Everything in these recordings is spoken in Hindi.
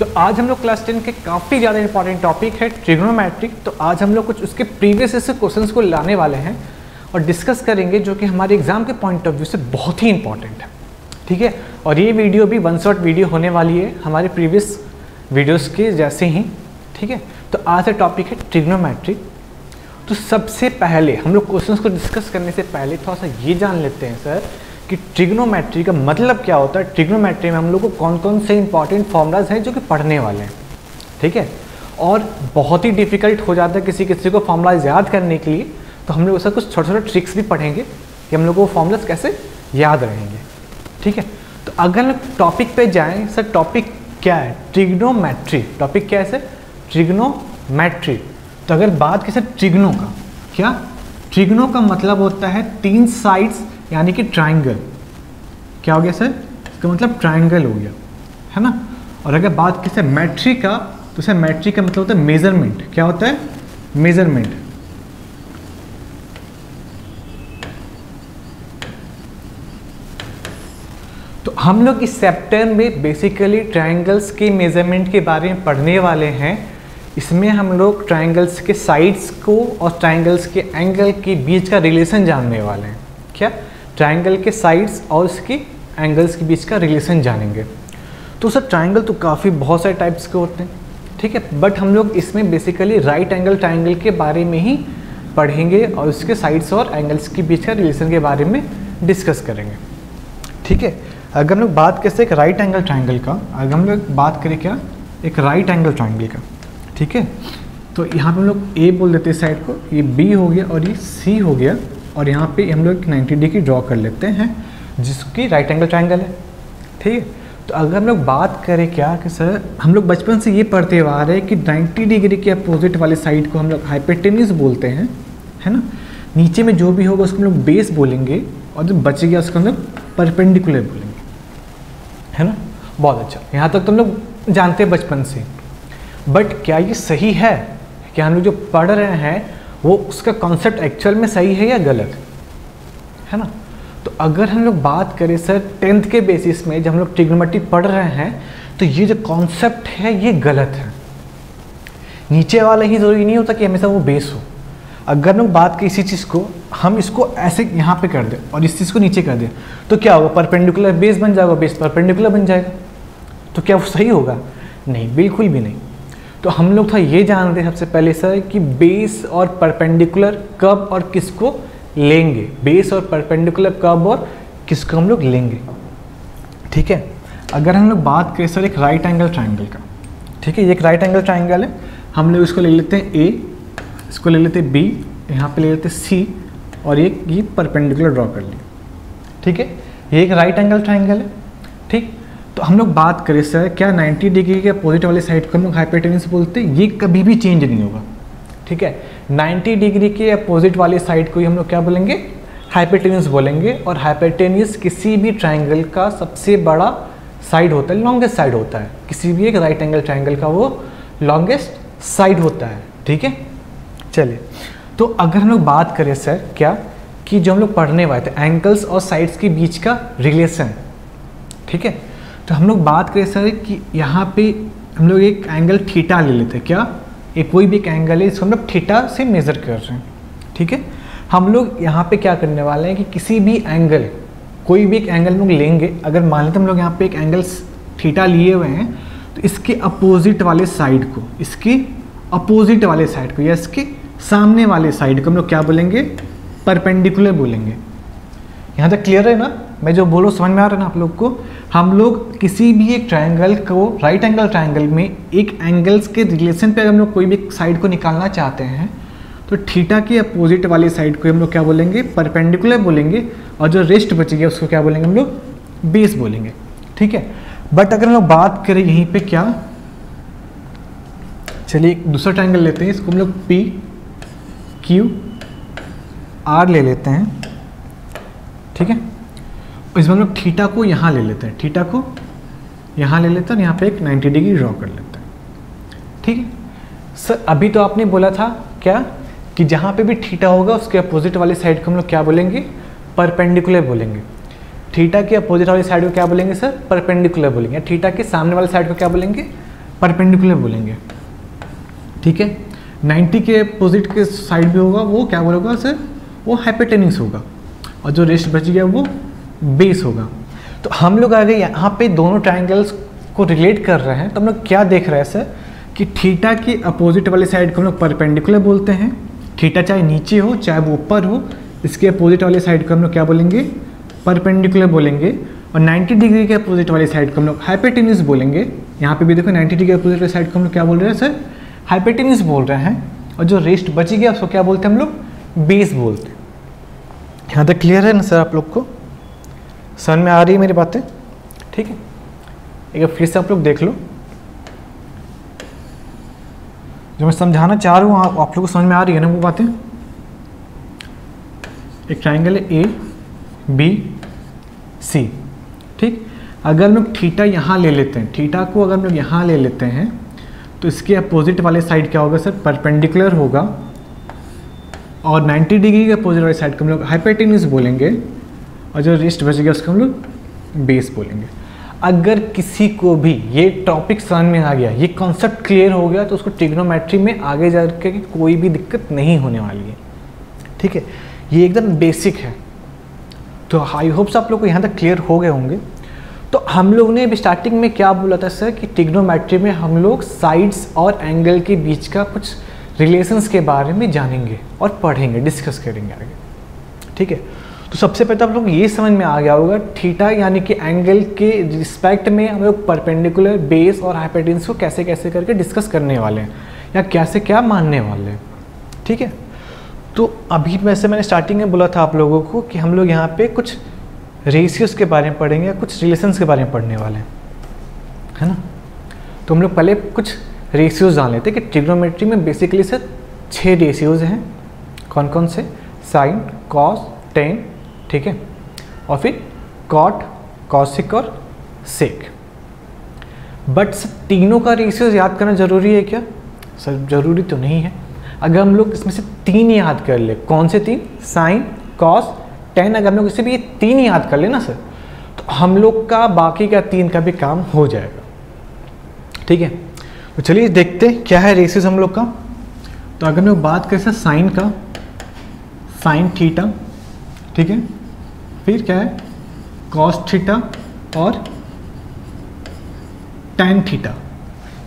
तो आज हम लोग क्लास टेन के काफ़ी ज़्यादा इंपॉर्टेंट टॉपिक है ट्रिग्नोमेट्रिक तो आज हम लोग कुछ उसके प्रीवियस से क्वेश्चंस को लाने वाले हैं और डिस्कस करेंगे जो कि हमारे एग्ज़ाम के पॉइंट ऑफ़ व्यू से बहुत ही इंपॉर्टेंट है। ठीक है? और ये वीडियो भी वन शॉट वीडियो होने वाली है हमारे प्रीवियस वीडियोस के जैसे ही। ठीक है? तो आज का टॉपिक है ट्रिग्नोमेट्रिक तो सबसे पहले हम लोग क्वेश्चंस को डिस्कस करने से पहले थोड़ा सा ये जान लेते हैं सर कि ट्रिग्नोमेट्री का मतलब क्या होता है? ट्रिग्नोमेट्री में हम लोग को कौन कौन से इंपॉर्टेंट फॉर्मूलाज हैं जो कि पढ़ने वाले हैं। ठीक है? और बहुत ही डिफ़िकल्ट हो जाता है किसी किसी को फॉर्मूलाज याद करने के लिए तो हम लोग उसका कुछ छोटे छोटे ट्रिक्स भी पढ़ेंगे कि हम लोग को फॉर्मूलाज कैसे याद रहेंगे। ठीक है? तो अगर हम टॉपिक पे जाएँ, सर टॉपिक क्या है? ट्रिग्नोमेट्री टॉपिक क्या है, सर? ट्रिग्नोमेट्री तो अगर बात की, सर ट्रिग्नो का, क्या? ट्रिग्नो का मतलब होता है तीन साइड्स यानी कि ट्राइंगल क्या हो गया सर? इसका मतलब ट्राइंगल हो गया, है ना? और अगर बात की सर मैट्री का तो सर मैट्री का मतलब होता है मेज़रमेंट क्या होता है? मेज़रमेंट तो हम लोग इस चैप्टर में बेसिकली ट्राइंगल्स के मेज़रमेंट के बारे में पढ़ने वाले हैं। इसमें हम लोग ट्राइंगल्स के साइड्स को और ट्राइंगल्स के एंगल के बीच का रिलेशन जानने वाले हैं। क्या? ट्रायंगल के साइड्स और उसके एंगल्स के बीच का रिलेशन जानेंगे। तो सर ट्राइंगल तो काफ़ी बहुत सारे टाइप्स के होते हैं, ठीक है? बट हम लोग इसमें बेसिकली राइट एंगल ट्राइंगल के बारे में ही पढ़ेंगे और उसके साइड्स और एंगल्स के बीच का रिलेशन के बारे में डिस्कस करेंगे, ठीक है? अगर हम लोग बात करते एक राइट एंगल ट्राइंगल का, अगर हम लोग बात करें क्या? एक राइट एंगल ट्राइंगल का, ठीक है? तो यहाँ पे हम लोग ए बोल देते हैं साइड को, ये बी हो गया और ये सी हो गया। और यहाँ पे हम लोग 90 डिग्री ड्रॉ कर लेते हैं, जिसकी राइट एंगल ट्राइंगल है, ठीक है? तो अगर हम लोग बात करें क्या कि सर, हम लोग बचपन से ये पढ़ते आ रहे हैं कि 90 डिग्री के अपोजिट वाले साइड को हम लोग हाइपेटेनिस बोलते हैं, है ना? नीचे में जो भी होगा उसको हम लोग बेस बोलेंगे और जो बच गया उसको हम लोग परपेंडिकुलर बोलेंगे, है ना? बहुत अच्छा। यहाँ तक तो हम लोग जानते हैं बचपन से। बट क्या ये सही है? क्या हम लोग जो पढ़ रहे हैं वो उसका कॉन्सेप्ट एक्चुअल में सही है या गलत? है ना? तो अगर हम लोग बात करें सर टेंथ के बेसिस में जब हम लोग ट्रिग्नोमेट्री पढ़ रहे हैं तो ये जो कॉन्सेप्ट है, ये गलत है। नीचे वाला ही ज़रूरी नहीं होता कि हमेशा वो बेस हो। अगर हम बात करें इसी चीज़ को, हम इसको ऐसे यहाँ पे कर दें और इस चीज़ को नीचे कर दें तो क्या होगा? परपेंडिकुलर बेस बन जाएगा बेस परपेंडिकुलर बन जाएगा। तो क्या वो सही होगा? नहीं, बिल्कुल भी नहीं। तो हम लोग था ये जानते हैं सबसे पहले सर कि बेस और परपेंडिकुलर कब और किसको लेंगे? बेस और परपेंडिकुलर कब और किसको हम लोग लेंगे? ठीक है? अगर हम लोग बात करें सर एक राइट एंगल ट्राइंगल का, ठीक है? ये एक राइट एंगल ट्राइंगल है। हम लोग इसको ले लेते हैं ए इसको ले लेते हैं बी यहाँ पे ले लेते हैं सी और एक ये परपेंडिकुलर ड्रॉ कर लिया ठीक है? ये एक राइट एंगल ट्राइंगल है। ठीक? तो हम लोग बात करें, सर, क्या 90 डिग्री के अपोजिट वाले साइड को हम लोग हाइपोटेनिस बोलते हैं? ये कभी भी चेंज नहीं होगा, ठीक है? 90 डिग्री के अपोजिट वाले साइड को ही हम लोग क्या बोलेंगे? हाइपोटेनिस बोलेंगे। और हाइपोटेनिस किसी भी ट्राइंगल का सबसे बड़ा साइड होता है लॉन्गेस्ट साइड होता है। किसी भी एक राइट एंगल ट्राइंगल का वो लॉन्गेस्ट साइड होता है, ठीक है? चलिए तो अगर हम लोग बात करें, सर, क्या कि जो हम लोग पढ़ने वाले थे एंगल्स और साइड्स के बीच का रिलेशन ठीक है? तो हम लोग बात करें सर कि यहाँ पे हम लोग एक एंगल थीटा ले लेते हैं, क्या? एक कोई भी एक एंगल है, इसको हम लोग थीटा से मेज़र कर रहे हैं, ठीक है? हम लोग यहाँ पे क्या करने वाले हैं कि किसी भी एंगल कोई भी एक एंगल हम लोग लेंगे, अगर मान लेते हम लोग यहाँ पे एक एंगल थीटा लिए हुए हैं तो इसके अपोजिट वाले साइड को, इसके अपोजिट वाले साइड को, या इसके सामने वाले साइड को हम लोग क्या बोलेंगे? परपेंडिकुलर बोलेंगे। यहाँ तक क्लियर है ना? मैं जो बोलो, समझ में आ रहा है ना आप लोग को? हम लोग किसी भी एक ट्रायंगल को राइट एंगल ट्रायंगल में एक एंगल्स के रिलेशन पे अगर हम लोग कोई भी साइड को निकालना चाहते हैं तो थीटा के अपोजिट वाली साइड को हम लोग क्या बोलेंगे? परपेंडिकुलर बोलेंगे। और जो रेस्ट बच गया उसको क्या बोलेंगे हम लोग? बेस बोलेंगे। ठीक है? बट अगर हम लोग बात करें यहीं पे क्या? चलिए एक दूसरा ट्रायंगल लेते हैं। इसको हम लोग पी क्यू आर ले लेते हैं। ठीक है? इसमें हम लोग थीटा को यहाँ ले लेते हैं। थीटा को यहाँ ले लेते हैं यहाँ पे एक 90 डिग्री ड्रॉ कर लेते हैं। ठीक है? सर, अभी तो आपने बोला था क्या कि जहाँ पे भी थीटा होगा, उसके अपोजिट वाली साइड को हम लोग क्या बोलेंगे? परपेंडिकुलर बोलेंगे। थीटा के अपोजिट वाली साइड को क्या बोलेंगे, सर? परपेंडिकुलर बोलेंगे। थीटा के सामने वाली साइड को क्या बोलेंगे? परपेंडिकुलर बोलेंगे। ठीक है? 90 के अपोजिट के साइड भी होगा, वो क्या बोलेगा, सर? वो हाइपोटेनिस होगा। और जो रेस्ट बच गया, वो बेस होगा। तो हम लोग आगे यहाँ पे दोनों ट्राइंगल्स को रिलेट कर रहे हैं तो हम लोग क्या देख रहे हैं सर कि थीटा की अपोजिट वाले साइड को हम लोग परपेंडिकुलर बोलते हैं। थीटा चाहे नीचे हो, चाहे वो ऊपर हो, इसके अपोजिट वाले साइड को हम लोग क्या बोलेंगे? परपेंडिकुलर बोलेंगे। और 90 डिग्री के अपोजिट वाले साइड को हम लोग हाइपेटेनिस बोलेंगे। यहाँ पे भी देखो 90 डिग्री अपोजिट वाले साइड को हम लोग क्या बोल रहे हैं सर हाइपेटेनिस बोल रहे हैं। और जो रेस्ट बची गया, उसको क्या बोलते हैं हम लोग? बेस बोलते हैं। यहाँ तक क्लियर है ना सर आप लोग को? समझ में आ रही है मेरी बातें? ठीक है। एक बार फिर से आप लोग देख लो। जो मैं समझाना चाह रहा हूँ आप, आप लोग को समझ में आ रही है ना वो बातें? एक ट्राइंगल है ए बी सी ठीक? अगर हम लोग थीटा यहाँ ले लेते हैं थीटा को अगर हम लोग यहाँ ले लेते हैं तो इसके अपोजिट वाले साइड क्या होगा सर? परपेंडिकुलर होगा। और 90 डिग्री के अपोजिट वाले साइड को हम लोग हाइपेटेनिस बोलेंगे। और जो रिस्ट बचेगा उसको हम लोग बेस बोलेंगे। अगर किसी को भी ये टॉपिक समझ में आ गया, ये कॉन्सेप्ट क्लियर हो गया तो उसको टिग्नोमेट्री में आगे जा के कोई भी दिक्कत नहीं होने वाली है। ठीक है? ये एकदम बेसिक है। तो आई होप्स आप लोग को यहाँ तक क्लियर हो गए होंगे। तो हम लोग ने स्टार्टिंग में क्या बोला था सर कि टिग्नोमेट्री में हम लोग साइड्स और एंगल के बीच का कुछ रिलेशंस के बारे में जानेंगे और पढ़ेंगे डिस्कस करेंगे आगे। ठीक है? तो सबसे पहले तो आप लोग ये समझ में आ गया होगा, थीटा यानी कि एंगल के रिस्पेक्ट में हम लोग परपेंडिकुलर बेस और हाइपोटेन्यूज को कैसे कैसे करके डिस्कस करने वाले हैं, या कैसे क्या मानने वाले हैं, ठीक है? तो अभी वैसे मैंने स्टार्टिंग में बोला था आप लोगों को कि हम लोग यहाँ पे कुछ रेशियोज़ के बारे में पढ़ेंगे या कुछ रिलेशंस के बारे में पढ़ने वाले हैं, है ना? तो हम लोग पहले कुछ रेशियोज़ जान लेते हैं कि ट्रिग्नोमेट्री में बेसिकली सर छः रेशियोज़ हैं कौन कौन से? साइन कॉस टेन ठीक है? और फिर कॉट कौशिक और सेक बट सर तीनों का रेशियोज याद करना ज़रूरी है क्या? सर ज़रूरी तो नहीं है। अगर हम लोग इसमें से तीन याद कर ले, कौन से तीन? साइन कॉस टेन अगर हम लोग इसे भी ये तीन याद कर ले ना सर तो हम लोग का बाकी का तीन का भी काम हो जाएगा। ठीक है? तो चलिए देखते क्या है रेसिस हम लोग का। तो अगर हम लोग बात करें सर साइन का साइन थीटा ठीक है? फिर क्या है? कॉस थीटा और टेन थीटा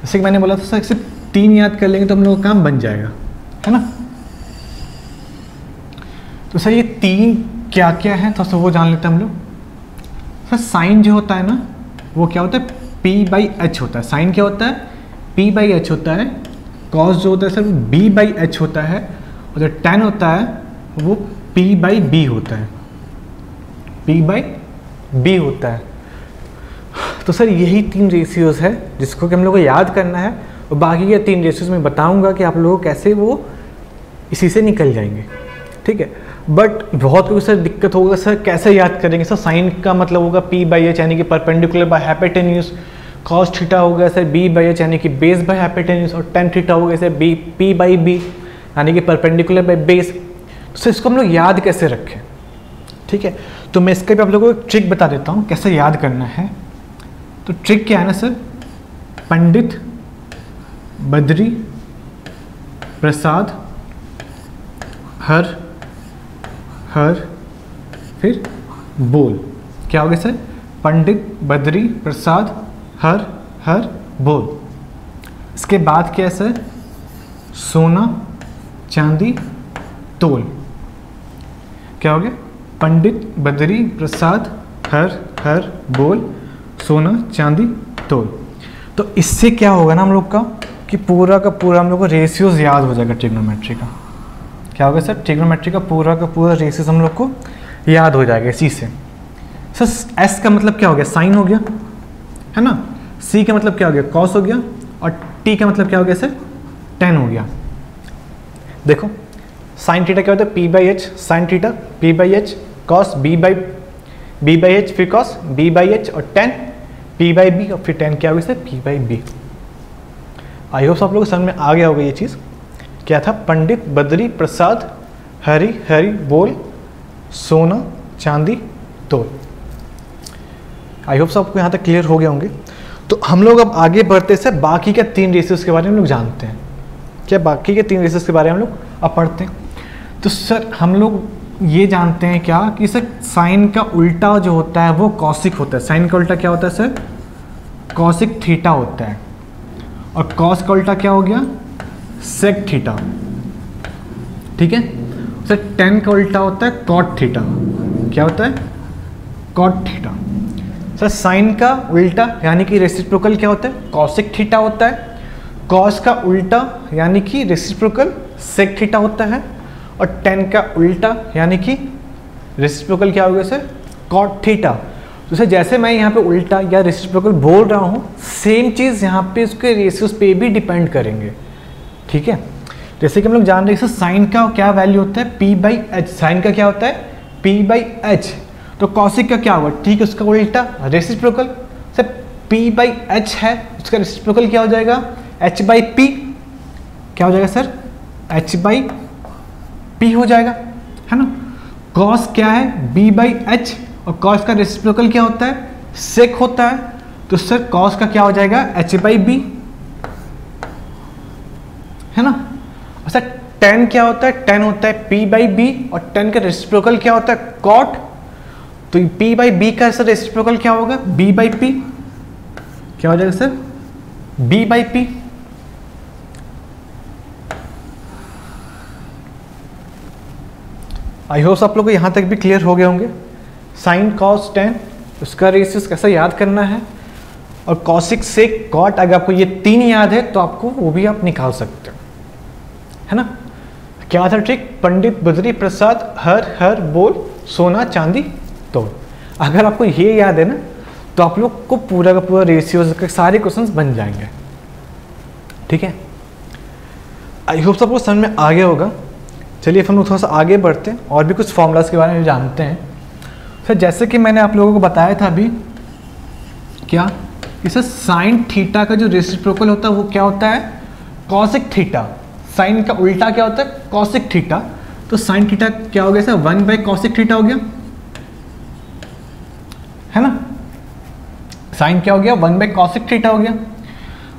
जैसे कि मैंने बोला था सर सिर्फ़ तीन याद कर लेंगे तो हम लोग का काम बन जाएगा, है ना? तो सर, ये तीन क्या क्या है? तो सर वो जान लेते हैं हम लोग। सर साइन जो होता है ना, वो क्या होता है? पी बाई एच होता है। साइन क्या होता है? पी बाई एच होता है। कॉस जो होता है, सर, वो बी बाई एच होता है। और जो टेन होता है, वो पी बाई बी होता है। पी बाई बी होता है। तो सर, यही तीन रेशियोज है जिसको कि हम लोग को याद करना है। और बाकी के तीन रेशियोज में बताऊँगा कि आप लोगों कैसे वो इसी से निकल जाएँगे। ठीक है? बट बहुत कुछ सर दिक्कत होगा, सर, कैसे याद करेंगे? सर साइन का मतलब होगा पी बाई एच यानी कि perpendicular by hypotenuse cos theta हो गया सर बी बाई एच यानी कि बेस बाय हैपेटेन्यूज और टेन थीटा हो गया sir B P by B यानी कि परपेंडिकुलर बाय बेस तो सर, इसको हम लोग याद कैसे रखें? ठीक है? तो मैं इसका भी आप लोगों को एक ट्रिक बता देता हूँ, कैसे याद करना है। तो ट्रिक क्या है ना सर? पंडित बद्री प्रसाद हर हर, फिर बोल। क्या हो गया सर? पंडित बद्री प्रसाद हर हर, बोल। इसके बाद क्या है सर? सोना, चांदी, तोल। क्या हो गया? पंडित बद्री प्रसाद, हर हर, बोल, सोना, चांदी, तोल। तो इससे क्या होगा ना हम लोग का? कि पूरा का पूरा हम लोग को रेशियोज याद हो जाएगा ट्रिग्नोमेट्री का। क्या होगा सर? ट्रिग्नोमेट्री का पूरा का पूरा रेसिस हम लोग को याद हो जाएगा इसी से। सर एस का मतलब क्या हो गया? साइन हो गया, है ना? सी का मतलब क्या हो गया? कॉस हो गया, और टी का मतलब क्या हो गया सर? टेन हो गया। देखो साइन टीटा क्या होता है? P by H sine theta P by H cos B by B by H फिर कॉस बी बाई एच और टेन पी बाई बी और फिर टेन क्या हो गया sir P by B I hope आप लोग समझ में आ गया होगा ये चीज़। क्या था? पंडित बद्री प्रसाद, हरि हरि बोल, सोना, चांदी, तोल। आई होप आपको यहाँ तक क्लियर हो गए होंगे। तो हम लोग अब आगे बढ़ते सर बाकी के तीन रेशियोज के बारे में हम लोग जानते हैं। क्या बाकी के तीन रेशियोज के बारे में हम लोग अब पढ़ते हैं। तो सर, हम लोग ये जानते हैं क्या कि सर, साइन का उल्टा जो होता है, वो कौशिक होता है। साइन का उल्टा क्या होता है सर? कौशिक थीटा होता है। और कॉस का उल्टा क्या हो गया? Sec theta. ठीक है? सर, टेन का उल्टा होता है कॉट थीटा। क्या होता है? Cot theta. सर, साइन का उल्टा यानी कि रेसिप्रोकल क्या होता है? कॉसिक थीटा होता है। कॉस का उल्टा यानी कि रेसिप्रोकल सेक थीटा होता है। और टेन का उल्टा, यानी कि रेसिप्रोकल क्या हो गया सर कॉट थीटा तो सर जैसे मैं यहाँ पे उल्टा या रेसिप्रोकल बोल रहा हूँ सेम चीज़ यहाँ पे उसके रेशियोज पे भी डिपेंड करेंगे। ठीक है? जैसे कि हम लोग जान रहे हैं साइन का क्या वैल्यू होता है? पी बाई एच साइन का क्या होता है? पी बाई एच तो कौशिक का क्या होगा ठीक है, उसका उल्टा reciprocal sir P by H है, उसका रेसिप्रोकल क्या हो जाएगा? एच बाई पी क्या हो जाएगा सर एच बाई पी हो जाएगा, है ना? कॉस क्या है? बी बाई एच और कॉस का रेसिप्रोकल क्या होता है? सेक होता है। तो सर कॉस का क्या हो जाएगा? एच बाई बी है ना? अच्छा टेन क्या होता है? टेन होता है पी बाई बी और टेन का रेसिप्रोकल क्या होता है? कॉट तो पी बाई बी का सर रेसिप्रोकल क्या होगा? बी बाई पी क्या हो जाएगा sir B by P I hope आप लोग को यहाँ तक भी क्लियर हो गए होंगे। साइन कॉस टेन उसका रेसिस कैसे याद करना है? और कॉसिक से कॉट अगर आपको ये तीन याद है तो आपको वो भी आप निकाल सकते हो। है ना? क्या था ट्रिक पंडित बद्री प्रसाद, हर हर बोल, सोना, चांदी, तोड़। अगर आपको ये याद है ना तो आप लोग को पूरा का पूरा रेशियोज के सारे क्वेश्चंस बन जाएँगे। ठीक है? आई होप सबको समझ में आ गया होगा। चलिए फिर हम लोग थोड़ा सा आगे बढ़ते हैं और भी कुछ फॉर्मूलाज के बारे में जानते हैं। फिर जैसे कि मैंने आप लोगों को बताया था अभी, क्या? इसे साइन थीटा का जो रेसिप्रोकल होता है, वो क्या होता है? कॉसिक थीटा साइन का उल्टा क्या होता है? कॉसिक थीटा तो साइन थीटा क्या हो गया sir? One by cosec theta हो गया। है ना? साइन क्या हो गया? वन बाई कॉसिक थीटा हो गया।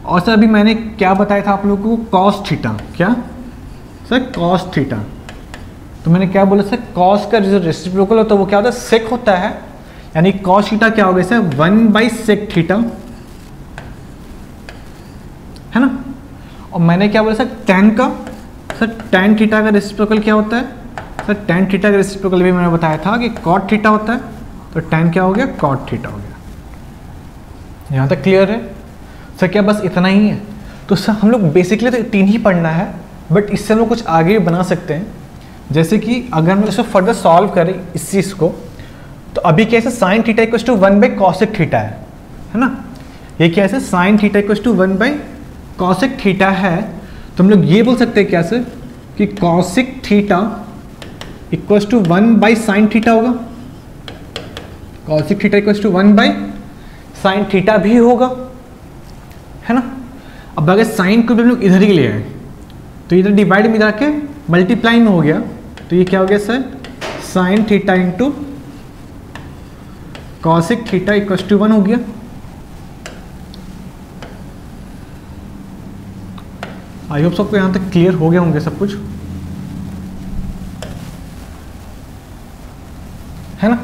और सर अभी मैंने क्या बताया था आप लोगों को? कॉस थीटा क्या? सर कॉस थीटा तो मैंने क्या बोला, सर कॉस का जो रेसिप्रोकल होता है, वो क्या होता है? सेक होता है। यानी कॉस थीटा क्या हो गया sir? One by sec theta है ना? और मैंने क्या बोला, सर टेन का? सर टेन थीटा का रेसिप्रोकल क्या होता है? सर टेन थीटा का रेसिप्रोकल भी मैंने बताया था कि कॉट थीटा होता है। तो टेन क्या हो गया? कॉट थीटा हो गया। यहाँ तक क्लियर है? सर, क्या बस इतना ही है? तो सर, हम लोग बेसिकली तो तीन ही पढ़ना है। बट इससे हम लोग कुछ आगे भी बना सकते हैं। जैसे कि अगर हम इसको फर्दर सॉल्व करें इस चीज़ को तो अभी कैसे sine theta equals to one by cosec theta है है ना? ये है sine theta equals to one by cosec theta है तो हम लोग ये बोल सकते हैं क्या सर कि cosec theta equals to one by sine theta होगा। Cosec theta equals to one by sine theta भी होगा, है ना? अब अगर साइन को भी हम लोग इधर ही ले आए तो इधर डिवाइड में जाके मल्टीप्लाई में हो गया। तो ये क्या हो गया sir sine theta into cosec theta equals to one हो गया। आई होप सबको यहाँ तक क्लियर हो गया होंगे सब कुछ। है ना?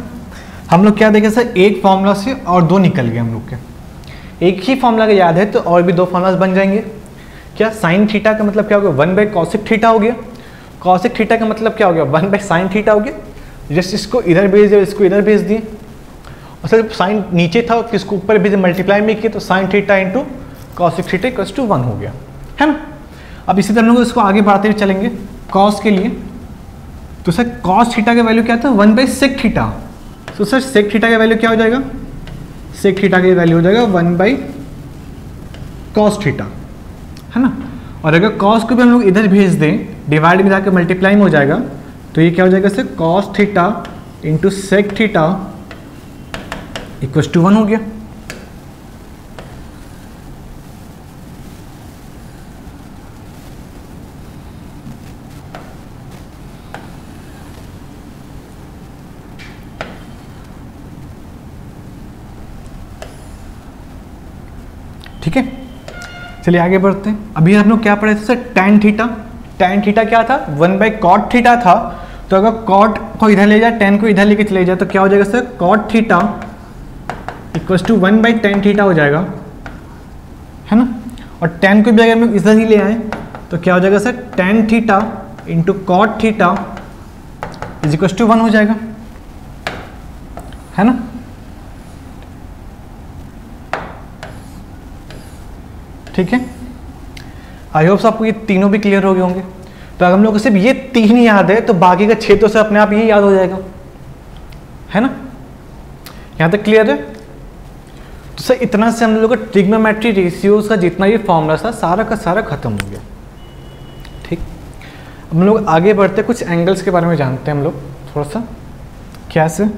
हम लोग क्या देखे सर एक फॉर्मूला से और दो निकल गए हम लोग के। एक ही फॉर्मूला का याद है तो और भी दो फॉर्मूलाज बन जाएँगे। क्या साइन थीटा का मतलब क्या हो गया? वन बाई कॉसिक थीटा हो गया। कॉसिक थीटा का मतलब क्या हो गया? वन बाई साइन थीटा हो गया। जस्ट इसको इधर भेज दिया, इसको इधर भेज दिए और सर साइन नीचे था इसको ऊपर भेज मल्टीप्लाई में किया तो sine theta into cosec theta equals to one हो गया। है ना? अब इसी तरह लोग इसको आगे बढ़ाते हुए चलेंगे कॉस के लिए। तो सर कॉस थीटा का वैल्यू क्या था? One by sec theta. तो सर सेक थीटा का वैल्यू क्या हो जाएगा? सेक थीटा का वैल्यू हो जाएगा वन बाई कॉस थीटा। है ना? और अगर कॉस को भी हम लोग इधर भेज दें डिवाइड में जाकर मल्टीप्लाई में हो जाएगा तो ये क्या हो जाएगा sir cos theta into sec theta equal to one हो गया। चलिए आगे बढ़ते हैं। अभी हम लोग क्या पढ़े थे? Sir tan theta tan theta क्या था? वन बाई कॉट थीटा था। तो अगर कॉट को इधर ले जाए टेन को इधर लेके चले जाए तो क्या हो जाएगा sir? Cot theta equals to one by tan theta हो जाएगा। है ना? और टेन को भी अगर हम इधर ही ले आए तो क्या हो जाएगा sir? Tan theta into cot theta is equals to one हो जाएगा। है ना? ठीक है? आई होप आपको ये तीनों भी क्लियर हो गए होंगे। तो अगर हम लोग को सिर्फ़ ये तीन याद है तो बाकी का छः तो से अपने आप ये याद हो जाएगा। है ना? यहाँ तक क्लियर है? तो सर, इतना से हम लोग का ट्रिग्नोमेट्री रेशियोज का जितना भी फॉर्मूला था, सारा का सारा खत्म हो गया। ठीक? हम लोग आगे बढ़ते, कुछ एंगल्स के बारे में जानते हैं हम लोग थोड़ा सा क्या से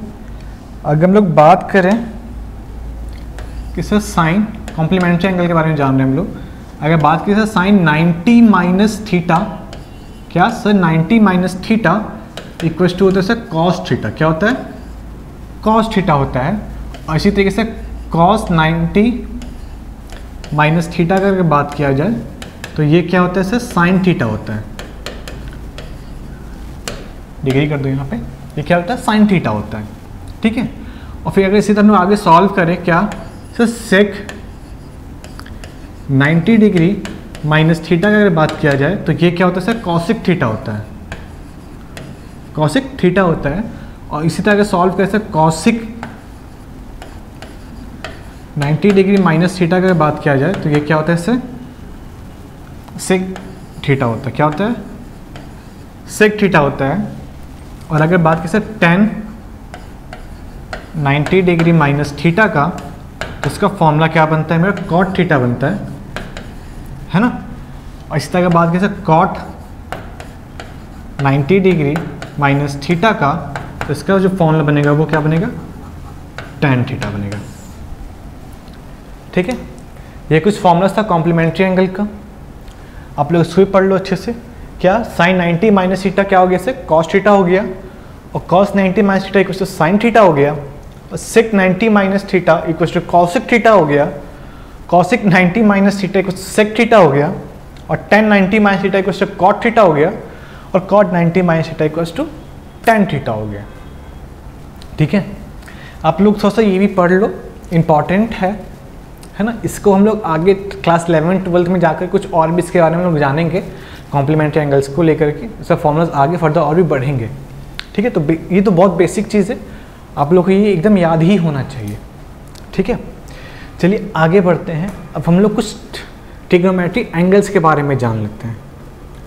अगर हम लोग बात करें कि सर साइन कॉम्प्लीमेंट्री एंगल के बारे में जान रहे हैं हम लोग। अगर बात की सर साइन 90 माइनस थीटा क्या sir 90 minus theta equal to होता है सर कॉस थीटा क्या होता है? कॉस थीटा होता है। और इसी तरीके से कॉस 90 माइनस थीटा का अगर बात किया जाए तो ये क्या होता है सर? साइन थीटा होता है। डिग्री कर दो यहाँ पे। ये क्या होता है? साइन थीटा होता है। ठीक है? और फिर अगर इसी तरह आगे सॉल्व करें, क्या? Sir sec 90 degree minus theta की अगर बात किया जाए तो ये क्या होता है सर? कौशिक थीटा होता है। कौशिक थीटा होता है, और इसी तरह अगर सॉल्व करें sir cosec 90 degree minus theta की अगर बात किया जाए तो ये क्या होता है सर? सिक थीटा होता है। क्या होता है? सिक थीटा होता है। और अगर बात की sir tan 90 degree minus theta का, उसका फॉर्मूला क्या बनता है? मेरा कॉट थीटा बनता है। है ना? और इस तरह की बात करें कॉट 90 डिग्री माइनस थीटा का तो इसका जो फॉर्मूला बनेगा, वो क्या बनेगा? टेन थीटा बनेगा। ठीक है? ये कुछ फॉर्मूलाज था कॉम्प्लीमेंट्री एंगल का। आप लोग इसको पढ़ लो अच्छे से। क्या? साइन 90 माइनस थीटा क्या हो गया इसे? कॉस थीटा हो गया। और cos 90 minus theta equal to sine theta हो गया। और sec 90 minus theta equal to cosec theta हो गया। Cosec 90 minus theta equal sec theta हो गया और tan 90 minus theta equal to cot theta हो गया और cot 90 minus theta equal to tan theta हो गया। ठीक है? आप लोग थोड़ा सा ये भी पढ़ लो इंपॉर्टेंट है है ना? इसको हम लोग आगे क्लास इलेवन ट्वेल्थ में जाकर कुछ और भी इसके बारे में लोग जानेंगे कॉम्प्लीमेंट्री एंगल्स को लेकर के, इसका फॉर्मूलाज आगे फर्दर और भी बढ़ेंगे। ठीक है? तो ये तो बहुत बेसिक चीज़ है। आप लोग को ये एकदम याद ही होना चाहिए। ठीक है? चलिए आगे बढ़ते हैं। अब हम लोग कुछ टिग्नोमेट्री एंगल्स के बारे में जान लेते हैं।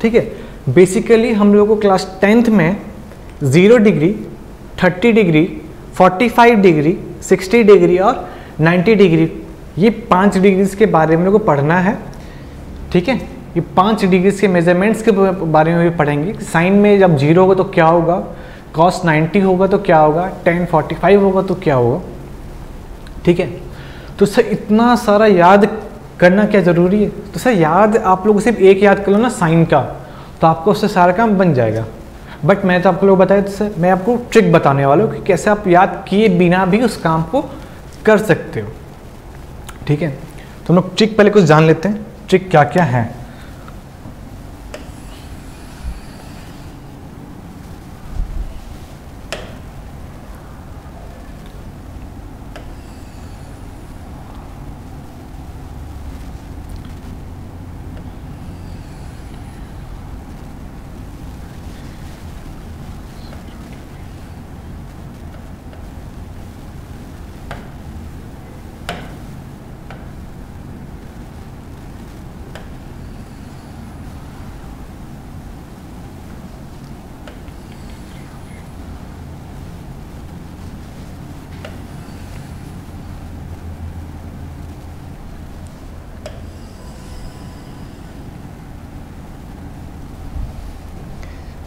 ठीक है? बेसिकली हम लोग को क्लास टेंथ में zero degree thirty degree forty five degree sixty degree और नाइन्टी डिग्री ये पाँच डिग्रीज के बारे में को पढ़ना है। ठीक है? ये पाँच डिग्रीज के मेजरमेंट्स के बारे में भी पढ़ेंगे। साइन में जब ज़ीरो होगा तो क्या होगा? कॉस 90 होगा तो क्या होगा? टेन फोर्टी फाइव होगा तो क्या होगा? ठीक है? तो सर इतना सारा याद करना क्या ज़रूरी है? तो सर याद आप लोग सिर्फ़ एक याद कर लो ना, साइन का। तो आपको उससे सारा काम बन जाएगा। बट मैं तो आपको लोग बताया तो सर, मैं आपको ट्रिक बताने वाला हूँ कि कैसे आप याद किए बिना भी उस काम को कर सकते हो। ठीक है? तो हम लोग ट्रिक पहले कुछ जान लेते हैं ट्रिक क्या क्या है।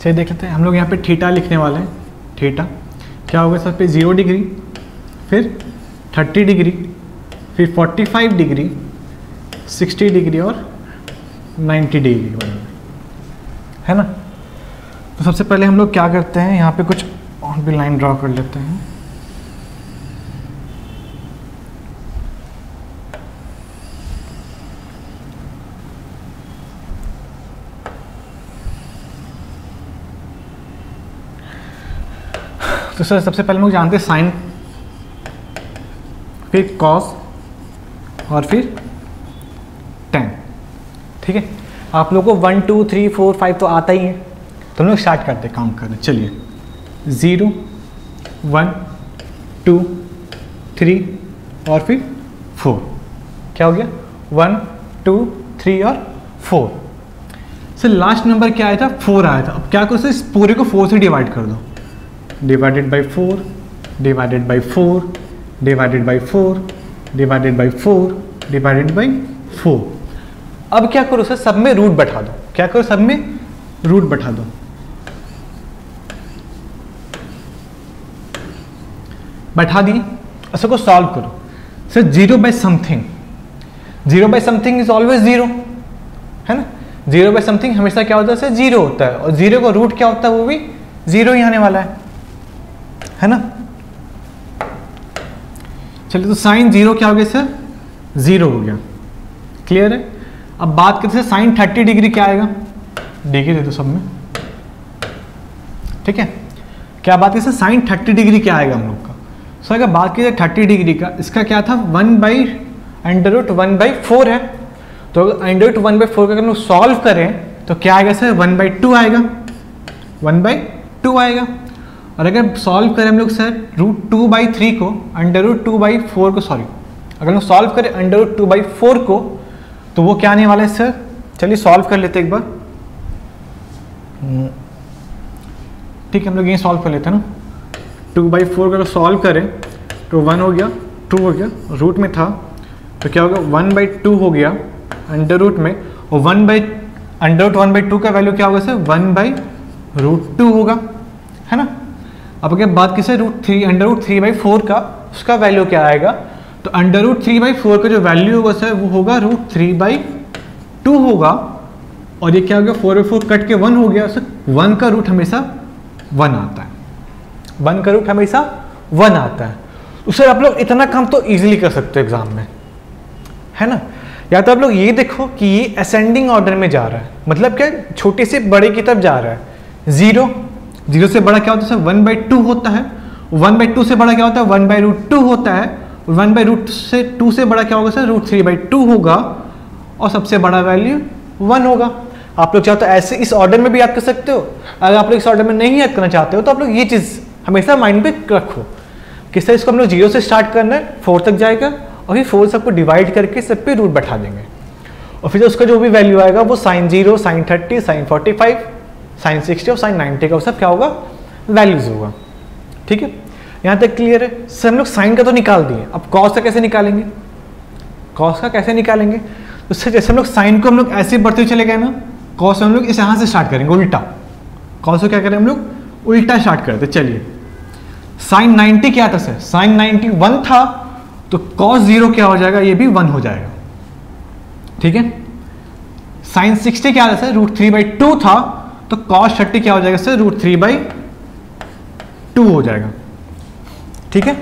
चलिए देख लेते हैं। हम लोग यहाँ पे थीटा लिखने वाले हैं। थीटा क्या होगा सर? पे ज़ीरो डिग्री फिर थर्टी डिग्री फिर forty five degree sixty degree और नाइन्टी डिग्री बनेगा है ना? तो सबसे पहले हम लोग क्या करते हैं? यहाँ पे कुछ और भी लाइन ड्रॉ कर लेते हैं। तो सर, सबसे पहले लोग जानते हैं साइन फिर कॉस और फिर टेन ठीक है? आप लोगों को one two three four five तो आता ही है। तो हम लोग स्टार्ट करते हैं काउंट करने। चलिए। ज़ीरो वन टू थ्री और फिर फोर क्या हो गया? वन टू थ्री और फोर सर लास्ट नंबर क्या आया था? फोर आया था। अब क्या करो सर, इस पूरे को फोर से डिवाइड कर दो। Divided by four divided by four divided by four divided by four divided by four अब क्या करो सर सब में रूट बैठा दो। क्या करो सब में? रूट बैठा दो। बैठा दिए। उसको सॉल्व करो। Sir zero by something zero by something is always zero है ना? ज़ीरो बाई समथिंग हमेशा क्या होता है? सर ज़ीरो होता है। और ज़ीरो का रूट क्या होता है? वो भी ज़ीरो ही आने वाला है। है ना? चलिए तो साइन ज़ीरो क्या हो गया सर? ज़ीरो हो गया। क्लियर है? अब बात करते हैं साइन थर्टी डिग्री क्या आएगा? डिग्री दे दो सब में। ठीक है? क्या बात है साइन थर्टी डिग्री क्या आएगा हम लोग का? सो, अगर बात की जाए थर्टी डिग्री का, इसका क्या था? One by under one by four है। तो अगर अंडर वन बाई फोर का अगर हम लोग सॉल्व करें तो क्या आएगा सर? वन बाई टू आएगा। वन बाई टू आएगा। और अगर सॉल्व करें हम लोग sir root two by three को under root two by four को सॉरी अगर हम सॉल्व करें under root two by four को तो वो क्या आने वाला है सर चलिए सॉल्व कर लेते एक बार। ठीक है, हम लोग ये सॉल्व कर लेते हैं ना। टू बाई फोर का अगर सॉल्व करें तो वन हो गया टू हो गया रूट में था तो क्या होगा? वन बाई टू हो गया अंडर रूट में, और one by under root one by two का वैल्यू क्या होगा sir one by root two होगा, है ना? अब अगर बात की root three under root three by four का, उसका वैल्यू क्या आएगा? तो under root three by four का जो वैल्यू होगा सर वो होगा रूट थ्री बाई टू होगा। और ये क्या हो गया? फोर बाई फोर कट के वन हो गया। सर वन का रूट हमेशा वन आता है। वन का रूट हमेशा वन आता है। तो सर आप लोग इतना काम तो ईजिली कर सकते हो एग्ज़ाम में। है ना? या तो आप लोग ये देखो कि ये असेंडिंग ऑर्डर में जा रहा है। मतलब क्या? छोटे से बड़े की तरफ़ जा रहा है। ज़ीरो ज़ीरो से बड़ा क्या होता है सर वन बाई टू होता है। वन बाई टू से बड़ा क्या होता है? वन बाई रूट टू होता है। वन बाई रूट से टू से बड़ा क्या होगा sir root three by two होगा। और सबसे बड़ा वैल्यू वन होगा। आप लोग चाहो तो ऐसे इस ऑर्डर में भी याद कर सकते हो। अगर आप लोग इस ऑर्डर में नहीं याद करना चाहते हो तो आप लोग ये चीज़ हमेशा माइंड पे रखो। कि सर इसको हम लोग ज़ीरो से स्टार्ट करना है फोर तक जाएगा और फिर फोर सबको डिवाइड करके सब पे रूट बैठा देंगे। और फिर उसका जो भी वैल्यू आएगा, वो sine zero sine thirty sine forty five sine sixty और साइन नाइन्टी का सब क्या होगा? वैल्यूज़ होगा। ठीक है? यहाँ तक क्लियर है? सर, हम लोग साइन का तो निकाल दिए। अब कॉस का कैसे निकालेंगे? कॉस का कैसे निकालेंगे? तो सर, जैसे हम लोग साइन को हम लोग ऐसे बढ़ते चले गए ना कॉस हम लोग इस यहाँ से स्टार्ट करेंगे, उल्टा। कॉस को क्या करें हम लोग? उल्टा स्टार्ट करते चलिए। साइन 90 क्या था, सर? साइन 90 वन था तो कॉस ज़ीरो क्या हो जाएगा? ये भी वन हो जाएगा। ठीक है? साइन 60 क्या था, sir? Root three by two था तो कॉस थर्टी क्या हो जाएगा sir root three by two हो जाएगा। ठीक है?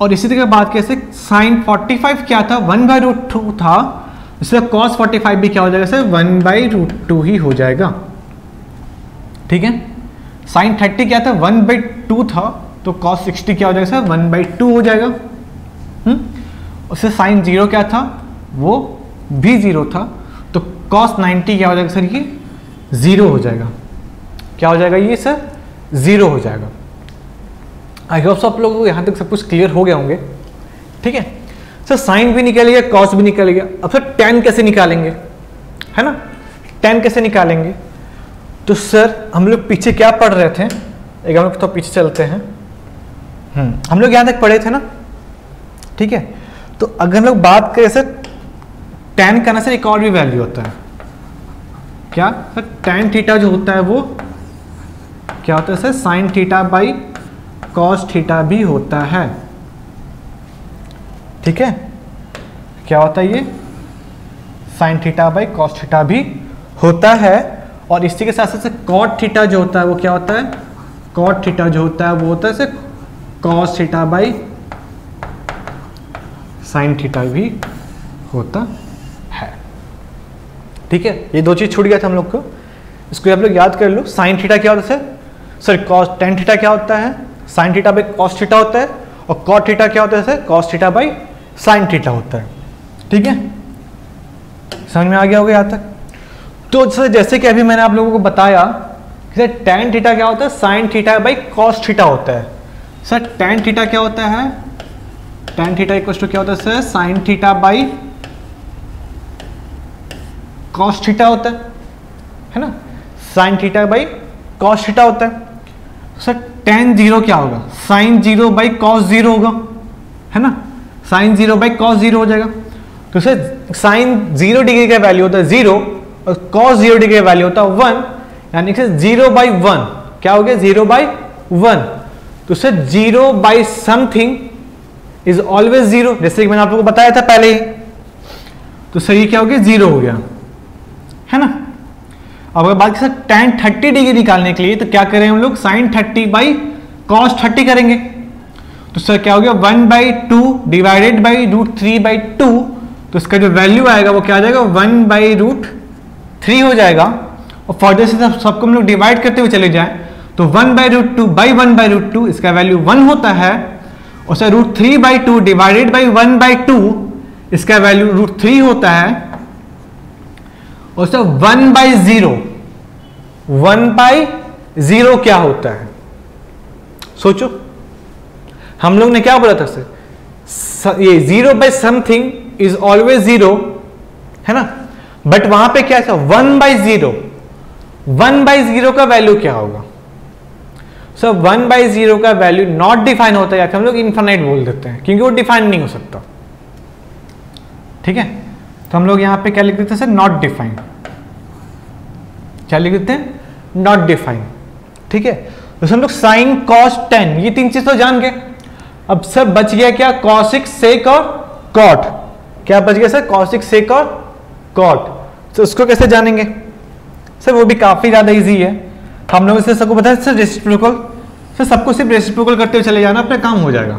और इसी तरह बात कैसे? साइन 45 क्या था? वन बाई रूट टू था। इसलिए कॉस 45 भी क्या हो जाएगा? Sir one by root two ही हो जाएगा। ठीक है? साइन 30 क्या था? वन बाई टू था। तो कॉस 60 क्या हो जाएगा? सर वन बाई टू हो जाएगा। हम्म? उससे साइन ज़ीरो क्या था? वो भी ज़ीरो था। कॉस 90 क्या हो जाएगा सर ये? ज़ीरो हो जाएगा। क्या हो जाएगा ये सर? ज़ीरो हो जाएगा। आई होप सब लोगों को यहाँ तक सब कुछ क्लियर हो गए होंगे। ठीक है? सर साइन भी निकल गया कॉस भी निकल गया अब सर टेन कैसे निकालेंगे? है ना? टेन कैसे निकालेंगे? तो सर, हम लोग पीछे क्या पढ़ रहे थे? एक हम लोग तो पीछे चलते हैं। हम्म हम लोग यहाँ तक पढ़े थे ना? ठीक है? तो अगर हम लोग बात करें, सर टेन का ना सर एक और भी वैल्यू होता है। क्या? सर टेन थीटा जो होता है वो क्या होता है, sir? Sine theta by cos theta भी होता है। ठीक है? क्या होता है ये? Sine theta by cos theta भी होता है। और इसी के साथ साथ कॉट थीटा जो होता है वो क्या होता है? कॉट थीटा जो होता है वो होता है, sir cos theta by sine theta भी होता है ठीक है? ये दो चीज़ छूट गया था हम लोग को। इसको आप लोग याद कर लो। साइन थीटा क्या होता है? सर कॉस टेन थीटा क्या होता है? Sine theta by cos theta होता है और कॉट थीटा क्या होता है? Sir cos theta by sine theta होता है। ठीक है? समझ में आ गया होगा यहाँ तक? तो सर जैसे कि अभी मैंने आप लोगों को बताया कि सर टेन थीटा क्या होता है? Sine theta by cos theta होता है। सर टेन थीटा क्या होता है? टेन थीटा इक्वल टू क्या होता है sir sine theta by cos theta होता है है ना? Sine theta by cos theta होता है। सर टेन ज़ीरो क्या होगा? Sine zero by cos zero होगा, है ना? Sine zero by cos zero हो जाएगा। तो सर साइन ज़ीरो डिग्री का वैल्यू होता है ज़ीरो और कॉस ज़ीरो डिग्री का वैल्यू होता है वन यानी कि ज़ीरो बाई वन क्या हो गया? ज़ीरो बाई वन तो sir zero by something is always zero जैसे कि मैंने आप लोगों को बताया था पहले ही। तो सर ये क्या हो गया? ज़ीरो हो गया। है ना? अब अगर बात करें टेन थर्टी डिग्री निकालने के लिए तो क्या करें हम लोग? Sine thirty by cos thirty करेंगे। तो सर क्या हो गया? One by two divided by root three by two तो इसका जो वैल्यू आएगा, वो क्या आ जाएगा? वन बाई रूट थ्री हो जाएगा। और फर्दर से सब, सबको हम लोग डिवाइड करते हुए चले जाए तो one by root two by one by root two इसका वैल्यू वन होता है। और sir root three by two divided by one by two इसका वैल्यू रूट थ्री होता है। Sir one by zero, one by zero क्या होता है? सोचो। हम लोग ने क्या बोला था सर ये zero by something is always zero, है ना? बट वहाँ पे क्या था? One by zero. One by zero का वैल्यू क्या होगा? सर वन बाई ज़ीरो का वैल्यू नॉट डिफाइन होता है या फिर हम लोग इन्फानाइट बोल देते हैं, क्योंकि वो डिफाइन नहीं हो सकता। ठीक है? तो हम लोग यहाँ पे क्या लिख देते हैं सर? नॉट डिफाइंड क्या लिख देते हैं? नॉट डिफाइन ठीक है? तो हम लोग साइन कॉस टेन ये तीन चीज़ तो जान गए। अब सर, बच गया क्या? कॉसिक सेक और कॉट क्या बच गया सर? कॉसिक सेक और कॉट तो उसको कैसे जानेंगे? सर, वो भी काफ़ी ज़्यादा इजी है। हम लोग इसे सबको बताया सर रेसिप्रोकल सर, सबको सिर्फ़ रेसिप्रोकल करते हुए चले जाना, अपना काम हो जाएगा।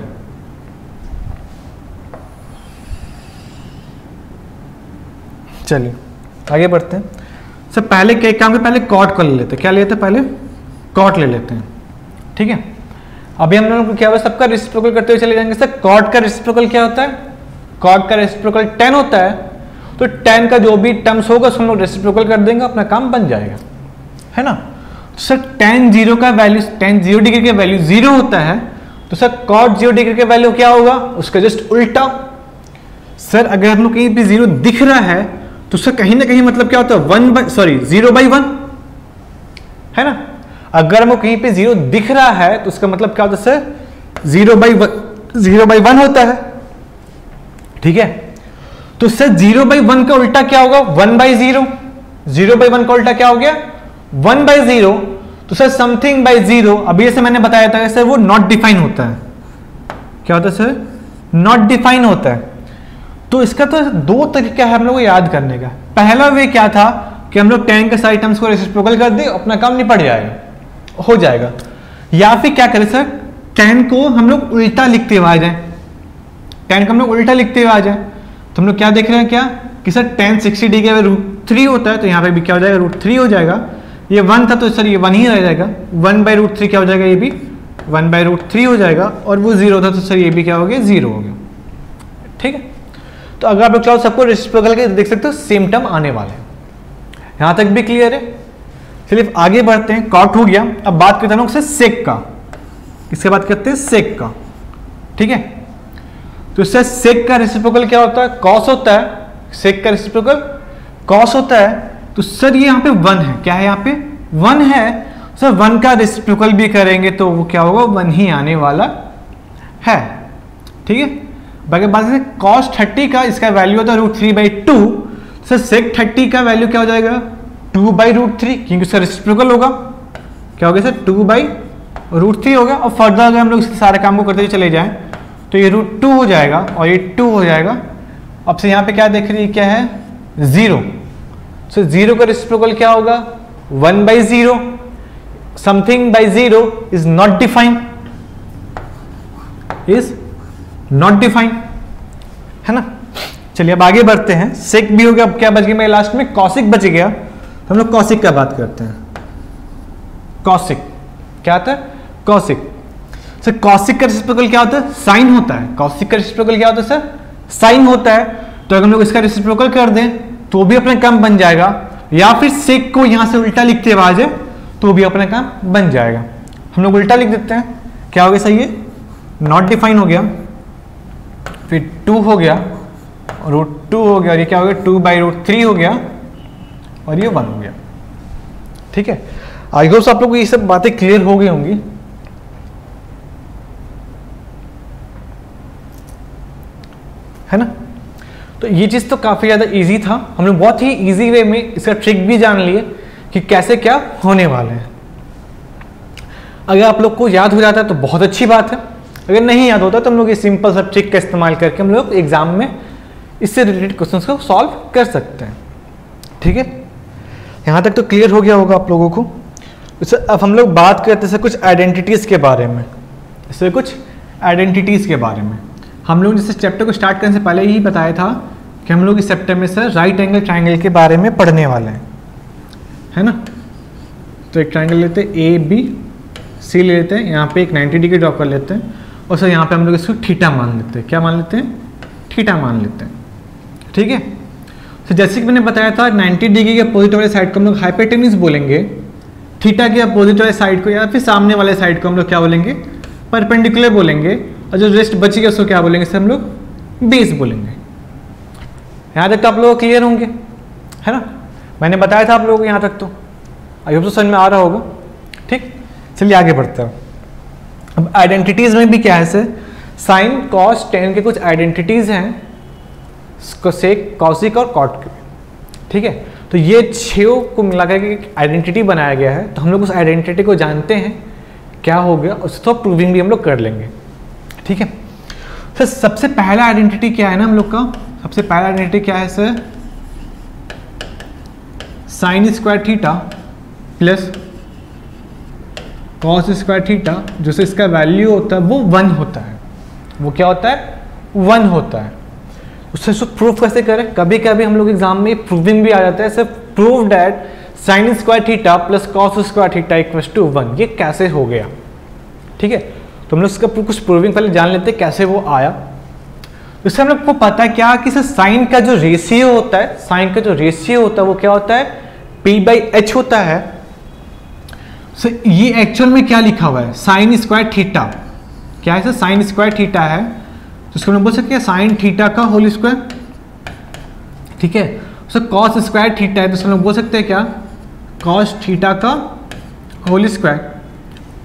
चलिए, आगे बढ़ते हैं। सर, पहले क्या काम के पहले कॉट को ले लेते हैं? क्या लेते हैं पहले? कॉट ले लेते हैं। ठीक है? अभी हम लोग क्या हुआ सबका रेसिप्रोकल करते हुए चले जाएँगे। सर कॉट का रेसिप्रोकल क्या होता है? कॉट का रेसिप्रोकल टेन होता है। तो टेन का जो भी टर्म्स होगा, उसको हम लोग रेसिप्रोकल कर देंगे, अपना काम बन जाएगा। है ना? तो सर टेन ज़ीरो का वैल्यू टेन ज़ीरो डिग्री का वैल्यू ज़ीरो होता है। तो सर कॉट ज़ीरो डिग्री का वैल्यू क्या होगा? उसका जस्ट उल्टा। सर, अगर हम लोग कहीं भी ज़ीरो दिख रहा है तो उसका कहीं ना कहीं मतलब क्या होता है? One by sorry zero by one है ना? अगर हमको कहीं पे ज़ीरो दिख रहा है तो उसका मतलब क्या होता है sir zero by one zero by one होता है। ठीक है? तो सर ज़ीरो बाई वन का उल्टा क्या होगा? One by zero zero by one का उल्टा क्या हो गया? वन बाई ज़ीरो तो सर समथिंग बाई ज़ीरो अभी जैसे मैंने बताया था सर वो नॉट डिफाइन होता है। क्या होता है सर नॉट डिफाइन होता है। तो इसका तो दो तरीका है हम लोग को याद करने का। पहला वे क्या था कि हम लोग टेन के सारे टर्म्स को रेसिप्रोकल कर दे, अपना काम निपट जाएगा हो जाएगा। या फिर क्या करें सर टेन को हम लोग उल्टा लिखते हुए आ जाए। टेन को हम लोग उल्टा लिखते हुए आ जाए। तो हम लोग क्या देख रहे हैं क्या? कि सर टेन सिक्सटी डी के रूट थ्री होता है तो यहाँ पे भी क्या हो जाएगा? रूट थ्री हो जाएगा। ये वन था तो सर ये वन ही रह जाएगा। वन बाई रूट थ्री क्या हो जाएगा ये भी? वन बाई रूट थ्री हो जाएगा। और वो ज़ीरो था तो सर ये भी क्या हो गया? ज़ीरो हो गया। ठीक है? तो अगर आप लोग चाहो, सबको रेसिप्रोकल के देख सकते हो सेम टर्म आने वाले हैं। यहाँ तक भी क्लियर है। चलिए आगे बढ़ते हैं। कॉट हो गया। अब बात करते हैं लोग से सेक का। इसके बात करते हैं? सेक का। ठीक है? तो इससे सेक का रेसिप्रोकल क्या होता है? कॉस होता है। सेक का रेसिप्रोकल कॉस होता है। तो सर ये यहाँ पे वन है। क्या है यहाँ पे? वन है। सर वन का रेसिप्रोकल भी करेंगे तो वो क्या होगा? वन ही आने वाला है। ठीक है? बाकी बात करें कॉस थर्टी का इसका वैल्यू होता है root three by two sir sec thirty का वैल्यू क्या हो जाएगा? टू बाई रूट थ्री क्योंकि उसका रेसिप्रोकल होगा। क्या हो गया sir two by root three होगा और फर्दर अगर हम लोग इसके सारे काम को करते हुए चले जाएँ तो ये रूट टू हो जाएगा और ये टू हो जाएगा। अब से यहाँ पे क्या देख रही है? क्या है? ज़ीरो सो ज़ीरो का रेसिप्रोकल क्या होगा? One by zero something by zero is not define is not define है ना? चलिए अब आगे बढ़ते हैं। सेक भी हो गया, अब क्या बच गया मेरे लास्ट में? कॉसिक बच गया। तो हम लोग कौशिक का बात करते हैं। कॉसिक क्या आता है? कौशिक सर कौशिक का रेसिप्रोकल क्या होता है? साइन होता है। कौशिक का रेसिप्रोकल क्या होता है सर साइन होता है। तो अगर हम लोग इसका रेसिप्रोकल कर दें तो भी अपना काम बन जाएगा। या फिर सेक को यहाँ से उल्टा लिखते हुए जाए तो भी अपना काम बन जाएगा। हम लोग उल्टा लिख देते हैं। क्या हो गया सही है नॉट डिफाइन हो गया। फिर टू हो गया रूट टू हो गया, और ये क्या हो गया? टू बाई रूट थ्री हो गया, और ये वन हो गया। ठीक है? आई होप आप लोग को ये सब बातें क्लियर हो गई होंगी। है ना? तो ये चीज़ तो काफ़ी ज़्यादा इजी था। हमने बहुत ही इजी वे में इसका ट्रिक भी जान लिए कि कैसे क्या होने वाले हैं। अगर आप लोग को याद हो जाता है तो बहुत अच्छी बात है। अगर नहीं याद होता तो हम लोग ये सिंपल सा ट्रिक का इस्तेमाल करके हम लोग एग्ज़ाम में इससे रिलेटेड क्वेश्चंस को सॉल्व कर सकते हैं। ठीक है? यहाँ तक तो क्लियर हो गया होगा आप लोगों को। इससे अब हम लोग बात करते हैं कुछ आइडेंटिटीज़ के बारे में। इससे कुछ आइडेंटिटीज़ के बारे में। हम लोग जैसे चैप्टर को स्टार्ट करने से पहले ही बताया था कि हम लोग इस चैप्टर में सर राइट एंगल ट्राइंगल के बारे में पढ़ने वाले हैं। है ना? तो एक ट्राइंगल लेते हैं ए बी सी ले लेते हैं। यहाँ पे एक 90 डिग्री ड्रॉ कर लेते हैं। और सर यहाँ पे हम लोग इसको ठीटा मान लेते हैं। क्या मान लेते हैं? ठीटा मान लेते हैं। ठीक है? तो जैसे कि मैंने बताया था 90 डिग्री के अपोजिट वाले साइड को हम लोग हाइपेटेनिस बोलेंगे। थीटा के अपोजिट वाले साइड को या फिर सामने वाले साइड को हम लोग क्या बोलेंगे? परपेंडिकुलर बोलेंगे। और जो रेस्ट बची गया उसको क्या बोलेंगे सर हम लोग? बेस बोलेंगे। यहाँ तक तो आप लोग क्लियर होंगे। है ना? मैंने बताया था आप लोगों को यहाँ तक तो। आई होप तो समझ में आ रहा होगा। ठीक? चलिए आगे बढ़ते हैं। अब आइडेंटिटीज में भी क्या है सर? साइन कॉस टेन के कुछ आइडेंटिटीज हैं सेक कॉसिक और कॉट के। ठीक है? तो ये छो को मिलाकर के आइडेंटिटी बनाया गया है। तो हम लोग उस आइडेंटिटी को जानते हैं, क्या हो गया, उससे तो प्रूविंग भी हम लोग कर लेंगे। ठीक है? सर, सबसे पहला आइडेंटिटी क्या है ना हम लोग का? सबसे पहला आइडेंटिटी क्या है, sir? Sine square theta plus cos square theta जो से इसका वैल्यू होता है, वो वन होता है। वो क्या होता है? वन होता है। उससे उसको प्रूफ कैसे करें? कभी कभी हम लोग एग्ज़ाम में प्रूविंग भी आ जाता है sir prove that sine square theta plus cos square theta equal to one ये कैसे हो गया? ठीक है? तो हम लोग इसका कुछ प्रूविंग पहले जान लेते कैसे वो आया। इससे हम लोग को पता है क्या कि साइन का जो रेशियो होता है साइन का जो रेशियो होता है, वो क्या होता है? पी बाई एच होता है। सो ये एक्चुअल में क्या लिखा हुआ है? साइन स्क्वायर थीटा क्या है सर साइन स्क्वायर थीटा है? तो इसको बोल सकते हैं साइन थीटा का होल स्क्वायर ठीक है? सर कॉस स्क्वायर थीटा है तो इसको बोल सकते हैं क्या? कॉस थीटा का होल स्क्वायर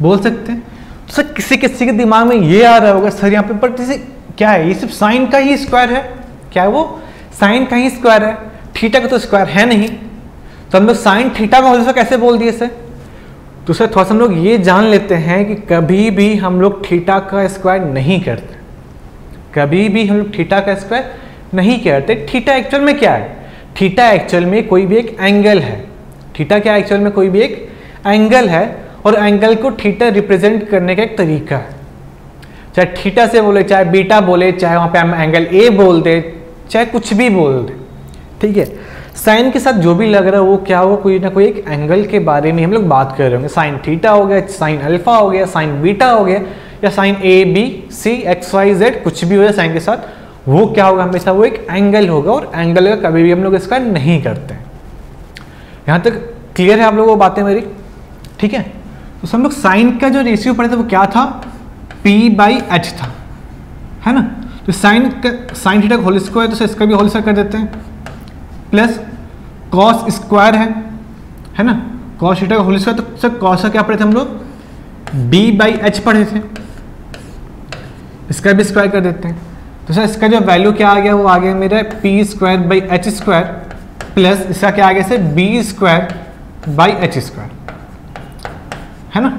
बोल सकते हैं? तो सर, किसी किसी के दिमाग में ये आ रहा होगा, सर, यहाँ पे, पर जैसे क्या है? ये सिर्फ़ साइन का ही स्क्वायर है। क्या है वो? साइन का ही स्क्वायर है। थीटा का तो स्क्वायर है नहीं। तो हम लोग साइन थीटा का होल स्क्वायर कैसे बोल दिए सर? तो सर, थोड़ा सा हम लोग ये जान लेते हैं कि कभी भी हम लोग थीटा का स्क्वायर नहीं करते। कभी भी हम लोग थीटा का स्क्वायर नहीं करते। थीटा एक्चुअल में क्या है? थीटा एक्चुअल में कोई भी एक एंगल है। थीटा क्या एक्चुअल में कोई भी एक एंगल है और एंगल को थीटा रिप्रेजेंट करने का एक तरीका है। चाहे थीटा से बोले, चाहे बीटा बोले, चाहे वहाँ पे हम एंगल ए बोल दे, चाहे कुछ भी बोल दे। ठीक है? साइन के साथ जो भी लग रहा है, वो क्या हो, कोई ना कोई एक एंगल के बारे में हम लोग बात कर रहे होंगे। साइन थीटा हो गया, साइन अल्फ़ा हो गया, साइन बीटा हो गया, या sine A B C X Y Z कुछ भी हो जाए साइन के साथ, वो क्या होगा हमेशा, वो एक एंगल होगा और एंगल का कभी भी हम लोग इसका नहीं करते। यहाँ तक क्लियर है आप लोगों को बातें मेरी? ठीक है? तो हम लोग साइन का जो रेशियो पढ़े थे, वो क्या था? पी बाई एच था। है ना? तो साइन का, साइन थीटा होल स्क्वायर तो इसका भी होल स्क्वायर कर देते हैं। प्लस कॉस स्क्वायर है है ना? कॉस थीटा का होल स्क्वायर तो सर कॉस का क्या पढ़े थे हम लोग? बी बाई एच पढ़े थे। इसका भी स्क्वायर कर देते हैं। तो सर इसका जो वैल्यू क्या आ गया, वो आ गया मेरा P square by H square plus इसका क्या आ गया sir B square by H square है ना?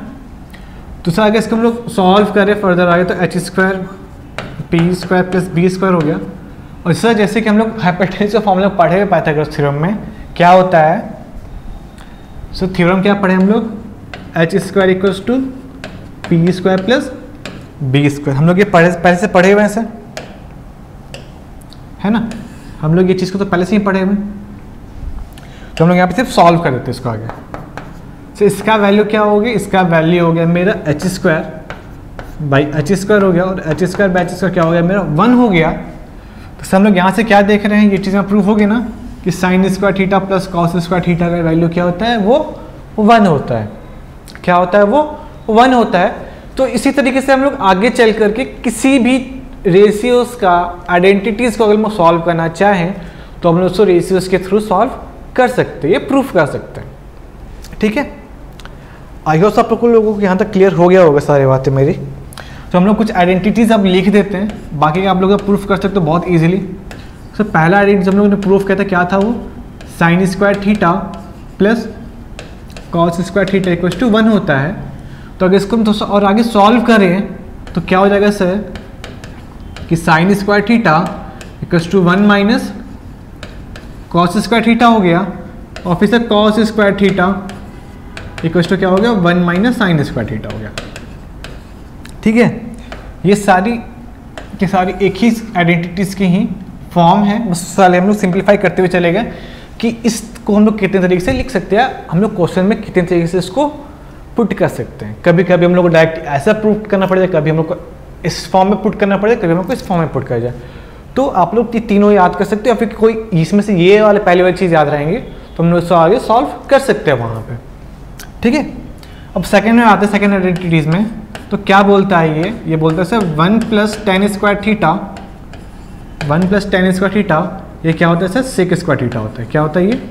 तो सर अगर इसको हम लोग सॉल्व करें फर्दर आगे तो H square P square plus B square हो गया। और सर, जैसे कि हम लोग हाइपोटेन्यूज का फॉर्मूला पढ़े हुए पाइथागोरस थ्योरम में, क्या होता है? सो थ्योरम क्या पढ़े हम लोग? H square equals to P square plus B square हम लोग ये पढ़े पहले से पढ़े हुए हैं, सर? है ना? हम लोग ये चीज़ को तो पहले से ही पढ़े हुए तो हम लोग यहाँ पे सिर्फ़ सॉल्व कर देते हैं इसको आगे। तो इसका वैल्यू क्या हो गया? इसका वैल्यू हो गया मेरा H square by H square हो गया और H square by H square क्या हो गया? मेरा वन हो गया। तो सब लोग यहाँ से क्या देख रहे हैं? ये चीज़ें प्रूफ होगी ना कि sine square theta plus cos square theta का वैल्यू क्या होता है? वो वन होता है। क्या होता है? वो वन होता है। तो इसी तरीके से हम लोग आगे चल करके किसी भी रेशियोज का आइडेंटिटीज़ को अगर हम सॉल्व करना चाहें तो हम लोग उसको रेशियोज के थ्रू सॉल्व कर सकते हैं। ये प्रूफ कर सकते हैं। ठीक है? आई होप सब लोगों को यहाँ तक क्लियर हो गया होगा सारी बातें मेरी। तो हम लोग कुछ आइडेंटिटीज़ अब लिख देते हैं। बाकी आप लोग प्रूफ कर सकते हो बहुत ईजिली सर पहला आइडेंटिटी हम लोगों ने प्रूफ किया था, क्या था वो? Sine square theta plus cos square theta equal to one होता है। तो अगर इसको हम तो और आगे सॉल्व करें तो क्या हो जाएगा सर? कि sine square theta equal to one minus cos square theta हो गया। और फिर sir cos square theta equal to क्या हो गया? One minus sine square theta हो गया। ठीक है? ये सारी की सारी एक ही आइडेंटिटीज़ की ही फॉर्म है। बस साले हम लोग सिंप्लीफाई करते हुए चले गए कि इसको हम लोग कितने तरीके से लिख सकते हैं, हम लोग क्वेश्चन में कितने तरीके से इसको पुट कर सकते हैं। कभी कभी हम लोग को डायरेक्ट ऐसा प्रूफ करना पड़ जाए कभी हम लोग को इस फॉर्म में पुट करना पड़ेगा कभी हम लोग को इस फॉर्म में पुट कर जाए। तो आप लोग ये तीनों याद कर सकते हो, या फिर कोई इसमें से ये वाले पहले वाली चीज़ याद रहेंगे तो हम लोग इसको आगे सॉल्व कर सकते हैं वहाँ पर ठीक है? अब सेकेंड में आते हैं सेकेंड आइडेंटिटीज़ में तो क्या बोलता है ये? ये बोलता है, sir one plus tan square theta one plus tan square theta ये क्या होता है, सर? सिक स्क्वायर थीटा होता है। क्या होता है ये?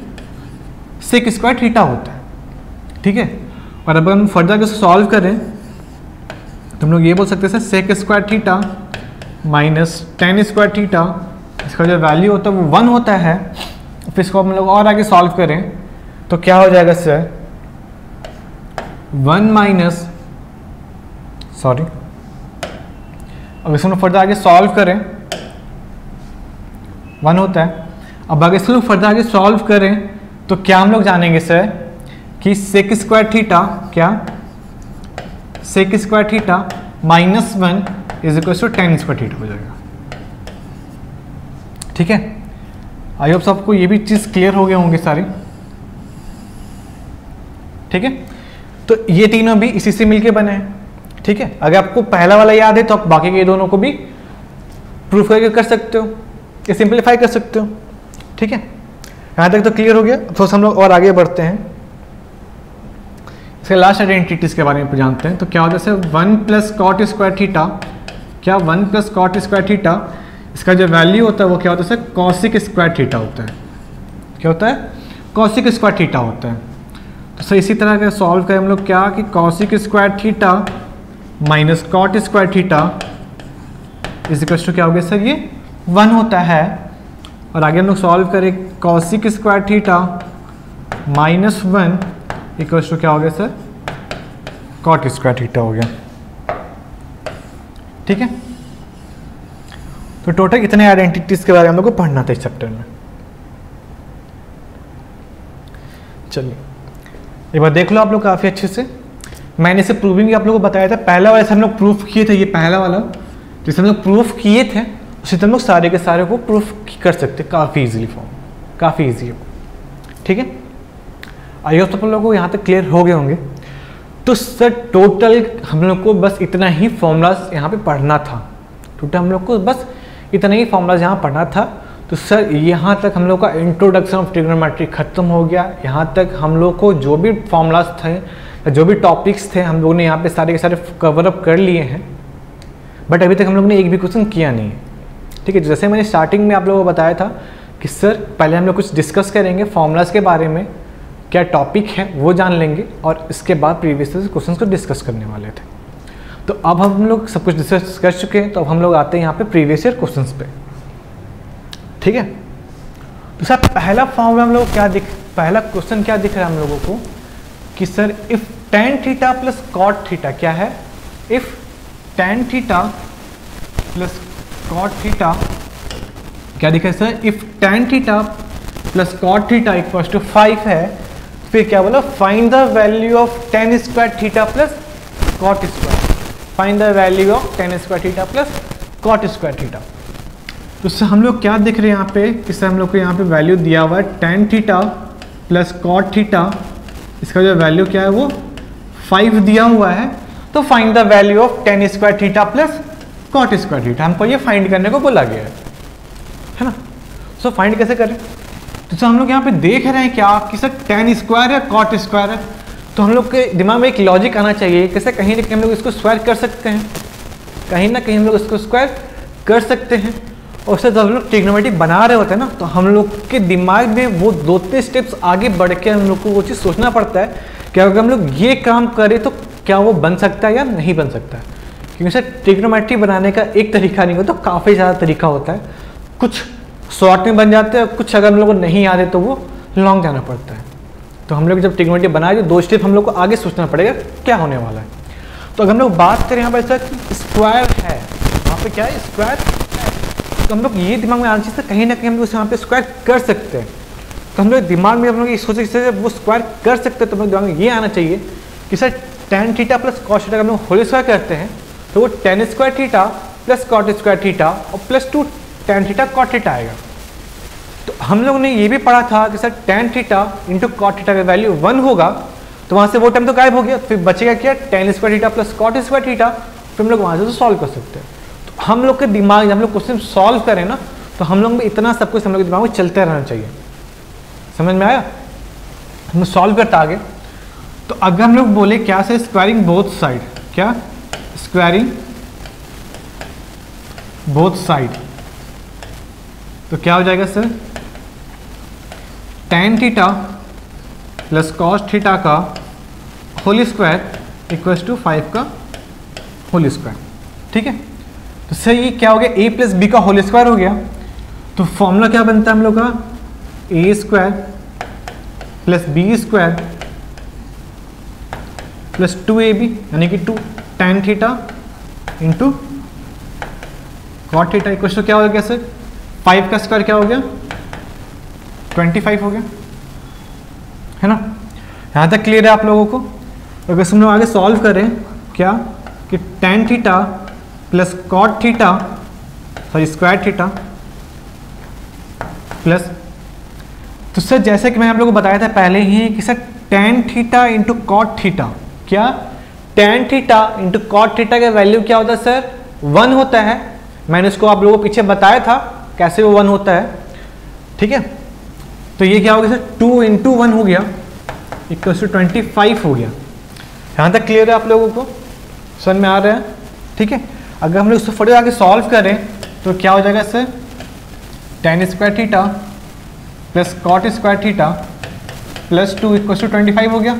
सिक स्क्वायर थीटा होता है। ठीक है? और अब हम फर्दर इसको सॉल्व करें। तो हम लोग ये बोल सकते हैं, sir sec square theta minus tan square theta इसका जो वैल्यू होता है, वो वन होता है। फिर इसको हम लोग और आगे सॉल्व करें तो क्या हो जाएगा सर वन माइनस, सॉरी, अब इसको फर्दर आगे सॉल्व करें। वन होता है। अब अगर इसको फर्दर आगे सॉल्व करें तो क्या हम लोग जानेंगे सर कि सेक स्क्वायर थीटा क्या? Sec square theta minus one is equal to tan square theta हो जाएगा। ठीक है? आई होप सबको ये भी चीज़ क्लियर हो गए होंगे सारी। ठीक है? तो ये तीनों भी इसी से मिलके बने हैं। ठीक है? अगर आपको पहला वाला याद है तो आप बाकी के दोनों को भी प्रूफ करके कर सकते हो। या सिंप्लीफाई कर सकते हो। ठीक है? यहाँ तक तो क्लियर हो गया। तो हम लोग और आगे बढ़ते हैं। इसके लास्ट आइडेंटिटीज के बारे में जानते हैं। तो क्या होता है one plus cot square theta क्या one plus cot square theta इसका जो वैल्यू होता है, वो क्या होता है कॉसिक स्क्वायर थीटा होता है। क्या होता है? कॉसिक स्क्वायर थीटा होता है। सर इसी तरह का सॉल्व करें हम लोग क्या कि cosec square theta minus cot square theta equal to क्या हो गया सर ये? वन होता है। और आगे हम लोग सॉल्व करें cosec square theta minus one equal to क्या हो गया सर? कॉट स्क्वायर थीटा हो गया। ठीक है? तो टोटल इतने आइडेंटिटीज के बारे में हम लोग को पढ़ना था इस चैप्टर में। चलिए। एक बार देख लो आप लोग काफ़ी अच्छे से। मैंने इसे प्रूविंग आप लोगों को बताया था। पहला वाला हम लोग प्रूफ किए थे, ये पहला वाला, जिसे हम लोग प्रूफ किए थे, उसे हम लोग सारे के सारे को प्रूफ कर सकते, काफ़ी ईजिली फॉर्म काफ़ी ईजी हो। ठीक है? आई होप सब लोगों को यहाँ तक क्लियर हो गए होंगे। तो सर टोटल हम लोग को बस इतना ही फॉर्मूलाज यहाँ पे पढ़ना था। टोटल हम लोग को बस इतना ही फॉर्मूलाज यहाँ पढ़ना था। तो सर, यहाँ तक हम लोग का इंट्रोडक्शन ऑफ़ ट्रिग्नोमेट्री खत्म हो गया। यहाँ तक हम लोग को जो भी फॉर्मूलाज थे, जो भी टॉपिक्स थे, हम लोग ने यहाँ पे सारे के सारे कवर अप कर लिए हैं। बट अभी तक हम लोग ने एक भी क्वेश्चन किया नहीं है। ठीक है जैसे मैंने स्टार्टिंग में आप लोगों को बताया था कि सर, पहले हम लोग कुछ डिस्कस करेंगे फॉर्मूलाज के बारे में, क्या टॉपिक है, वो जान लेंगे और इसके बाद प्रीवियस क्वेश्चन को डिस्कस करने वाले थे। तो अब हम लोग सब कुछ डिस्कस कर चुके हैं तो अब हम लोग आते हैं यहाँ पे प्रीवियस ईयर क्वेश्चन पे। ठीक है? तो सर, पहला फॉर्मूला हम लोग क्या दिख, पहला क्वेश्चन क्या दिख रहा है हम लोगों को? कि sir if tan theta plus cot theta क्या है? If tan theta plus cot theta क्या दिखा sir? If tan theta plus cot theta equal to five है फिर क्या बोला? Find the value of tan square theta plus cot square find the value of tan square theta plus cot square theta तो उससे हम लोग क्या देख रहे हैं यहाँ पे? इससे हम लोग को यहाँ पे वैल्यू दिया हुआ है tan theta plus cot theta इसका जो वैल्यू क्या है वो? फाइव दिया हुआ है। तो find the value of tan square theta plus cot square theta हमको ये फाइंड करने को बोला गया है। है ना? सो so, फाइंड कैसे करें? तो सर हम लोग यहाँ पे देख रहे हैं क्या? कि सर टेन स्क्वायर है कॉट स्क्वायर है। तो हम लोग के दिमाग में एक लॉजिक आना चाहिए कैसे कहीं ना कहीं हम लोग इसको स्क्वायर कर सकते हैं। कहीं ना कहीं हम लोग इसको स्क्वायर कर सकते हैं। और उससे जब हम लोग टेक्नोमेटिक बना रहे होते हैं ना तो हम लोग के दिमाग में वो दो तीन स्टेप्स आगे बढ़ के हम लोग को वो चीज़ सोचना पड़ता है कि अगर हम लोग ये काम करें तो क्या वो बन सकता है या नहीं बन सकता है। क्योंकि सर टेक्नोमेट्री बनाने का एक तरीका नहीं होता तो काफ़ी ज़्यादा तरीका होता है। कुछ शॉर्ट में बन जाते हैं, कुछ अगर हम लोग को नहीं आते तो वो लॉन्ग जाना पड़ता है। तो हम लोग जब टेक्नोमेट्री बनाए तो दो स्टेप हम लोग को आगे सोचना पड़ेगा क्या होने वाला है। तो अगर हम लोग बात करें यहाँ पर ऐसा स्क्वायर है, वहाँ पे क्या है? स्क्वायर तो हम लोग ये दिमाग में आना चाहिए कहीं ना कहीं हम लोग यहाँ पे स्क्वायर कर सकते हैं। तो हम लोग दिमाग में हम लोग ये सोचे से वो स्क्वायर कर सकते हैं तो हम लोग दिमाग में ये आना चाहिए कि sir tan theta plus cos theta हम लोग होल स्क्वायर करते हैं तो वो tan square theta plus cot square theta और plus two tan theta cot theta आएगा। तो हम लोग ने ये भी पढ़ा था कि sir tan theta into cot theta का वैल्यू वन होगा तो वहाँ से वो टाइम तो गायब हो गया फिर बचेगा क्या? Tan square theta plus cot square theta फिर हम लोग वहाँ से तो सॉल्व कर सकते हैं। तो हम लोग के दिमाग, जब हम लोग क्वेश्चन सॉल्व करें ना तो हम लोग में इतना सब कुछ हम लोग के दिमाग में चलते रहना चाहिए। समझ में आया? हम सॉल्व करता आगे। तो अगर हम लोग बोले, क्या से स्क्वायरिंग बोथ साइड क्या? स्क्वायरिंग बोथ साइड तो क्या हो जाएगा sir tan theta plus cos theta का whole square equals to five का होल स्क्वायर ठीक है? तो सर, ये क्या हो गया? ए प्लस बी का होल स्क्वायर हो गया। तो फॉर्मूला क्या बनता है हम लोग का? A square plus B square plus two A B यानी कि two tan theta into cot theta equals to क्या हो गया सर फाइव का स्क्वायर क्या हो गया? ट्वेंटी फाइव हो गया। है ना? यहाँ तक क्लियर है आप लोगों को? अगर हम लोग आगे सॉल्व करें, क्या? कि tan theta plus cot theta sorry square theta plus तो सर, जैसे कि मैंने आप लोगों को बताया था पहले ही कि sir tan theta into cot theta क्या? Tan theta into cot theta का वैल्यू क्या होता है सर? वन होता है। मैंने उसको आप लोगों को पीछे बताया था कैसे वो वन होता है। ठीक है? तो ये क्या हो गया सर? टू इंटू वन हो गया इक्वल टू ट्वेंटी फाइव हो गया। यहाँ तक क्लियर है आप लोगों को? समझ में आ रहा है? ठीक है? अगर हम लोग इसको फटे आगे सॉल्व करें तो क्या हो जाएगा sir tan square theta plus cot square theta plus two equal to twenty five हो गया।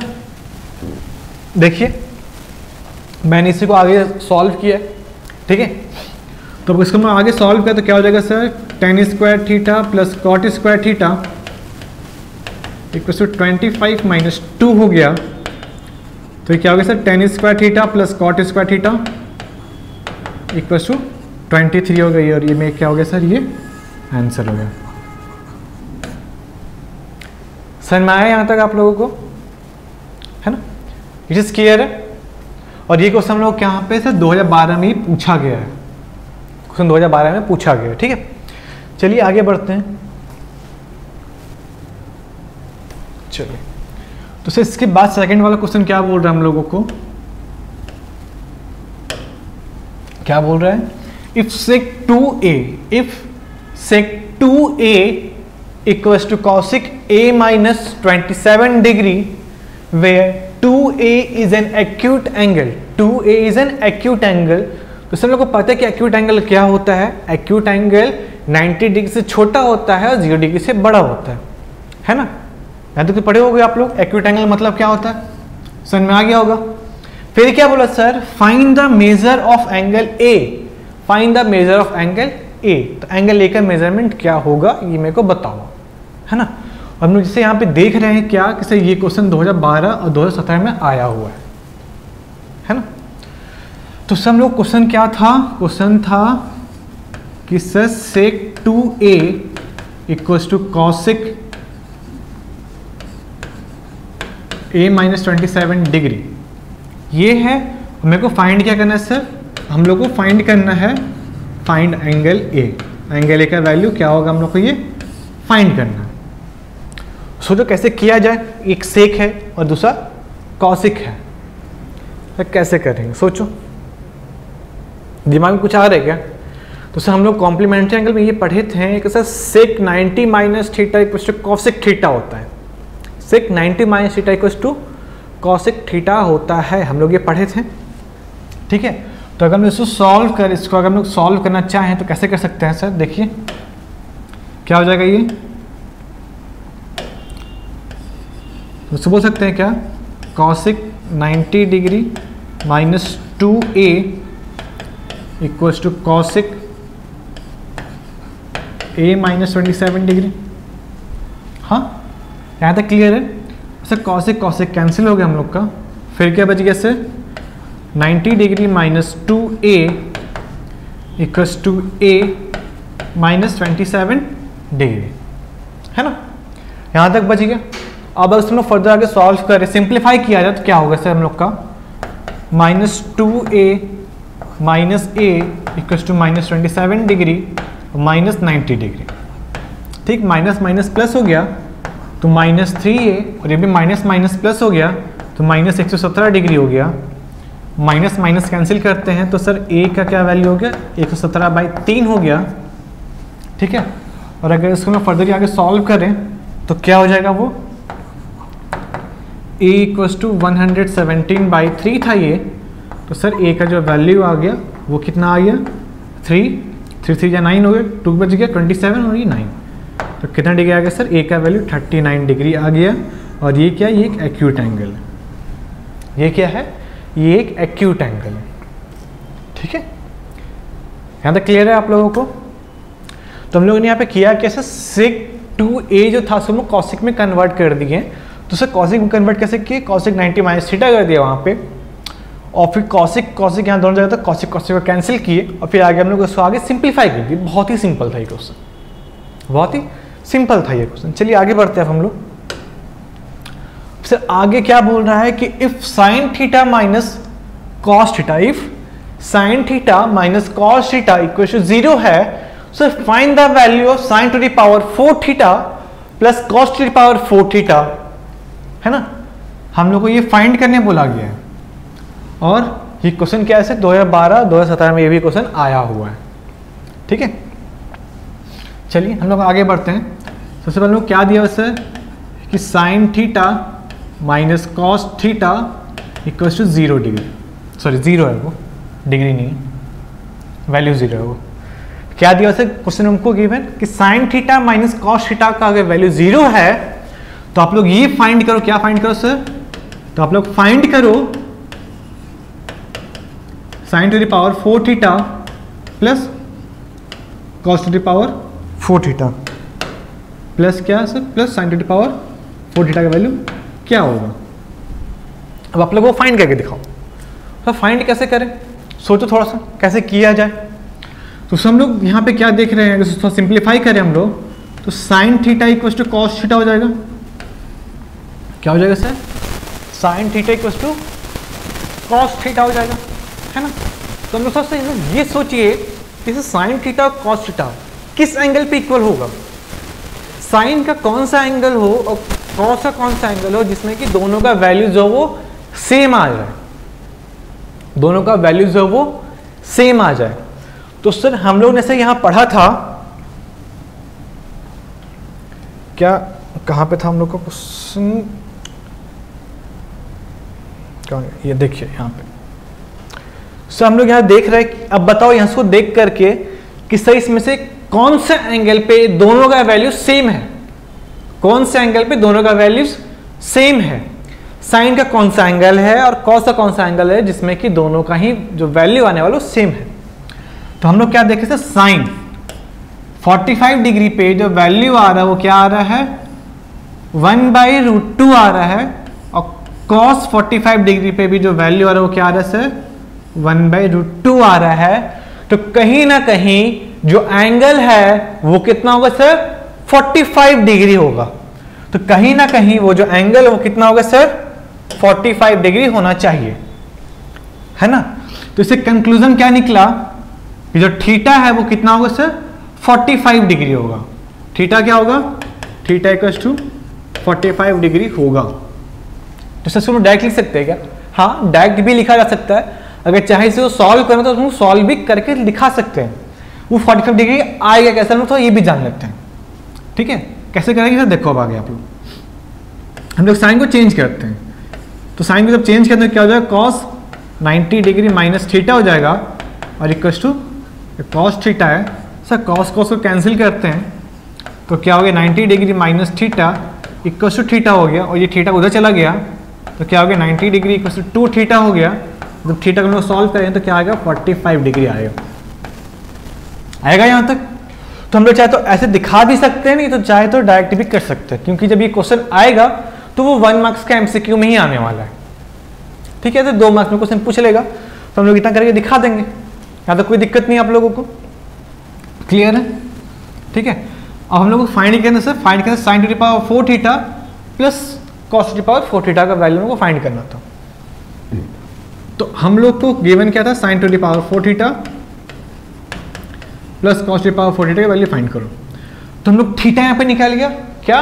देखिए, मैंने इसी को आगे सॉल्व किया ठीक है? तो इसको मैं आगे सॉल्व किया तो क्या हो जाएगा sir tan square theta plus cot square theta equal to twenty five minus two हो गया। तो क्या हो गया sir tan square theta plus cot square theta equal to twenty three हो गई और ये में क्या हो गया सर? ये आंसर हो गया। सर, मैं आया यहाँ तक आप लोगों को, है ना? इट इज़ क्लियर है? और ये क्वेश्चन हम लोग यहाँ पे सर? 2012 में ही पूछा गया है। क्वेश्चन 2012 में पूछा गया है, ठीक है? चलिए आगे बढ़ते हैं। चलिए। तो सर, इसके बाद सेकंड वाला क्वेश्चन क्या बोल रहा है हम लोगों को? क्या बोल रहा है? If sec two A if sec two A equals to cosec A minus twenty seven degree where two A is an acute angle two A is an acute angle तो सब लोग को पता है कि एक्यूट एंगल क्या होता है? एक्यूट एंगल 90 डिग्री से छोटा होता है और ज़ीरो डिग्री से बड़ा होता है। है ना? यहाँ तो पढ़े होगे आप लोग। एक्यूट एंगल मतलब क्या होता है? समझ में आ गया होगा? फिर क्या बोला, sir find the measure of angle A find the measure of angle A तो एंगल ए का मेज़रमेंट क्या होगा, ये मेरे को बताओ, है ना? हम लोग जैसे यहाँ पे देख रहे हैं क्या कि ये क्वेश्चन 2012 और 2017 में आया हुआ है है ना? तो सब लोग क्वेश्चन क्या था? क्वेश्चन था कि sir sec two A equals to cosec A minus twenty seven degree ये है, मेरे को फाइंड क्या करना है सर हम लोग को फाइंड करना है find angle A angle A का वैल्यू क्या होगा हम लोग को ये? फाइंड करना है। सोचो कैसे किया जाए, एक सेक है और दूसरा कौशिक है। तो कैसे करेंगे? सोचो। दिमाग में कुछ आ रहा है क्या? तो सर हम लोग कॉम्प्लीमेंट्री एंगल में ये पढ़े थे कि sir sec 90 minus theta equals to cosec theta होता है। Sec 90 minus theta equals to cosec theta होता है। हम लोग ये पढ़े थे। ठीक है? तो अगर हम इसको सॉल्व कर, इसको अगर हम लोग सॉल्व करना चाहें तो कैसे कर सकते हैं सर देखिए। क्या हो जाएगा ये? तो बोल सकते हैं क्या? Cosec 90 degree minus two A equals to cosec A minus twenty seven degree. हाँ? यहाँ तक क्लियर है? सर कॉसिक कॉसिक कैंसिल हो गया हम लोग का। फिर क्या बच गया sir 90 degree minus two A two A minus twenty degree. है ना? यहाँ तक बच गया। अब अगर हम लोग फर्दर आगे सॉल्व करें सिंप्लीफाई किया जाए तो क्या होगा सर हम लोग का? Minus two A minus A equals to minus twenty seven degree minus ninety degree. ठीक, माइनस माइनस प्लस हो गया। तो माइनस थ्री ए और ये भी माइनस माइनस प्लस हो गया तो माइनस एक सौ सत्रह डिग्री हो गया। माइनस माइनस कैंसिल करते हैं तो सर ए का क्या वैल्यू हो गया? एक सौ सत्रह बाई तीन हो गया। ठीक है? और अगर इसको मैं फर्दर आगे सॉल्व करें तो क्या हो जाएगा वो? A equals to one hundred seventeen by three था ये। तो सर ए का जो वैल्यू आ गया, वो कितना आ गया? थ्री थ्री थ्री या नाइन हो गया। टू बच गया ट्वेंटी सेवन और ये नाइन तो कितना डिग्री आ गया सर? ए का वैल्यू थर्टी नाइन डिग्री आ गया। और ये क्या? ये एक एक्यूट एंगल है। ये क्या है? ये एक एक्यूट एंगल है। ठीक है? यहाँ तक क्लियर है आप लोगों को? तो हम लोगों ने यहाँ पे किया कैसे? सिक टू ए जो था, उसको कॉसिक में कन्वर्ट कर दिए। तो सर कॉसिक में कन्वर्ट कैसे किए? कॉसिक 90 माइनस थीटा कर दिया वहाँ पे। और फिर कॉसिक कॉसिक यहाँ दोनों जगह तक कॉसिक कॉसिक को कैंसिल किए। और फिर आगे हम लोग उसको आगे सिंप्लीफाई कर दिए। बहुत ही सिंपल था ये क्वेश्चन बहुत ही सिंपल था ये क्वेश्चन चलिए आगे बढ़ते हैं हम लोग। सर आगे क्या बोल रहा है कि if sin theta minus cos theta if sin theta minus cos theta equal zero है so find the value of sin to the power four theta plus cos to the power four theta है ना? हम लोग को ये फाइंड करने बोला गया है। और ये क्वेश्चन क्या है 2012 2017 में ये भी क्वेश्चन आया हुआ है। ठीक है? चलिए, हम लोग आगे बढ़ते हैं। सबसे पहले क्या दिया सर? कि sin theta minus cos theta equals to zero degree sorry zero है वो। डिग्री नहीं वैल्यू ज़ीरो है वो। क्या दिया सर? क्वेश्चन हमको गिवन कि sin theta minus cos theta का अगर वैल्यू ज़ीरो है तो आप लोग ये फाइंड करो। क्या फाइंड करो सर? तो आप लोग फाइंड करो। Sin to the power four theta plus cos to the power four theta. Plus क्या है sir? Plus sin to power four theta का वैल्यू क्या होगा? अब आप लोग वो फाइंड करके दिखाओ। तो फाइंड कैसे करें? सोचो थोड़ा सा, कैसे किया जाए? तो हम लोग यहाँ पे क्या देख रहे हैं? थोड़ा सिंप्लीफाई करें हम लोग तो sin theta equal to cos theta हो जाएगा। क्या हो जाएगा sir? Sin theta equal to cos theta हो जाएगा, है ना? तो हम लोग सोचते हैं ये सोचिए कि साइन थीटा कॉस थीटा किस एंगल पे इक्वल होगा? साइन का कौन सा एंगल हो और कौन सा कौन सा एंगल हो जिसमें कि दोनों का वैल्यू जो वो सेम आ जाए? दोनों का वैल्यू जो वो सेम आ जाए। तो सर, हम लोग ने से यहाँ पढ़ा था, क्या, कहाँ पे था हम लोग का क्वेश्चन ये देखिए यहाँ पे। सो हम लोग यहाँ देख रहे हैं अब बताओ यहाँ इसको देख करके कि सही इसमें से कौन से एंगल पे दोनों का वैल्यू सेम है? कौन से एंगल पे दोनों का वैल्यू सेम है? साइन का कौन सा एंगल है और कौन सा कौन सा एंगल है जिसमें कि दोनों का ही जो वैल्यू आने वाला सेम है? तो हम लोग क्या देखे सर साइन 45 डिग्री पे जो वैल्यू आ रहा है, वो क्या आ रहा है? वन बाई रूट टू आ रहा है और कॉस 45 डिग्री पे भी जो वैल्यू आ रहा है, वो क्या आ रहा है sir one by root two आ रहा है। तो कहीं ना कहीं जो एंगल है, वो कितना होगा सर 45 डिग्री होगा। तो कहीं ना कहीं वो जो एंगल वो कितना होगा सर 45 डिग्री होना चाहिए। है ना? तो इससे कंक्लूजन क्या निकला? कि जो थीटा है, वो कितना होगा सर 45 डिग्री होगा। थीटा क्या होगा? थीटा इक्वस टू 45 डिग्री होगा। तो सर इसको डायरेक्ट लिख सकते हैं क्या? हाँ डायरेक्ट भी लिखा जा सकता है। अगर चाहे इसे सॉल्व करना तो सॉल्व भी करके लिखा सकते हैं। वो 45 डिग्री आएगा कैसे? तो ये भी जान लेते हैं। ठीक है? कैसे करेंगे? सर देखो अब आगे आप लोग। हम लोग साइन को चेंज करते हैं। तो साइन को जब चेंज करते हैं, क्या हो जाएगा? कॉस 90 डिग्री माइनस थीटा हो जाएगा। और इक्वस टू कॉस थीटा है। सर कॉस कॉस को कैंसिल करते हैं। तो क्या हो गया? 90 degree minus theta equals to theta हो गया। और ये थीटा उधर चला गया। तो क्या हो गया? 90 degree equals to two theta हो गया। जब थीटा को हम लोग सॉल्व करें तो क्या आएगा? 45 डिग्री आएगा। आएगा यहाँ तक? तो हम लोग चाहे तो ऐसे दिखा भी सकते हैं, नहीं तो चाहे तो डायरेक्ट भी कर सकते हैं, क्योंकि जब ये क्वेश्चन आएगा तो वो वन मार्क्स का एमसीक्यू में ही आने वाला है। ठीक है तो दो मार्क्स में क्वेश्चन पूछ लेगा तो हम लोग इतना करके दिखा देंगे। यहाँ तो कोई दिक्कत नहीं आप लोगों को। क्लियर है? ठीक है? अब हम लोग फाइंड करना सर फाइंड करना sin to power four theta plus cos to power four theta का वैल्यू को फाइंड करना था। तो हम लोग को गिवन क्या था? Sin to power four theta plus cos to power four theta का वैल्यू फाइंड करो। तो हम लोग थीटा यहाँ पे निकाल गया क्या?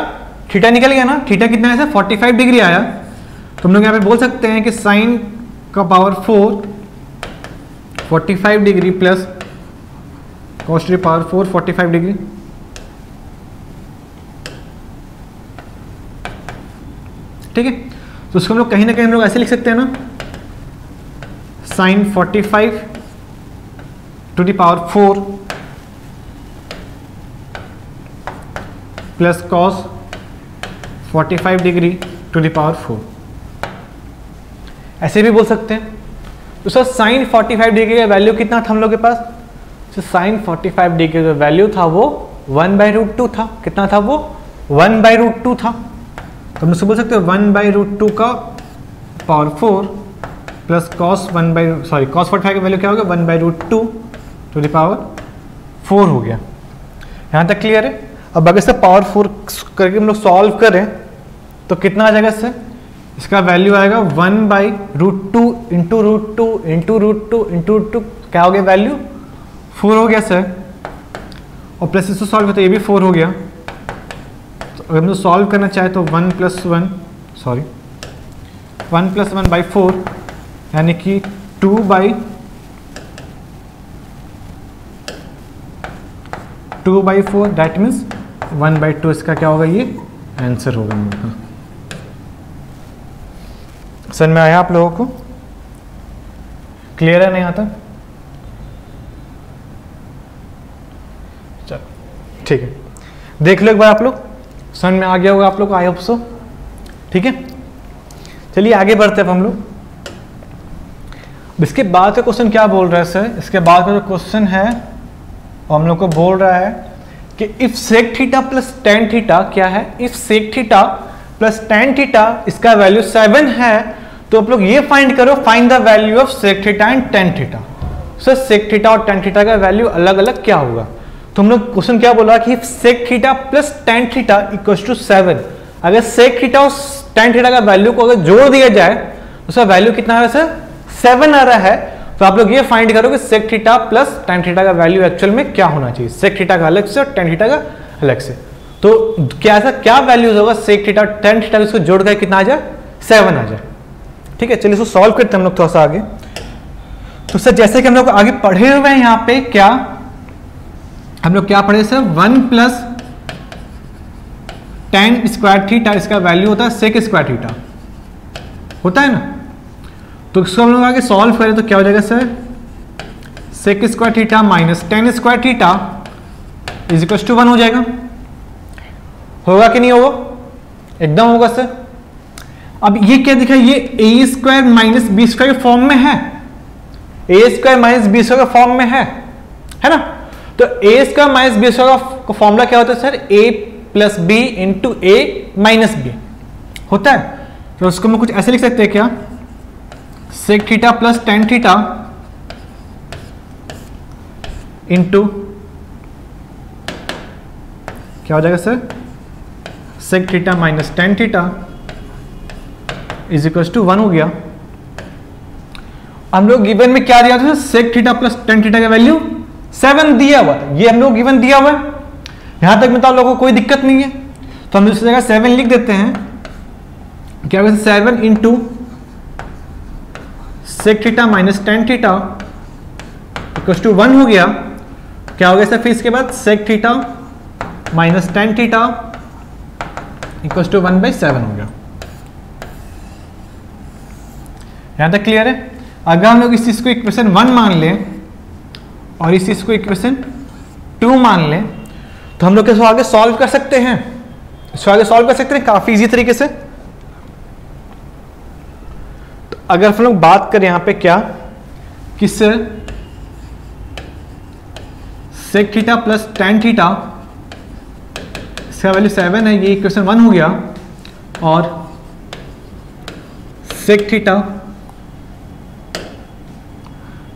थीटा निकल गया ना? थीटा कितना सर 45 डिग्री आया। तो हम लोग यहाँ पे बोल सकते हैं कि साइन का power four 45 degree plus cos to power four 45 degree ठीक है? तो उसको हम लोग कहीं ना कहीं हम लोग ऐसे लिख सकते हैं ना। Sin 45 to the power four plus cos 45 degree to the power four ऐसे भी बोल सकते हैं। तो सर साइन 45 डिग्री का वैल्यू कितना था हम लोग के पास? तो साइन 45 डिग्री का वैल्यू था वो वन बाई रूट टू था। कितना था वो? वन बाई रूट टू था। तो हम उसको बोल सकते हैं वन बाई रूट टू का power four plus cos one by sorry cos forty five का वैल्यू क्या हो गया? One by root two to the power four हो गया। यहाँ तक क्लियर है? अब अगर से पावर फोर करके हम लोग सॉल्व करें तो कितना आ जाएगा इससे? इसका वैल्यू आएगा one by root two into root two into root two into root two क्या हो गया वैल्यू फोर हो गया सर और प्लस इसको सॉल्व करते ये भी फोर हो गया. तो अगर हम लोग सॉल्व करना चाहे तो one plus one sorry one plus one by four यानी कि two by two by four that means one by two इसका क्या होगा? ये आंसर होगा हम लोग का। समझ में आया आप लोगों को? क्लियर है नहीं आता चलो, ठीक है। देख लो एक बार आप लोग। समझ में आ गया होगा आप लोग आई होप सो ठीक है? चलिए आगे बढ़ते हैं हम लोग। इसके बाद का क्वेश्चन क्या बोल रहा है सर इसके बाद का जो क्वेश्चन है, वो हम लोग को बोल रहा है कि if sec theta plus tan theta क्या है? If sec theta plus tan theta इसका वैल्यू सेवन है तो आप लोग ये फाइंड करो find the value of sec theta and tan theta sir sec theta और टेन थीटा का वैल्यू अलग अलग क्या होगा? तो हम लोग क्वेश्चन क्या बोला कि sec theta plus tan theta equal to seven अगर सेक थीटा और टेन थीटा का वैल्यू को अगर जोड़ दिया जाए, उसका वैल्यू कितना है सर सेवन आ रहा है। तो आप लोग ये फाइंड करो कि sec theta plus tan theta का वैल्यू एक्चुअल में क्या होना चाहिए। सेक थीटा का अलग से और टेन थीटा का अलग से। तो क्या ऐसा क्या वैल्यूज़ होगा? सेक थीटा और टेन थीटा इसको जोड़ कर कितना आ जाए? सेवन आ जाए। ठीक है, चलिए इसको सॉल्व करते हैं हम लोग थोड़ा सा आगे। तो सर, जैसे कि हम लोग आगे पढ़े हुए हैं यहाँ पे, क्या? हम लोग क्या पढ़े sir? One plus tan square theta इसका वैल्यू होता है सेक स्क्वायर थीटा होता है ना? तो इसको हम लोग आगे सॉल्व करें तो क्या हो जाएगा sir sec square theta minus tan square theta is equal to one हो जाएगा। होगा कि नहीं होगा? एकदम होगा सर अब ये क्या दिखा, ये A square minus B square form में है। A square minus B square का फॉर्म में है है ना? तो A square minus B square का फॉर्मूला क्या होता है sir A plus B into A minus B होता है? तो उसको हम कुछ ऐसे लिख सकते हैं क्या? Sec theta plus tan theta into क्या हो जाएगा sir sec theta minus tan theta is equal to one हो गया। हम लोग गिवन में क्या दिया था sec theta plus tan theta का वैल्यू सेवन दिया हुआ ये हम लोग गिवन दिया हुआ है। यहाँ तक में तो आप लोगों को कोई दिक्कत नहीं है। तो हम दूसरी जगह सेवन लिख देते हैं। क्या seven into sec theta minus tan theta equal to one हो गया। क्या हो गया सर फिर इसके बाद? Sec theta minus tan theta equal to one by seven हो गया। यहाँ तक क्लियर है? अगर हम लोग इस चीज़ को इक्वेशन वन मान लें और इस चीज़ को इक्वेशन टू मान लें तो हम लोग इसको आगे सॉल्व कर सकते हैं? इसको आगे सॉल्व कर सकते हैं काफ़ी इजी तरीके से तो अगर हम लोग बात करें यहाँ पे क्या किस sec theta plus tan theta इसका वैल्यू सेवन है, ये इक्वेशन वन हो गया, और sec theta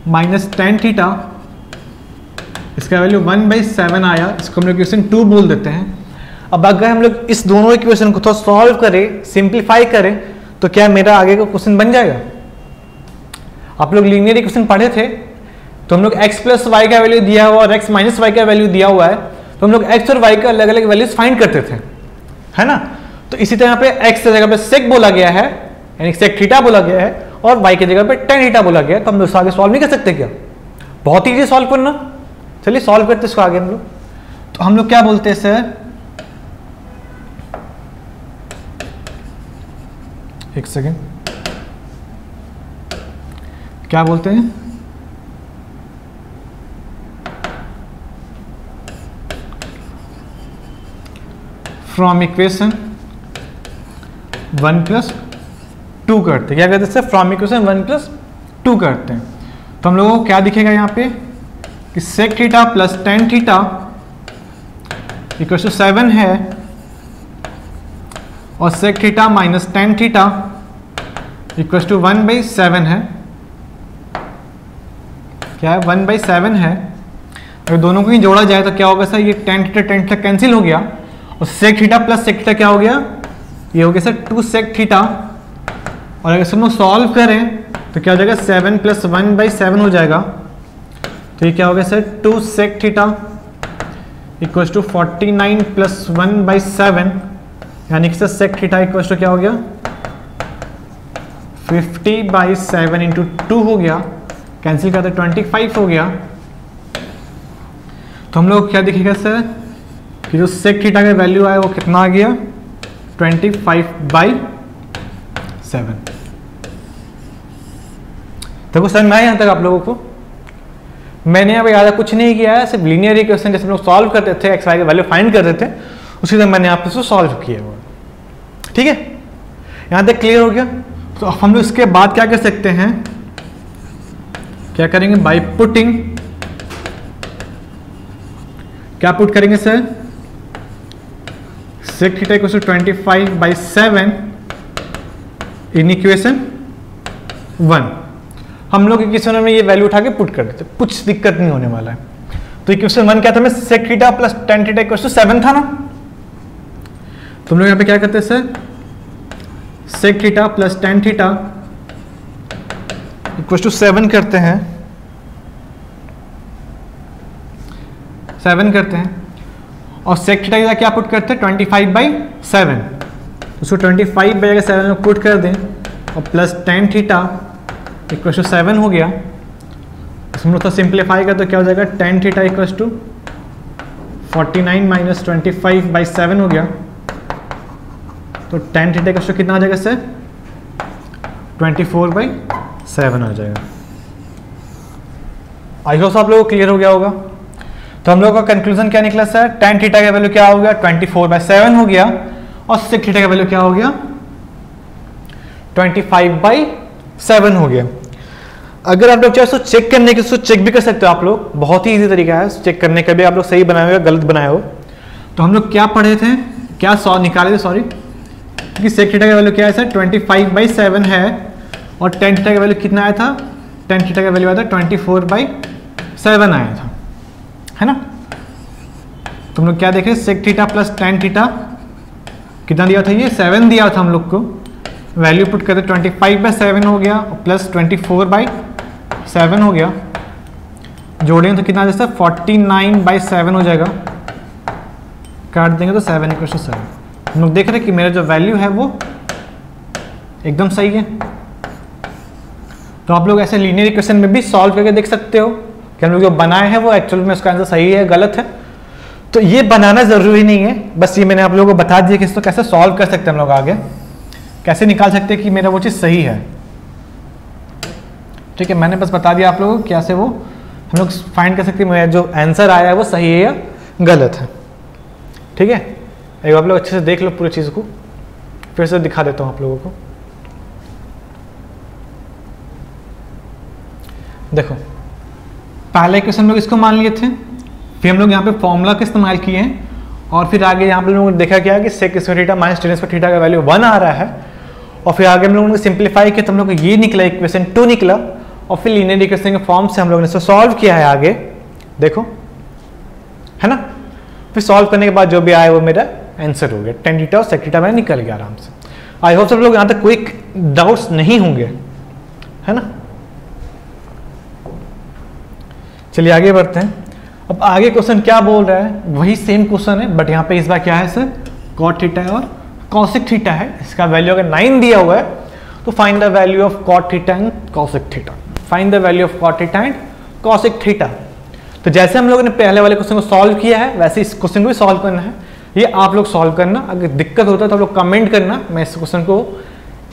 minus tan theta इसका वैल्यू वन बाई सेवन आया, इसको हम लोग इक्वेशन टू बोल देते हैं। अब अगर हम लोग इस दोनों इक्वेशन को थोड़ा सॉल्व करें सिंप्लीफाई करें तो क्या मेरा आगे का क्वेश्चन बन जाएगा? आप लोग लीनियर इक्वेशन पढ़े थे तो हम लोग x प्लस वाई का वैल्यू दिया हुआ और x माइनस वाई का वैल्यू दिया हुआ है तो हम लोग x और y का अलग अलग वैल्यूज़ फाइंड करते थे, है ना? तो इसी तरह पे x की जगह पे सेक बोला गया है, यानी सेक थीटा बोला गया है, और y की जगह पे टेन थीटा बोला गया है तो हम लोग आगे सॉल्व नहीं कर सकते क्या? बहुत ईजी सॉल्व करना। चलिए सॉल्व करते इसको आगे हम लोग। तो हम लोग क्या बोलते हैं सर एक सेकेंड क्या बोलते हैं? From equation one plus two करते हैं। क्या कहते हैं from equation one plus two करते हैं। तो हम लोगों को क्या दिखेगा यहाँ पे? कि sec theta plus tan theta equation seven है। और sec theta minus tan theta equal to one by seven है। क्या है? वन बाई सेवन है। अगर दोनों को ही जोड़ा जाए तो क्या होगा सर? ये tan theta tan theta cancel हो गया। और sec theta plus sec theta क्या हो गया? ये हो गया सर टू सेक थीटा और अगर लोग सॉल्व करें तो क्या हो जाएगा? Seven plus one by seven हो जाएगा। तो ये क्या हो गया sir? Two sec theta equal to forty nine plus one by seven यानी कि sir sec theta equal to क्या हो गया? Fifty by seven into two हो गया। कैंसिल करते ट्वेंटी फाइव हो गया। तो हम लोग क्या दिखेगा सर कि जो सेक थीटा का वैल्यू आया वो कितना आ गया? ट्वेंटी फाइव बाई सेवन देखो सर मैं यहाँ तक आप लोगों को मैंने अब ज़्यादा कुछ नहीं किया है, सिर्फ़ लीनियर इक्वेशन जैसे हम लोग सॉल्व करते थे एक्स वाई का वैल्यू फाइंड करते थे, उसी तरह मैंने आप इसको सॉल्व किया हुआ ठीक है? यहाँ तक क्लियर हो गया? तो हम लोग इसके बाद क्या कर सकते हैं? क्या करेंगे? बाई पुटिंग क्या पुट करेंगे sir sec theta twenty five by seven in equation one हम लोग इक्वेशन में ये वैल्यू उठा के पुट कर देते कुछ दिक्कत नहीं होने वाला है। तो इक्वेशन वन क्या था? मैं sec plus tan theta seven था ना? तो हम लोग यहाँ पे क्या करते हैं sir sec theta plus tan theta equal to seven करते हैं। सेवन करते हैं। और सेक थीटा की क्या पुट करते हैं? ट्वेंटी फाइव बाई सेवन उसको ट्वेंटी फाइव बाई सेवन में पुट कर दें, और plus tan theta equal to seven हो गया। लोग तो सिंप्लीफाई कर तो क्या हो जाएगा? Tan theta equal to forty nine minus twenty five by seven हो गया। तो टेन थीटा का कितना आ जाएगा sir twenty four by seven आ जाएगा। आई होप आप लोगों को क्लियर हो गया होगा। तो हम लोग का कंक्लूजन क्या निकला सर टेन थीटा का वैल्यू क्या हो गया? ट्वेंटी फोर बाई सेवन हो गया। और सिक्स थीटा का वैल्यू क्या हो गया? ट्वेंटी फाइव बाई सेवन हो गया। अगर आप लोग चाहे उसको चेक करने के, उसको चेक भी कर सकते हो आप लोग। बहुत ही इजी तरीका है। चेक करने का भी आप लोग सही बनाए हो गलत बनाए हो। तो हम लोग क्या पढ़े थे? क्या सॉ निकाले थे? सॉरी क्योंकि सेक थीटा का वैल्यू क्या है sir twenty five by seven है। और टेन थीटा का वैल्यू कितना आया था? टेन थीटा का वैल्यू आया था ट्वेंटी फोर बाई सेवन आया था। है ना? तुम लोग क्या देखे? Sec theta plus tan theta कितना दिया था ये? सेवन दिया था हम लोग को। वैल्यू पुट करते ट्वेंटी फाइव बाई सेवन हो गया plus twenty four by seven हो गया। जोड़ेंगे तो कितना जैसे फोर्टी नाइन बाई सेवन हो जाएगा। काट देंगे तो सेवन इक्व टू सेवन हम लोग देख रहे हैं कि मेरा जो वैल्यू है वो एकदम सही है। तो आप लोग ऐसे लीनियर इक्वेशन में भी सॉल्व करके देख सकते हो कि हम लोग जो बनाए हैं वो एक्चुअल में उसका आंसर सही है, गलत है। तो ये बनाना ज़रूरी नहीं है। बस ये मैंने आप लोगों को बता दिया कि इसको कैसे सॉल्व कर सकते हैं हम लोग आगे। कैसे निकाल सकते हैं कि मेरा वो चीज़ सही है। ठीक है, मैंने बस बता दिया आप लोगों को कैसे वो हम लोग फाइंड कर सकते हैं, मेरा जो आंसर आया है वो सही है या गलत है। ठीक है? एक आप लोग अच्छे से देख लो पूरी चीज़ को। फिर से दिखा देता हूँ आप लोगों को। देखो, पहले क्वेश्चन हम लोग इसको मान लिए थे, फिर हम लोग यहाँ पे फॉर्मूला का इस्तेमाल किए हैं, और फिर आगे यहाँ पे लोगों ने देखा क्या कि sec square theta minus tan square theta का वैल्यू वन आ रहा है, और फिर आगे हम लोगों ने सिंप्लीफाई किया तो हम लोग को ये निकला इक्वेशन टू निकला, और फिर लीनियर इक्वेशन के फॉर्म से हम लोगों ने इसको सॉल्व किया है आगे। देखो, है ना? फिर सॉल्व करने के बाद जो भी आया वो मेरा आंसर हो गया। टेन थीटा और सेक थीटा मेरा निकल गया आराम से। आई होप सब लोग यहाँ तक कोई डाउट्स नहीं होंगे, है ना? चलिए आगे बढ़ते हैं। अब आगे क्वेश्चन क्या बोल रहा है? वही सेम क्वेश्चन है बट यहाँ पे इस बार क्या है सर कॉट थीटा है और कॉसिक थीटा है। इसका वैल्यू अगर नाइन दिया हुआ है तो find the value of cot theta and cosec theta find the value of cot theta and cosec theta तो जैसे हम लोगों ने पहले वाले क्वेश्चन को सॉल्व किया है, वैसे इस क्वेश्चन को भी सॉल्व करना है। ये आप लोग सॉल्व करना। अगर दिक्कत होता है तो आप लोग कमेंट करना। मैं इस क्वेश्चन को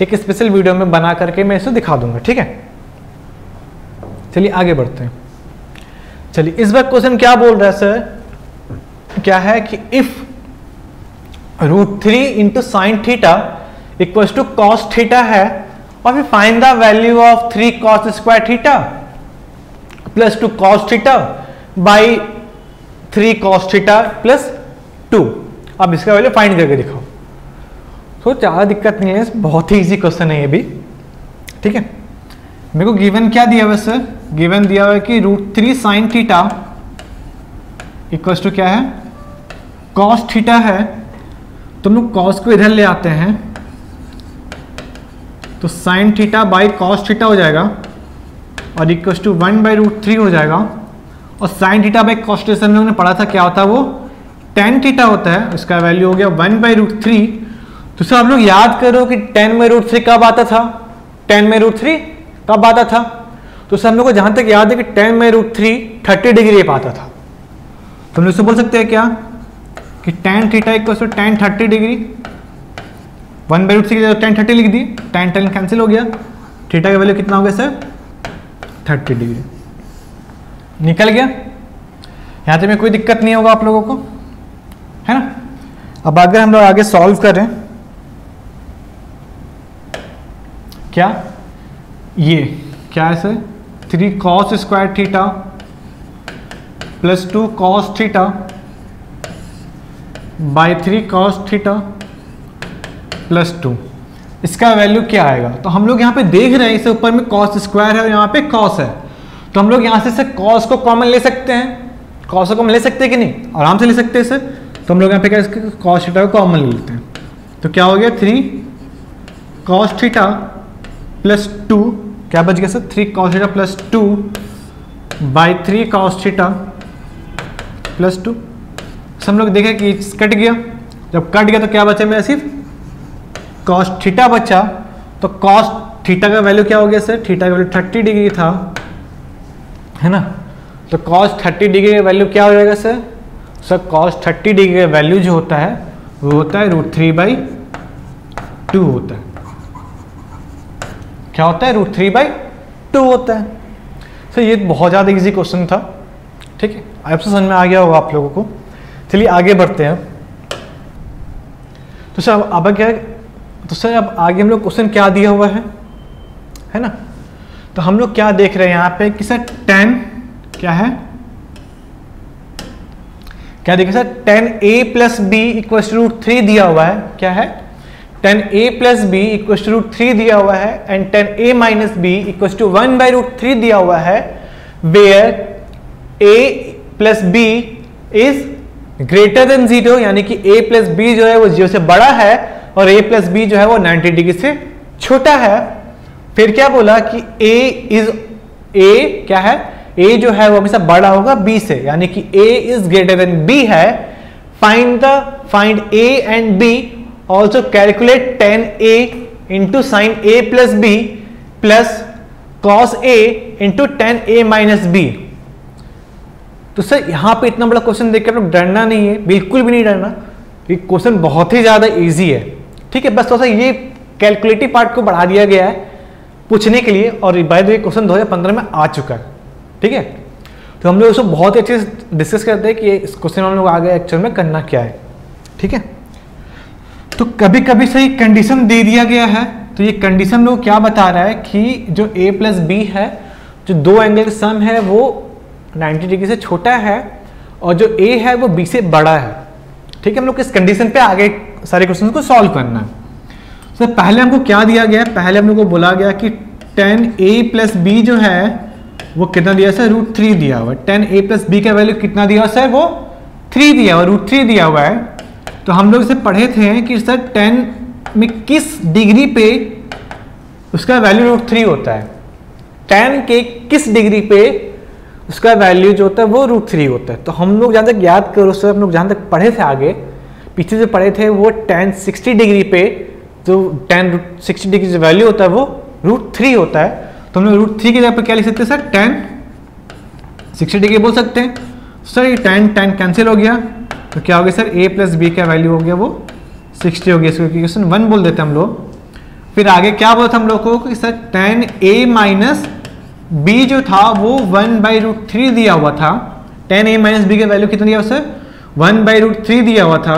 एक स्पेशल वीडियो में बना करके मैं इसे दिखा दूँगा, ठीक है? चलिए आगे बढ़ते हैं। चलिए, इस बार क्वेश्चन क्या बोल रहा है सर क्या है कि if root three into sine theta equal to cos theta है, और फिर find the value of three cos square theta plus two cos theta by three cos theta plus two अब इसका वैल्यू फाइंड करके दिखाओ। तो ज़्यादा दिक्कत नहीं है, बहुत ही इजी क्वेश्चन है ये भी। ठीक है? मेरे को गिवन क्या दिया हुआ सर गिवन दिया हुआ है कि root three sine theta equals to क्या है? कॉस थीटा है। तो हम लोग कॉस को इधर ले आते हैं। तो sine theta by cos theta हो जाएगा और equals to one by root three हो जाएगा। और sine theta by cos theta हम लोगों ने पढ़ा था, क्या होता है वो? टेन थीटा होता है, उसका वैल्यू हो गया वन बाई रूट थ्री तो सर, आप लोग याद करो कि टेन बाई रूट थ्री कब आता था? टेन बाई रूट थ्री कब आता था? तो सर, हम लोग को जहाँ तक याद है कि tan by root three thirty degree आता था। तो हम लोग बोल सकते हैं क्या? कि tan theta equal to tan thirty degree one by root three tan thirty लिख दी टेन टेन कैंसिल हो गया। थीटा का वैल्यू कितना हो गया सर थर्टी डिग्री निकल गया? यहाँ तक में कोई दिक्कत नहीं होगा आप लोगों को। है ना? अब अगर हम लोग आगे सॉल्व करें, क्या? ये, क्या है sir three cos square theta plus two cos theta by three cos theta plus two इसका वैल्यू क्या आएगा? तो हम लोग यहाँ पे देख रहे हैं, इसे ऊपर में कॉस स्क्वायर है और यहाँ पे कॉस है। तो हम लोग यहाँ से कॉस को कॉमन ले सकते हैं। कॉस को कॉमन ले सकते हैं कि नहीं? आराम से ले सकते हैं सर तो हम लोग यहाँ पे क्या इसके कॉस थीटा को कॉमन लेते हैं। तो क्या हो गया? Three cos theta plus two क्या बच गया sir three cos theta plus two by three cos theta plus two हम लोग देखें कि कट गया। जब कट गया तो क्या बचा मेरा सिर्फ़? कॉस थीटा बचा। तो कॉस थीटा का वैल्यू क्या हो गया सर थीटा का वैल्यू थर्टी डिग्री था। है ना? तो कॉस थर्टी डिग्री का वैल्यू क्या हो जाएगा sir sir cos thirty degree का वैल्यू जो होता है, वो होता है रूट थ्री बाई टू होता है। क्या होता है? रूट थ्री बाई टू होता है। सर, ये बहुत ज़्यादा इजी क्वेश्चन था, ठीक है? अब से समझ में आ गया होगा आप लोगों को। चलिए, आगे बढ़ते हैं। तो सर, अब क्या तो सर, अब आगे हम लोग क्वेश्चन क्या दिया हुआ है? है ना? तो हम लोग क्या देख रहे हैं यहाँ पे कि सर टेन क्या है? क्या देखिए sir tan A plus B equal root three दिया हुआ है, क्या है? Tan A plus B equal to root three दिया हुआ है and tan A minus B equal to one by root three दिया हुआ है where A plus B is greater than zero यानी कि ए प्लस बी जो है वो ज़ीरो से बड़ा है, और ए प्लस बी जो है वो 90 डिग्री से छोटा है। फिर क्या बोला कि ए इज़ ए क्या है? ए जो है वो हमेशा बड़ा होगा बी से, यानी कि A is greater than B है find the find A and B also calculate tan A into sine A plus B plus cos A into tan A minus B तो सर, यहाँ पे इतना बड़ा क्वेश्चन देख के आप डरना नहीं है, बिल्कुल भी नहीं डरना। ये क्वेश्चन बहुत ही ज़्यादा इजी है। ठीक है, बस थोड़ा तो सा ये कैलकुलेटिव पार्ट को बढ़ा दिया गया है पूछने के लिए, और बाय द वे क्वेश्चन 2015 में आ चुका है। ठीक है? तो हम लोग इसको बहुत ही अच्छे से डिस्कस करते हैं कि इस क्वेश्चन हम लोग आगे एक्चुअल में करना क्या है। ठीक है? तो कभी कभी सही कंडीशन दे दिया गया है तो ये कंडीशन लोग क्या बता रहा है कि जो a प्लस बी है, जो दो एंगल सम है, वो 90 डिग्री से छोटा है और जो ए है, वो बी से बड़ा है। ठीक है? हम लोग इस कंडीशन पे आगे सारे क्वेश्चन को सॉल्व करना है। तो पहले हमको क्या दिया गया पहले हम लोग को बोला गया कि टेन ए प्लस बी जो है वो कितना दिया सर? रूट थ्री दिया हुआ है। टेन ए प्लस बी का वैल्यू कितना दिया हुआ सर? वो थ्री दिया हुआ रूट थ्री दिया हुआ है। तो हम लोग इसे पढ़े थे कि, सर टेन में किस डिग्री पे उसका वैल्यू रूट थ्री होता है? टेन के किस डिग्री पे उसका वैल्यू जो होता है, वो रूट थ्री होता है? तो हम लोग जहाँ तक याद करो, सर, हम लोग जहाँ तक पढ़े थे आगे, पीछे से पढ़े थे, वो टेन सिक्सटी डिग्री पे जो टेन रूट सिक्सटी डिग्री जो वैल्यू होता है, वो रूट थ्री होता है। तो हम लोग रूट थ्री की जगह पर क्या लिख सकते हैं सर टेन सिक्सटी डिग्री बोल सकते हैं। सर ये टेन टेन कैंसिल हो गया। तो क्या हो गया सर ए प्लस बी का वैल्यू हो गया, वो सिक्सटी हो गया इसको क्वेश्चन वन बोल देते हम लोग। फिर आगे क्या बोलते हम लोग को कि sir tan A minus B जो था, वो वन बाई रूट थ्री दिया हुआ था। टेन ए माइनस बी का वैल्यू कितना दिया sir one by root three दिया हुआ था।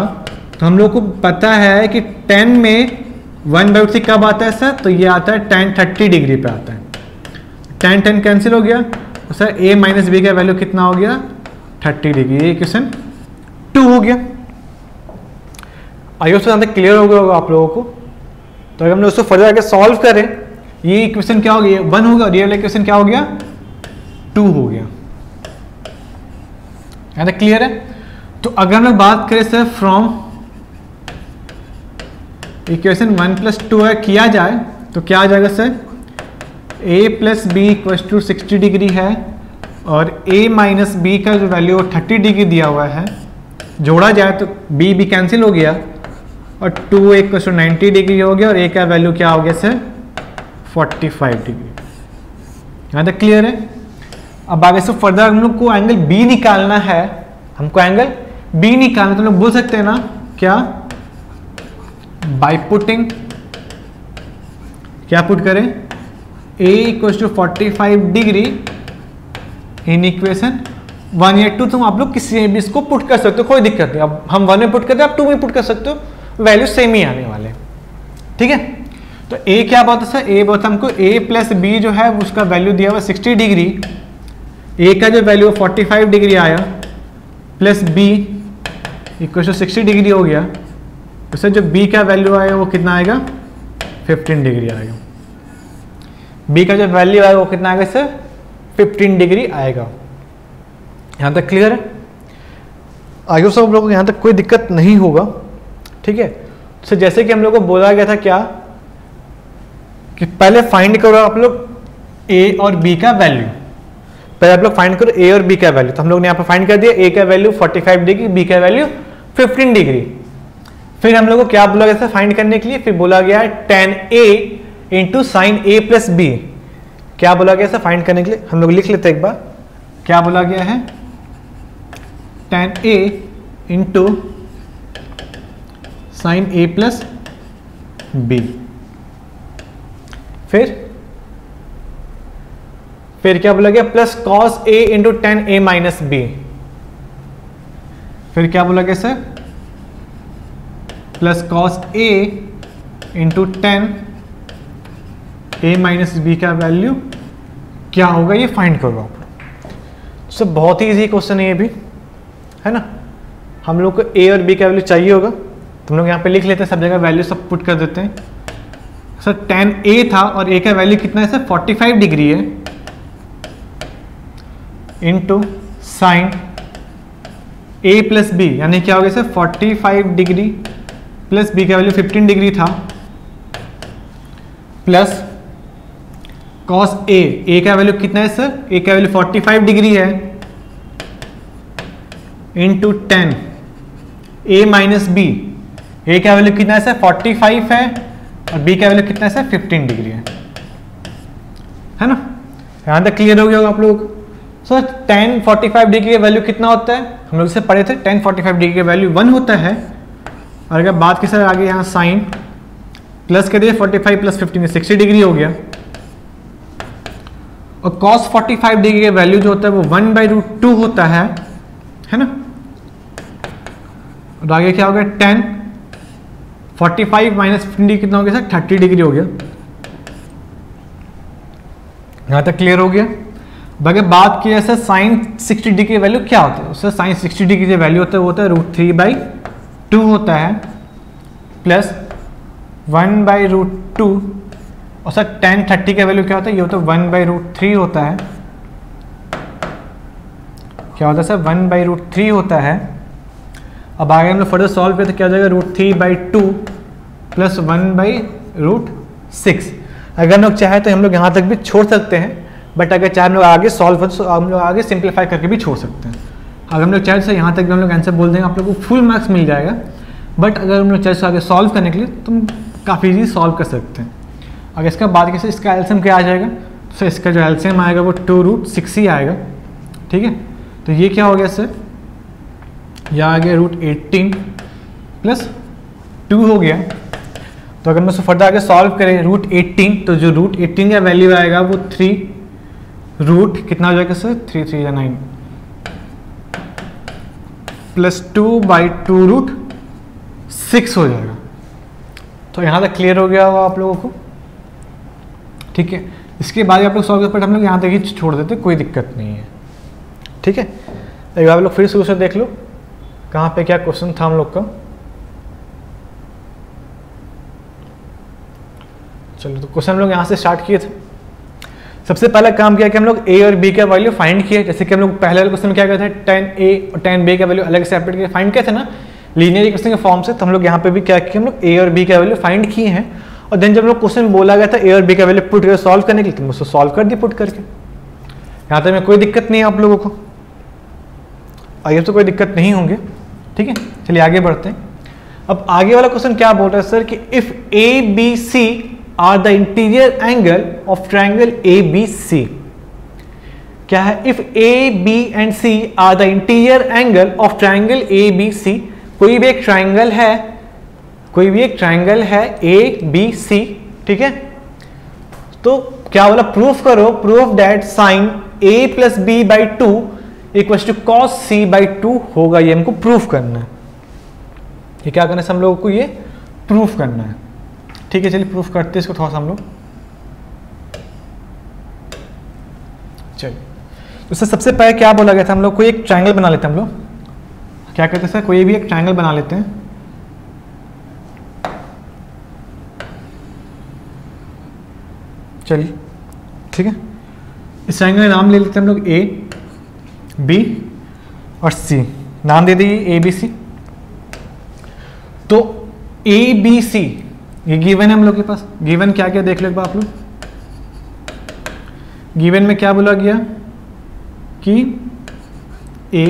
तो हम लोग को पता है कि टेन में वन बाई रूट थ्री कब आता है सर तो ये आता है टेन थर्टी डिग्री पे आता है। टेन टेन कैंसिल हो गया। तो सर ए माइनस बी का वैल्यू कितना हो गया? थर्टी डिग्री ये क्वेश्चन टू हो गया। उससे ज़्यादा क्लियर हो गया होगा आप लोगों को। तो अगर हमने उसको फर्दर आगे सॉल्व करें, ये इक्वेशन क्या हो गया? वन होगा। और ये वाला इक्वेशन क्या हो गया? टू हो गया। है क्लियर है? तो अगर हम लोग बात करें sir from equation one plus two है किया जाए तो क्या आ जाएगा sir A plus B equal to sixty degree है और ए माइनस बी का जो वैल्यू थर्टी डिग्री दिया हुआ है। जोड़ा जाए तो बी भी कैंसिल हो गया और टू एक टू नाइन्टी डिग्री हो गया और ए का वैल्यू क्या हो गया सर फोर्टी फाइव डिग्री यहाँ तक क्लियर है? अब आगे से फर्दर हम लोग को एंगल बी निकालना है। हमको एंगल बी निकालना तो लोग बोल सकते हैं ना, क्या? बाई पुटिंग क्या पुट करें? A equal to forty five degree in equation one या टू तुम आप लोग किसी भी इसको पुट कर सकते हो, कोई दिक्कत नहीं। अब हम वन में पुट करते हैं, आप टू में पुट कर सकते हो। वैल्यू सेम ही आने वाले ठीक है? तो ए क्या है सर ए बात हमको ए प्लस बी जो है, उसका वैल्यू दिया हुआ सिक्सटी डिग्री ए का जो वैल्यू फोर्टी फाइव डिग्री आया। Plus B equal to sixty degree हो गया। सर जो बी का वैल्यू आया, वो कितना आएगा? फिफ्टीन डिग्री आएगा। बी का जो वैल्यू आएगा वो कितना आएगा सर 15 डिग्री आएगा। यहाँ तक क्लियर है? आगे सब लोगों को यहाँ तक कोई दिक्कत नहीं होगा, ठीक है? तो जैसे कि हम लोग को बोला गया था क्या? कि पहले फाइंड करो आप लोग ए और बी का वैल्यू पहले आप लोग फाइंड करो ए और बी का वैल्यू तो हम लोग ने यहाँ पर फाइंड कर दिया ए का वैल्यू 45 डिग्री बी का वैल्यू 15 डिग्री फिर हम लोग को क्या बोला गया था फाइंड करने के लिए? फिर बोला गया tan A into sine A plus B क्या बोला गया सर? फाइंड करने के लिए? हम लोग लिख लेते एक बार। क्या बोला गया है? Tan A into sine A plus B फिर? फिर क्या बोला गया? Plus cos A into tan A minus B फिर क्या बोला गया sir? Plus cos A into tan A minus B का वैल्यू क्या होगा ये? फाइंड करो आप। सब बहुत ही इजी क्वेश्चन है ये भी, है ना? हम लोग को ए और बी का वैल्यू चाहिए होगा? तुम लोग यहाँ पे लिख लेते हैं, सब जगह वैल्यू सब पुट कर देते हैं। सर टेन ए था और ए का वैल्यू कितना है? सर 45 डिग्री है। Into sine A plus B यानी क्या हो गया सर? 45 डिग्री प्लस बी का वैल्यू 15 डिग्री था। प्लस कॉस ए ए का वैल्यू कितना है सर ए का वैल्यू 45 डिग्री है. Into tan A minus B A का वैल्यू कितना है फोर्टी फाइव है. और बी का वैल्यू कितना है फिफ्टीन डिग्री है. है ना? यहाँ तक क्लियर हो गया होगा आप लोग so tan forty five degree का वैल्यू कितना होता है? हम लोग इसे पढ़े थे टेन फोर्टी फाइव डिग्री का वैल्यू वन होता है. और अगर बात की सर आगे यहाँ साइन प्लस कर दिए forty five plus fifteen sixty degree हो गया. और फोर्टी फाइव डिग्री का वैल्यू जो होता है वो वन बाई रूट टू होता है है ना? और आगे क्या हो गया? Tan forty five minus degree कितना हो गया? सर थर्टी डिग्री हो गया। यहाँ तक क्लियर हो गया। अगर बात की सर साइन 60 डिग्री वैल्यू क्या होता है? सर साइन 60 डिग्री की वैल्यू होता है, वो होता है रूट थ्री बाई टू होता है plus one by root two और सर, टेन थर्टी का वैल्यू क्या होता है? ये होता है वन बाई रूट थ्री होता है। क्या होता है sir? One by root three होता है। अब आगे हम लोग फर्दर सॉल्व करें तो क्या हो जाएगा? Root three by two plus one by root six. अगर हम लोग चाहे तो हम लोग यहाँ तक भी छोड़ सकते हैं बट अगर चाहे हम लोग आगे सॉल्व हो तो हम लोग आगे सिंप्लीफाई करके भी छोड़ सकते हैं। अगर हम लोग चाहे तो यहाँ तक भी हम लोग आंसर बोल देंगे, आप लोग को फुल मार्क्स मिल जाएगा। बट अगर हम लोग चाहे तो आगे सॉल्व करने के लिए तो काफ़ी ईजी सॉल्व कर सकते हैं। अगर इसका बाद कैसे इसका एल्सियम क्या आ जाएगा? तो इसका जो एल्सियम आएगा वो टू रूट सिक्स ही आएगा। ठीक है? तो ये क्या हो गया सर? यह आ गया रूट एट्टीन प्लस टू हो गया। तो अगर मैं उसको फर्दर आगे सॉल्व करें, रूट एट्टीन तो जो रूट एट्टीन का वैल्यू आएगा वो थ्री रूट कितना हो जाएगा सर? थ्री थ्री या nine. Plus two by two root six हो जाएगा। तो यहाँ तक क्लियर हो गया होगा आप लोगों को? ठीक है? इसके बाद आप लोग सॉल्व कर हम लोग यहाँ ही छोड़ देते कोई दिक्कत नहीं है। ठीक है? एक बार आप लोग फिर शुरू से देख लो, कहाँ पे क्या क्वेश्चन था हम लोग का। चलो तो क्वेश्चन हम लोग यहाँ से स्टार्ट किए थे। सबसे पहला काम किया कि हम लोग ए और बी का वैल्यू फाइंड किए। जैसे कि हम लोग पहले वाले क्वेश्चन में क्या कहते हैं टेन ए और टेन बी का वैल्यू अलग सेपरेट करके फाइंड किए थे ना लीनियर क्वेश्चन के फॉर्म से तो हम लोग यहाँ पे भी क्या किया हम लोग ए और बी का वैल्यू फाइंड किए हैं। और देन जब लोग क्वेश्चन बोला गया था ए और बी का वैल्यू पुट करके सॉल्व करने के लिए तो उसको सॉल्व कर दी पुट करके। यहाँ तक में कोई दिक्कत नहीं है आप लोगों को। आगे तो कोई दिक्कत नहीं होंगे, ठीक है? चलिए आगे बढ़ते हैं। अब आगे वाला क्वेश्चन क्या बोल रहा है सर कि if A B C are the interior angle of triangle A B C क्या है? If A B and C are the interior angle of triangle A B C कोई भी एक ट्राइंगल है कोई भी एक ट्राइंगल है ए बी सी ठीक है? तो क्या बोला? प्रूफ करो proof that sine A plus B by two equal to cos C by two होगा। ये हमको प्रूफ करना है। ये क्या करना है हम लोगों को? ये प्रूफ करना है। ठीक है, चलिए प्रूफ करते हैं इसको थोड़ा सा हम लोग। चलिए। उससे सबसे पहले क्या बोला गया था? हम लोग कोई एक ट्रायंगल बना लेते हैं हम लोग। क्या करते हैं सर? कोई भी एक ट्रायंगल बना लेते हैं। चलिए, ठीक है? इस ट्रायंगल का नाम ले लेते हैं हम लोग ए बी और सी नाम दे दीजिए ए बी सी तो ए बी सी ये गिवन है हम लोग के पास। गिवन क्या क्या देख लो आप लोग। गिवन में क्या बोला गया? कि A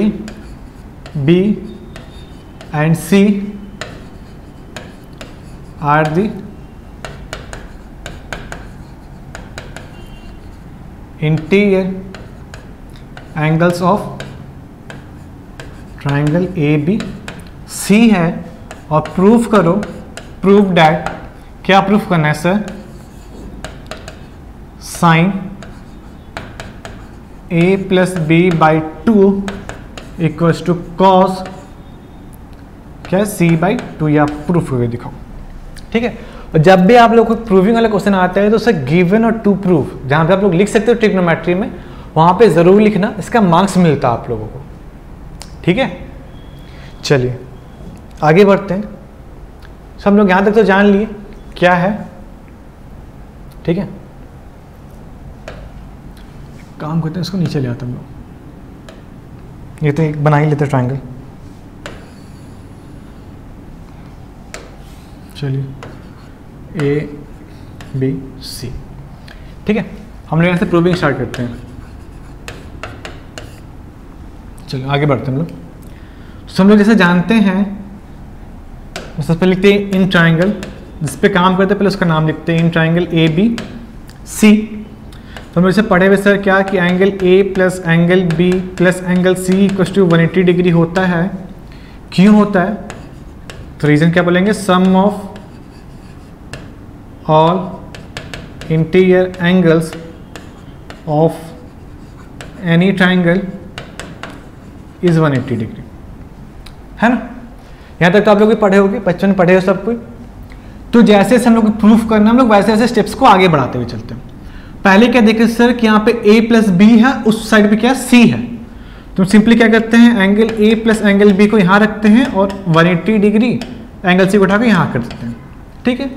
B and C are the interior angles of triangle A B C है और प्रूफ करो प्रूफ डैट क्या प्रूफ करना है sir sine A plus B by two equals to cos क्या सी बाई टू या प्रूफ करके दिखाओ। ठीक है? और जब भी आप लोग को प्रूविंग वाला क्वेश्चन आता है तो सर गिवन और टू प्रूफ जहाँ पे आप लोग लिख सकते हो ट्रिग्नोमेट्री में, वहाँ पे ज़रूर लिखना, इसका मार्क्स मिलता आप लोगों को। ठीक है? चलिए, आगे बढ़ते हैं। सब लोग यहाँ तक तो जान लिए क्या है। ठीक है? काम करते हैं, इसको नीचे ले आते हम लोग। ये तो एक बना ही लेते ट्रायंगल चलिए। ए बी सी ठीक है? हम लोग यहाँ से प्रूविंग स्टार्ट करते हैं। चलो, आगे बढ़ते हैं हम लोग। तो हम लोग जैसे जानते हैं सबसे पहले लिखते हैं इन ट्राइंगल जिस पे काम करते हैं, पहले उसका नाम लिखते हैं इन ट्राइंगल ए बी सी तो हम जैसे पढ़े हुए सर क्या कि angle A plus angle B plus angle C equal to one degree होता है। क्यों होता है? तो रीज़न क्या बोलेंगे? Sum of all interior angles of any triangle is 180 degree है ना? यहाँ तक तो आप लोग भी पढ़े होगे बच्चों ने पढ़े हो सब कोई। तो जैसे जैसे हम लोग प्रूफ करना हम लोग वैसे वैसे स्टेप्स को आगे बढ़ाते हुए चलते हैं। पहले क्या देखे सर कि यहाँ पे a प्लस बी है, उस साइड पे क्या c है। तो सिंपली क्या करते हैं angle a plus angle b को यहाँ रखते हैं और 180 डिग्री एंगल c को उठा के यहाँ कर देते हैं। ठीक है?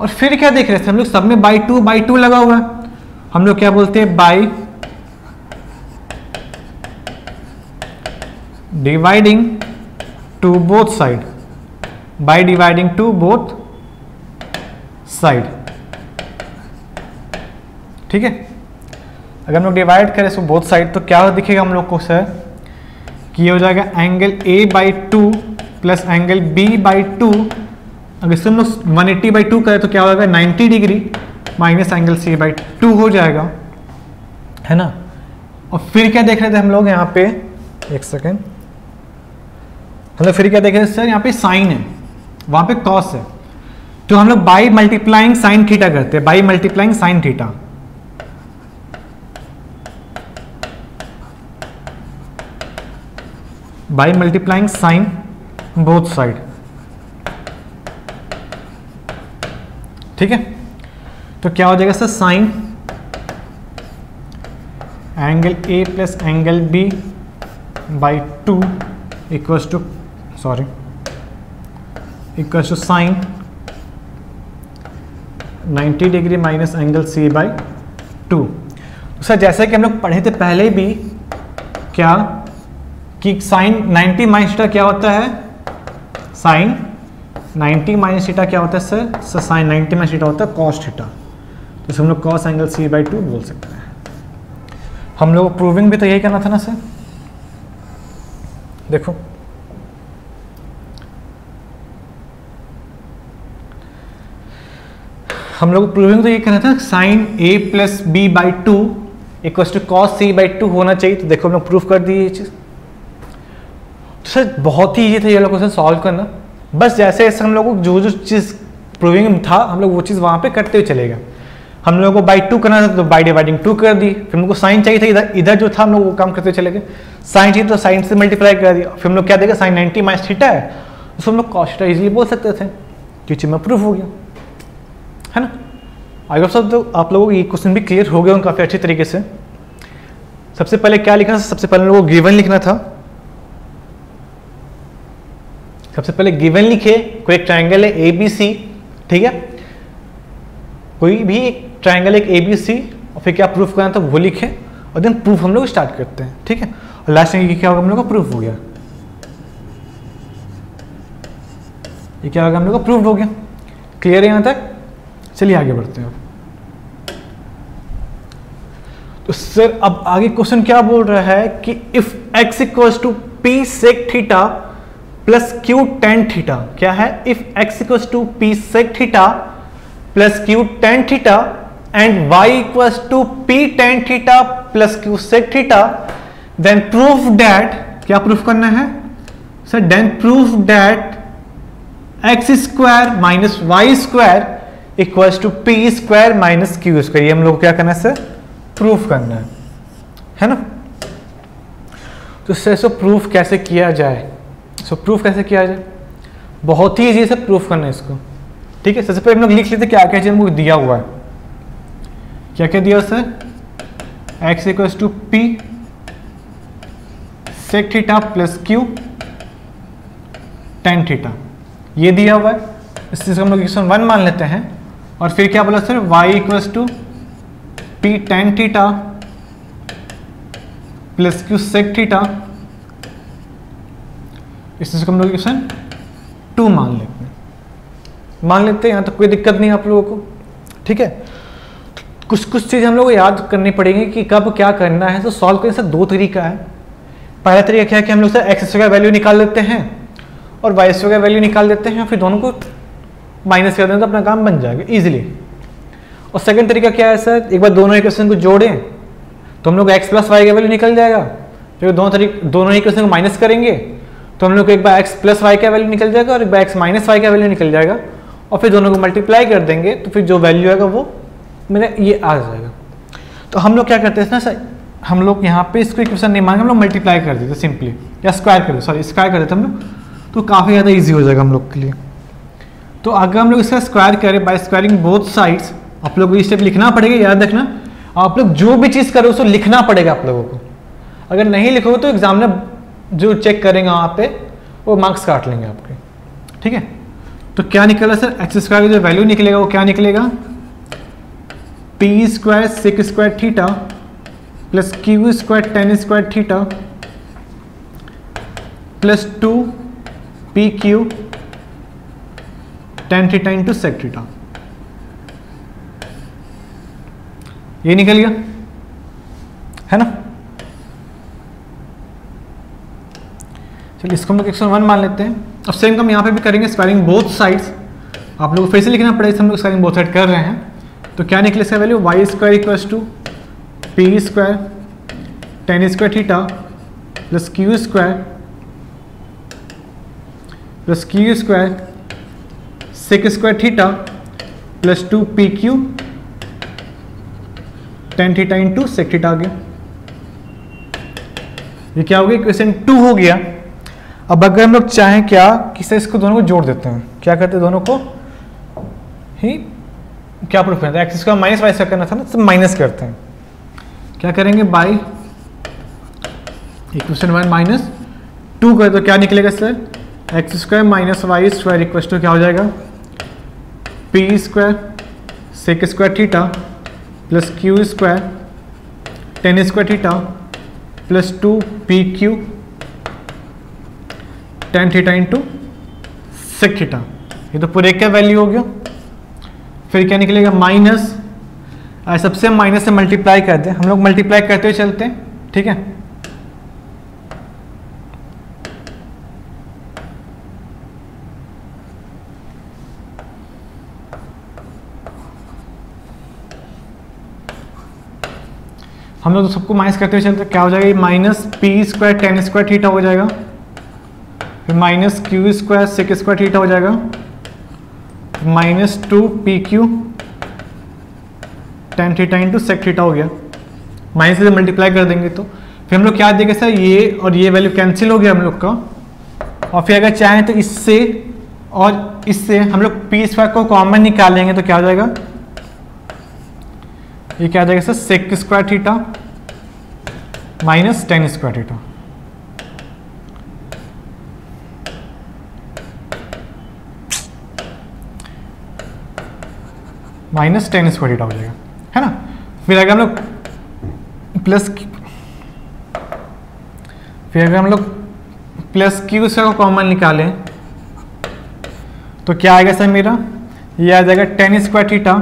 और फिर क्या देख रहे थे हम लोग? सब में बाई टू बाई टू लगा हुआ है। हम लोग क्या बोलते हैं? By dividing two both side by dividing two both side ठीक है? अगर हम लोग डिवाइड करें सो बोथ साइड तो क्या दिखेगा हम लोग को सर कि ये हो जाएगा angle A by two plus angle B by two अगर हम लोग वन एट्टी बाई टू करें तो क्या होगा? Ninety degree minus angle C by two हो जाएगा। है ना? और फिर क्या देख रहे थे हम लोग यहाँ पे? एक सेकेंड हम लोग फिर क्या देख रहे थे? सर, यहाँ पे साइन है। वहाँ पे कॉस है। तो हम लोग बाई मल्टीप्लाइंग साइन थीटा करते हैं। By multiplying sine theta by multiplying sine both side ठीक है? तो क्या हो जाएगा sir? Sine angle A plus angle B by two equals to sorry equals to sine 90 degree minus angle C by two sir, जैसे कि हम लोग पढ़े थे पहले भी, क्या कि साइन 90 माइनस क्या होता है? साइन 90 माइनस थीटा क्या होता है sir sir sine 90 minus theta होता है कॉस थीटा तो हम लोग cos angle C by two बोल सकते हैं। हम लोग प्रूविंग भी तो यही करना था ना सर देखो। हम लोग प्रूविंग तो ये कहना था sine A plus B by two equal to cos C by two होना चाहिए तो देखो हम लोग प्रूफ कर दिए ये चीज़। तो सर बहुत ही ईजी था ये लोग क्वेश्चन सॉल्व करना। बस जैसे जैसे हम लोग को जो जो चीज़ प्रूविंग था, हम लोग वो चीज़ वहाँ पे करते हुए चलेगा हम लोगों को बाई टू करना था तो बाई डिवाइडिंग टू कर दी। फिर हमको साइन चाहिए था, इधर इधर जो था, हम लोग वो काम करते चले गए। साइन चाहिए तो साइन से मल्टीप्लाई कर दिया। फिर हम लोग क्या देगा साइन नाइन्टी माइनस थीटा है। उसको हम लोग कॉस्टा इजिली बोल सकते थे, क्योंकि में प्रूफ हो गया। है ना? आई सब तो आप लोगों को ये क्वेश्चन भी क्लियर हो गया काफ़ी अच्छे तरीके से। सबसे पहले क्या लिखना था? सबसे पहले लोगों को गिवन लिखना था। सबसे पहले गिवन लिखे, कोई एक ट्रायंगल है ए बी सी ठीक है? कोई भी एक ट्रायंगल एक ए बी सी और फिर क्या प्रूफ करना था, वो लिखे, और देन प्रूफ हम लोग स्टार्ट करते हैं, ठीक है? और लास्ट में क्या होगा, हम लोग का प्रूफ हो गया। ये क्या होगा, हम लोग का प्रूफ हो गया। क्लियर है यहाँ तक? चलिए आगे बढ़ते हैं तो सर अब आगे क्वेश्चन क्या बोल रहा है कि if X equals to P sec theta plus Q tan theta. क्या है? If X equal to P sec theta plus Q tan theta and y equals to P tan theta plus Q sec theta then prove that क्या प्रूफ करना है? Sir then prove that X square minus Y square equals to P square minus Q square ये हम लोग क्या करना है सर प्रूफ करना है। है ना? तो सर सो प्रूफ कैसे किया जाए? सो प्रूफ कैसे किया जाए? बहुत ही इजी से प्रूफ करना है इसको। ठीक है, सबसे पहले हम लोग लिख लेते क्या क्या चीज़ हमको दिया हुआ है। क्या क्या दिया sir X equals to P sec theta plus Q tan theta ये दिया हुआ है। इस चीज़ को हम लोग इक्वेशन वन मान लेते हैं। और फिर क्या बोला sir? y equals to P tan theta plus Q sec theta इस को हम लोग इक्वेशन टू मान लेते हैं। मान लेते हैं, यहाँ तो कोई दिक्कत नहीं आप लोगों को। ठीक है? कुछ कुछ चीज़ हम लोग को याद करनी पड़ेगी कि कब क्या करना है। तो सॉल्व करने से दो तरीका है। पहला तरीका क्या है कि हम लोग सर एक्स स्क्वायर वैल्यू निकाल लेते हैं और वाई का वैल्यू निकाल देते हैं, फिर दोनों को माइनस कर दें तो अपना काम बन जाएगा ईजिली और सेकेंड तरीका क्या है सर एक बार दोनों इक्वेशन को जोड़ें तो हम लोग एक्स प्लस वाई का वैल्यू निकल जाएगा। फिर दोनों तरीके, दोनों इक्वेशन को माइनस करेंगे तो हम लोग को एक बार एक्स प्लस वाई का वैल्यू निकल जाएगा और एक बार एक्स माइनस वाई का वैल्यू निकल जाएगा और फिर दोनों को मल्टीप्लाई कर देंगे तो फिर जो वैल्यू आएगा वो मेरा ये आ जाएगा। तो हम लोग क्या करते हैं ना सर हम लोग यहाँ पे इसको इक्वेशन नहीं मांगे हम लोग मल्टीप्लाई कर देते सिंपली या स्क्वायर कर सॉरी स्क्वायर कर देते हम लोग तो काफ़ी ज़्यादा ईजी हो जाएगा हम लोग के लिए। तो अगर हम लोग इसका स्क्वायर करें बाय स्क्वायरिंग बोथ साइड्स आप लोग को ये स्टेप लिखना पड़ेगा, याद रखना, आप लोग जो भी चीज़ करो उसको लिखना पड़ेगा आप लोगों को। अगर नहीं लिखोगे तो एग्जामिनर जो चेक करेंगे वहाँ पे, वो मार्क्स काट लेंगे आपके। ठीक है? तो क्या निकला सर? एक्स स्क्वायर का जो वैल्यू निकलेगा, वो क्या निकलेगा? P square sec square theta plus Q square tan square theta plus two P Q tan theta into sec theta ये निकल गया। है ना? चलिए, इसको हम लोग एक्शन वन मान लेते हैं। अब सेम हम यहाँ पे भी करेंगे स्क्वायरिंग बोथ साइड्स आप लोगों को फिर से लिखना पड़ेगा हम लोग स्क्वायरिंग बोथ साइड कर रहे हैं। तो क्या निकले इसका value Y square equals to P square tan square theta plus Q square plus Q square sec square theta plus two P Q tan theta into sec theta आ गया। ये क्या हो गया? क्वेश्चन टू हो गया। अब अगर हम लोग चाहें क्या कि सर इसको दोनों को जोड़ देते हैं? क्या करते हैं दोनों को? ही, क्या प्रूफ करते हैं? एक्सिस का माइनस वाई करना था ना तो माइनस करते हैं। क्या करेंगे? By equation one minus two कर तो क्या निकलेगा sir X square minus Y square equal to क्या हो जाएगा? P square sec square theta plus Q square tan square theta plus two P Q tan theta into sec theta ये तो पूरे क्या वैल्यू हो गया। फिर क्या निकलेगा? माइनस सबसे माइनस से मल्टीप्लाई करते हैं हम लोग मल्टीप्लाई करते हुए चलते हैं। ठीक है? हम लोग तो सबको माइनस करते हुए चलते क्या हो जाएगा? Minus P square tan square theta हो जाएगा। फिर minus Q square sec square theta हो जाएगा। Minus two P Q tan theta into sec theta हो गया। माइनस से मल्टीप्लाई कर देंगे तो। फिर हम लोग क्या देंगे सर, ये और ये वैल्यू कैंसिल हो गया हम लोग का। और फिर अगर चाहें तो इससे और इससे हम लोग पी स्क्वायर को कॉमन निकालेंगे तो क्या हो जाएगा? ये क्या आ जाएगा sir sec square theta minus tan square theta. Minus tan square theta हो जाएगा, है ना? फिर अगर हम लोग प्लस फिर अगर हम लोग प्लस क्यू से कॉमन निकालें तो क्या आएगा सर मेरा? ये आ जाएगा टेन स्क्वायर थीटा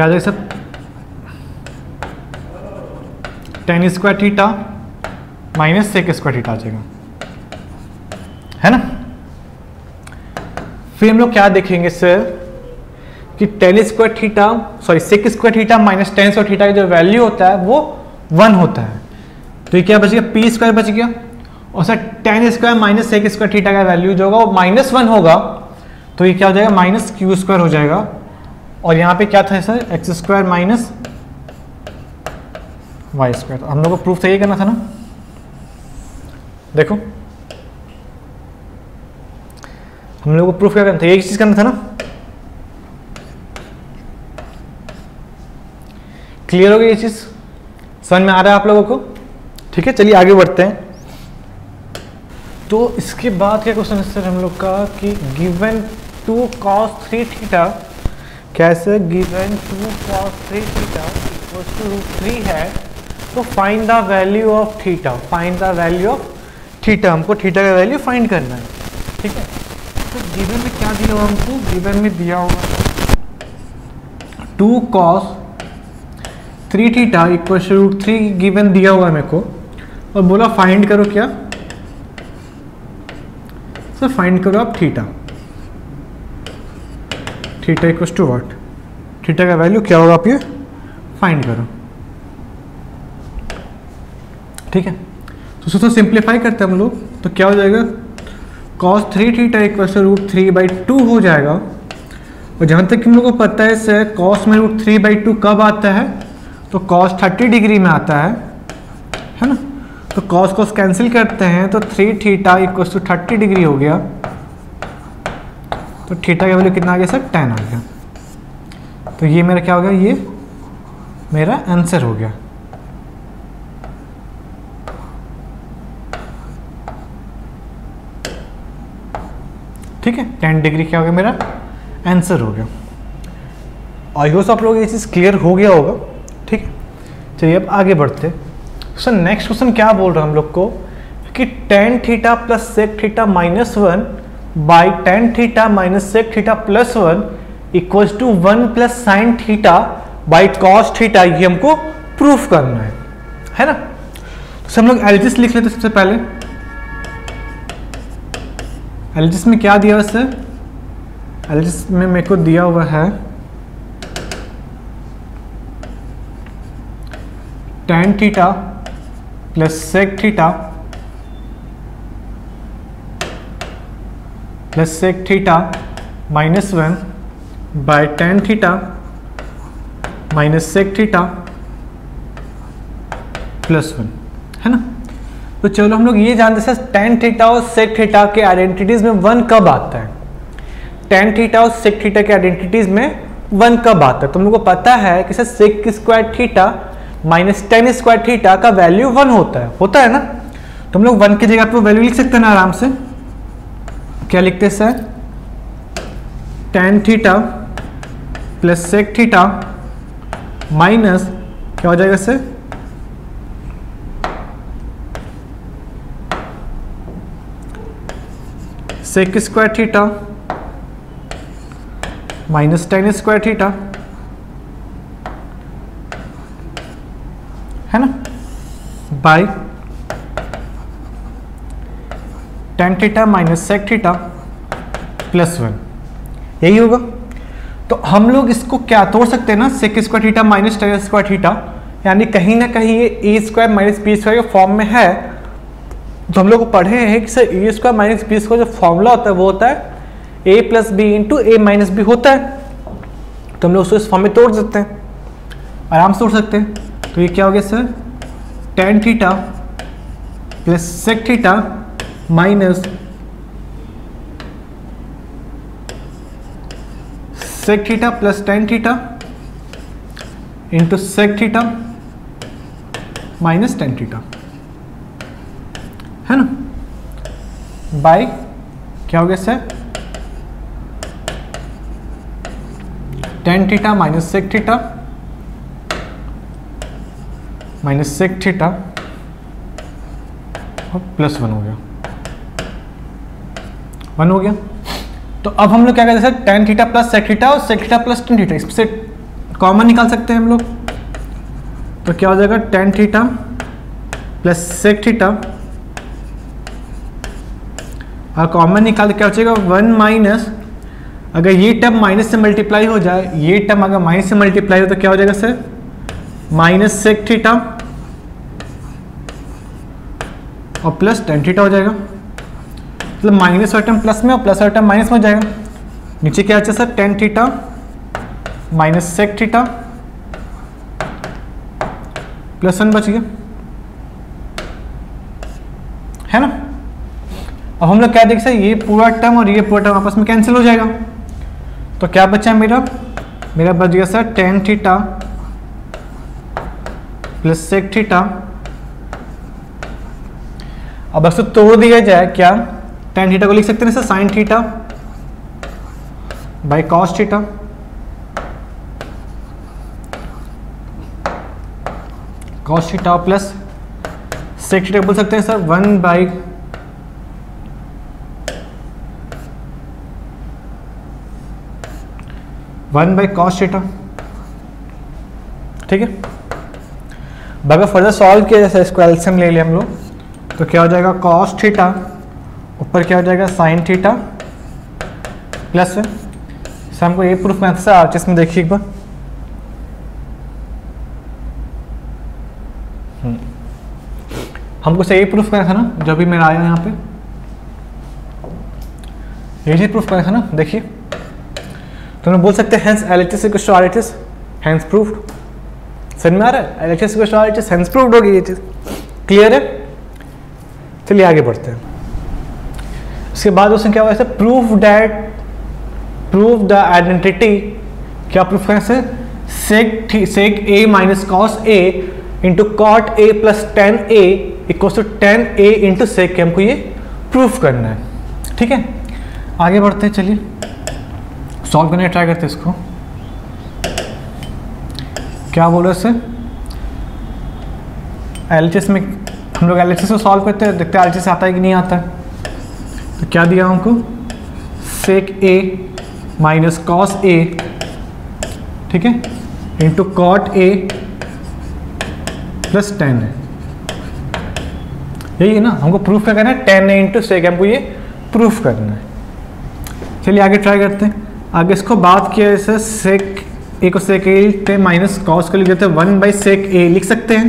क्या आ जाएगा sir tan square theta minus sec square theta आ जाएगा। है ना? फिर हम लोग क्या देखेंगे सर कि tan square theta sorry sec square theta minus tan square theta का जो वैल्यू होता है, वो वन होता है। तो ये क्या बच गया? पी स्क्वायर बच गया। और sir tan square minus sec square theta का वैल्यू जो होगा, वो माइनस वन होगा। तो ये क्या हो जाएगा? माइनस क्यू स्क्वायर हो जाएगा। और यहाँ पे क्या था sir? X square minus Y square हम लोग को प्रूफ सही करना था ना? देखो। हम लोग को प्रूफ क्या करना था? यही चीज़ करना था ना? क्लियर हो गई ये चीज़? समझ में आ रहा है आप लोगों को? ठीक है, चलिए आगे बढ़ते हैं। तो इसके बाद क्या क्वेश्चन है सर हम लोग का कि given two cos three theta कैसे given two cos three theta equal to root three है तो find the value of theta find the value of theta हमको थीटा का वैल्यू फाइंड करना है, ठीक है? तो गिवन में क्या दिया हुआ हमको? गिवन में दिया हुआ two cos three theta equal to root three given दिया हुआ है मेरे को, और बोला फाइंड करो क्या? सर फाइंड करो आप theta theta equal to what theta का वैल्यू क्या होगा आप ये? फाइंड करो। ठीक है? तो सोचो सिंप्लीफाई करते हैं हम लोग तो क्या हो जाएगा? Cos three theta equal to root three by two हो जाएगा। और जहाँ तक हम लोग को पता है सर कॉस में रूट थ्री बाई टू कब आता है? तो कॉस थर्टी डिग्री में आता है। है ना? तो कॉस कॉस कैंसिल करते हैं तो three theta equal to thirty degree हो गया। तो थीटा का वैल्यू कितना आ गया सर? टेन आ गया। तो ये मेरा क्या हो गया? ये मेरा आंसर हो गया। ठीक है? टेन डिग्री क्या हो गया मेरा? आंसर हो गया। आई होप आप लोग ये चीज़ क्लियर हो गया होगा। ठीक है? चलिए अब आगे बढ़ते सर नेक्स्ट क्वेश्चन क्या बोल रहा है हम लोग को? कि tan theta plus sec theta minus one by tan theta minus sec theta plus one equals to one plus sine theta by cos theta ये हमको प्रूफ करना है। है ना? तो हम लोग एलजिस लिख लेते सबसे पहले। एलजिस में क्या दिया सर? एलजिस में मेरे को दिया हुआ है tan theta plus sec theta plus sec theta minus one by tan theta minus sec theta plus one, है ना? तो चलो हम लोग ये जानते हैं टेन थीटा और सेक थीटा के आइडेंटिटीज में वन कब आता है? टेन थीटा और सेक थीटा के आइडेंटिटीज में वन कब आता है? तुम लोग को पता है कि sir sec square theta minus tan square theta का वैल्यू वन होता है। होता है ना? तुम लोग वन की जगह पर वैल्यू लिख सकते हैं ना आराम से। क्या लिखते हैं sir? Tan theta plus sec theta minus क्या हो जाएगा sir? Sec square theta minus tan square theta है ना? By tan theta minus sec theta plus one यही होगा। तो हम लोग इसको क्या तोड़ सकते हैं ना? Sec square theta minus tan square theta यानी कहीं ना कहीं ये A square minus B square के फॉर्म में है तो हम लोग पढ़े हैं कि sir A square minus B square जो फॉर्मूला होता है, वो होता है A plus B into A minus B होता है। तो हम लोग उसको इस फॉर्म में तोड़ सकते हैं। आराम से तोड़ सकते हैं। तो ये क्या हो गया sir tan theta plus sec theta minus sec theta plus tan theta into sec theta minus tan theta है ना? बाय क्या हो गया sir tan theta minus sec theta minus sec theta और प्लस वन हो गया। वन हो गया। तो अब हम लोग क्या कहते हैं tan theta plus sec theta और sec theta plus tan theta इससे कॉमन निकाल सकते हैं हम लोग। तो क्या हो जाएगा? Tan theta plus sec theta और कॉमन निकाल क्या हो जाएगा? वन माइनस अगर ये टर्म माइनस से मल्टीप्लाई हो जाए, ये टर्म अगर माइनस से मल्टीप्लाई हो तो क्या हो जाएगा सर? माइनस सेक थीटा और प्लस टेन थीटा हो जाएगा। मतलब माइनस टर्म प्लस में और प्लस टर्म माइनस में जाएगा। नीचे क्या अच्छा sir? Tan theta minus sec theta plus one बच गया। है ना? अब हम लोग क्या देख सकते ये पूरा टर्म और ये पूरा टर्म आपस में कैंसिल हो जाएगा। तो क्या बचा मेरा? मेरा बच गया sir tan theta plus sec theta अब बस तोड़ दिया जाए क्या? टेन थीटा को लिख सकते हैं sir? Sine theta by cos theta cos theta plus sec theta बोल सकते हैं sir? One by one by cos theta ठीक है? बाकी फर्दर सॉल्व किया जैसे इसको, एल्सियम ले लिया हम लोग तो क्या हो जाएगा? कॉस थीटा ऊपर क्या हो जाएगा? साइन थीटा प्लस से हमको ये प्रूफ मैथ से आर्चिस में देखिए एक बार। हम्म। हमको सही प्रूफ करना था ना जब भी मेरा आया यहाँ पे। ये चीज़ प्रूफ करना था ना, देखिए। तो हम बोल सकते हैं आरएटिस हेंस में आ रहा है? आरएटिस हेंस होगी ये चीज़। क्लियर है? चलिए आगे बढ़ते हैं। उसके बाद उसने क्या हुआ? Prove that prove the identity क्या प्रूफ करें sir sec sec A minus cos A into cot A plus tan A equal to tan A into sec के हमको ये प्रूफ करना है। ठीक है? आगे बढ़ते हैं, चलिए। सॉल्व करने ट्राई करते हैं इसको। क्या बोल रहे एल में हम लोग एल को सॉल्व करते हैं, देखते हैं एल आता है कि नहीं आता है। तो क्या दिया हमको सेक ए माइनस कॉस ए ठीक है? Into cot A plus tan है यही है ना? हमको प्रूफ क्या करना है? टेन ए इंटू सेक हमको ये प्रूफ करना है। चलिए आगे ट्राई करते हैं। आगे इसको बात किया जैसे सेक ए को सेक ए लिखते हैं माइनस कॉस को लिख देते हैं। वन बाई सेक ए लिख सकते हैं।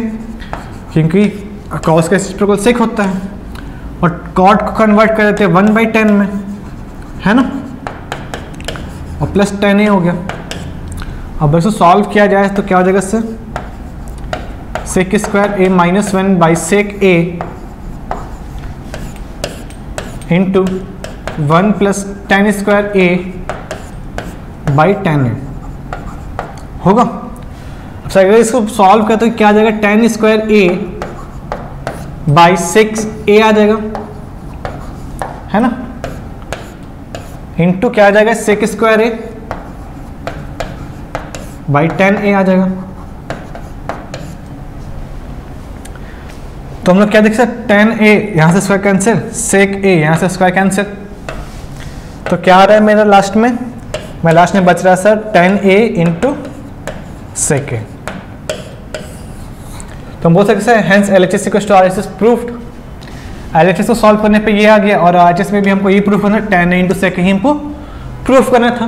क्योंकि कॉस का स्ट्रोकल सेक होता है। और कॉट को कन्वर्ट कर देते हैं वन बाई टेन में। है ना? और प्लस टेन ए हो गया। अब इसको सॉल्व किया जाए तो क्या हो जाएगा इससे? Sec square A minus one by sec A into one plus tan square A by tan A होगा? अगर इसको सॉल्व करते तो क्या आ जाएगा? Tan square A by sec A आ जाएगा। है ना? इंटू क्या आ जाएगा? Sec square A by tan A आ जाएगा। तो हम लोग क्या देख सकते टेन ए, यहाँ से स्क्वायर कैंसिल सेक ए यहाँ से स्क्वायर कैंसिल तो क्या आ रहा है मेरा लास्ट में? मैं लास्ट में बच रहा sir tan A into sec A तो हम बोल सकते हैं hence L H S to R H S proved L H S को सॉल्व करने पे ये आ गया और आर एच एस में भी हमको ये प्रूफ करना टेन इंटू सेक ही हमको प्रूफ करना था।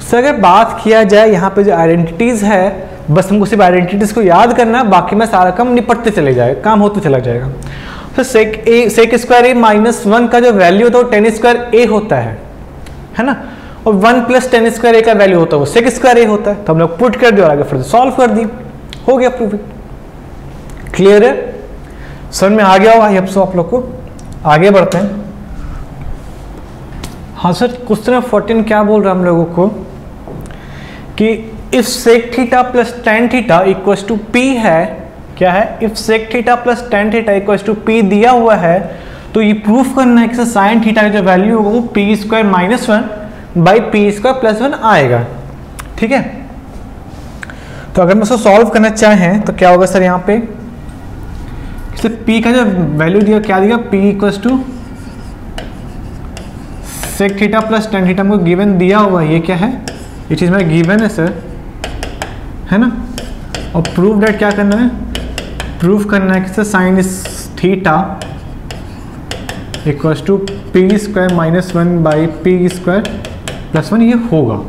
सर अगर बात किया जाए, यहाँ पे जो आइडेंटिटीज़ है, बस हमको सिर्फ़ आइडेंटिटीज़ को याद करना, बाकी में सारा काम निपटते चले जाएगा काम होते चला जाएगा। तो sec A sec square A minus one का जो वैल्यू होता है, वो टेन स्क्वायर ए होता है है ना? और one plus tan square A का वैल्यू होता है, वो सेक स्क्वायर ए होता है। तो हम लोग पुट कर दिया और आगे फिर सॉल्व कर दी। हो गया प्रूफ क्लियर है? समझ में आ गया होगा? ये आप लोग को आगे बढ़ते हैं। हाँ सर क्वेश्चन फोर्टीन क्या बोल रहा है हम लोगों को? कि if sec theta plus tan theta equal to P है, क्या है? If sec theta plus tan theta equal to P दिया हुआ है तो ये प्रूफ करना है कि साइन थीटा का जो वैल्यू होगा वो P square minus one by P square plus one आएगा। ठीक है? तो अगर मैं उसको सॉल्व करना चाहें तो क्या होगा सर यहाँ पे? इसलिए पी का जो वैल्यू दिया, क्या दिया? P equals to sec theta plus tan theta को गिवन दिया हुआ है। ये क्या है? ये चीज़ मेरा गिवन है सर है ना? और प्रूफ डेट क्या करना है? प्रूफ करना है कि सर साइन इस theta equals to P square minus one by P square plus one ये होगा।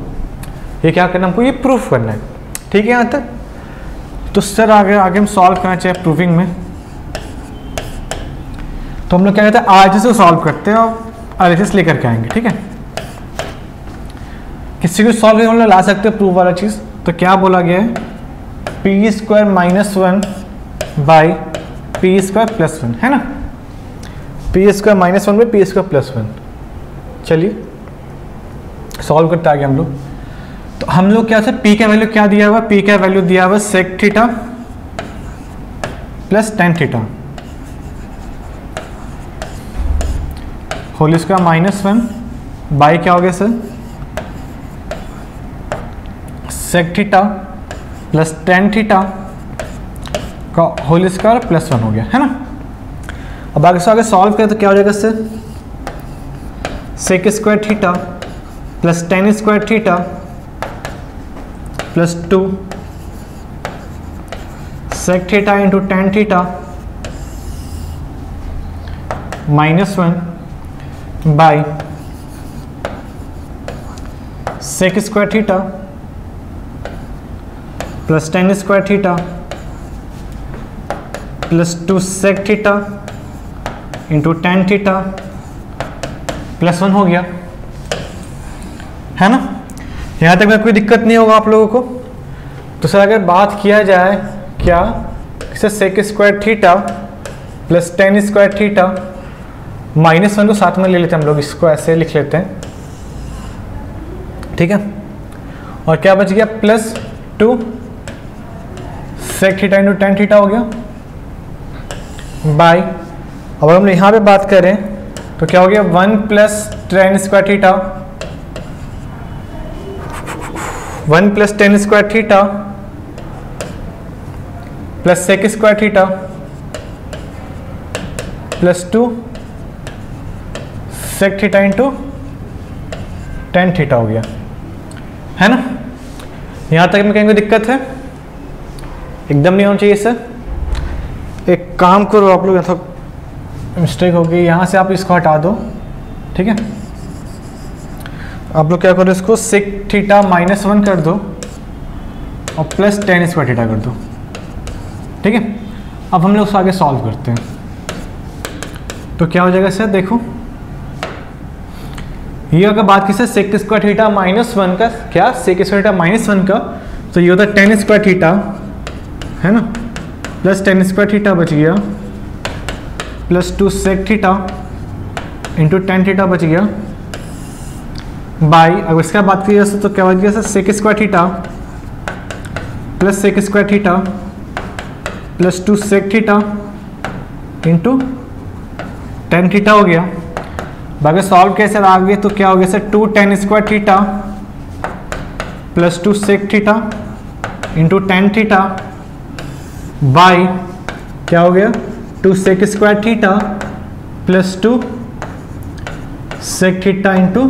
ये क्या करना हमको ये प्रूफ करना है। ठीक है, यहाँ तक? तो सर आगे आगे हम सॉल्व करना चाहिए प्रूफिंग में। तो हम लोग क्या कहते हैं आर से सॉल्व करते हैं और आर लेकर के आएँगे, ठीक है? किसी को सॉल्व हम लोग ला सकते हैं प्रूफ वाला चीज़। तो क्या बोला गया है? P square minus one by P square plus one है ना? P square minus one by P square plus one चलिए सॉल्व करते आगे हम लोग। तो हम लोग क्या सर पी का वैल्यू क्या दिया हुआ? पी का वैल्यू दिया हुआ sec theta plus tan theta whole square minus one by क्या हो गया sir sec theta plus tan theta का होल स्क्वायर प्लस वन हो गया, है ना? अब आगे से आगे सॉल्व करें तो क्या हो जाएगा sir sec square theta plus tan square theta plus two sec theta into tan theta minus one by. Sec square theta plus tan square theta plus two sec theta into tan theta plus one हो गया। है ना? यहाँ तक में कोई दिक्कत नहीं होगा आप लोगों को। तो सर अगर बात किया जाए, क्या इसे sec square theta plus tan square theta minus one को साथ में ले लेते हैं हम लोग, इसको ऐसे लिख लेते हैं। ठीक है? और क्या बच गया? Plus two sec into tan theta हो गया। बाय। अब हम यहाँ पे बात करें तो क्या हो गया? One plus tan square theta. One plus tan square theta. Plus sec square theta. Plus two. Sec theta into tan theta हो गया। है ना? यहाँ तक में कहीं कोई दिक्कत है? एकदम नहीं होना चाहिए सर एक काम करो, आप लोग यहाँ मिस्टेक हो गई, यहाँ से आप इसको हटा दो, ठीक है? आप लोग क्या करो इसको सिक थीटा माइनस वन कर दो, और प्लस टेन स्क्वायर थीटा कर दो, ठीक है? अब हम लोग उसको आगे सॉल्व करते हैं। तो क्या हो जाएगा सर देखो। ये अगर बात की sec square theta minus one का, क्या? Sec square theta minus one का? तो ये होता है टेन स्क्वायर थीटा है ना? प्लस टेन स्क्वायर थीटा बच गया plus two sec theta into tan theta बच गया। बाई अगर इसका बात की जाए तो क्या बच गया sir? Sec square theta plus sec square theta plus two sec theta into tan theta हो गया। बाकी सॉल्व कैसे आ गए तो क्या हो गया sir two tan square theta plus two sec theta into tan theta by क्या हो गया? Two sec square theta plus two sec theta into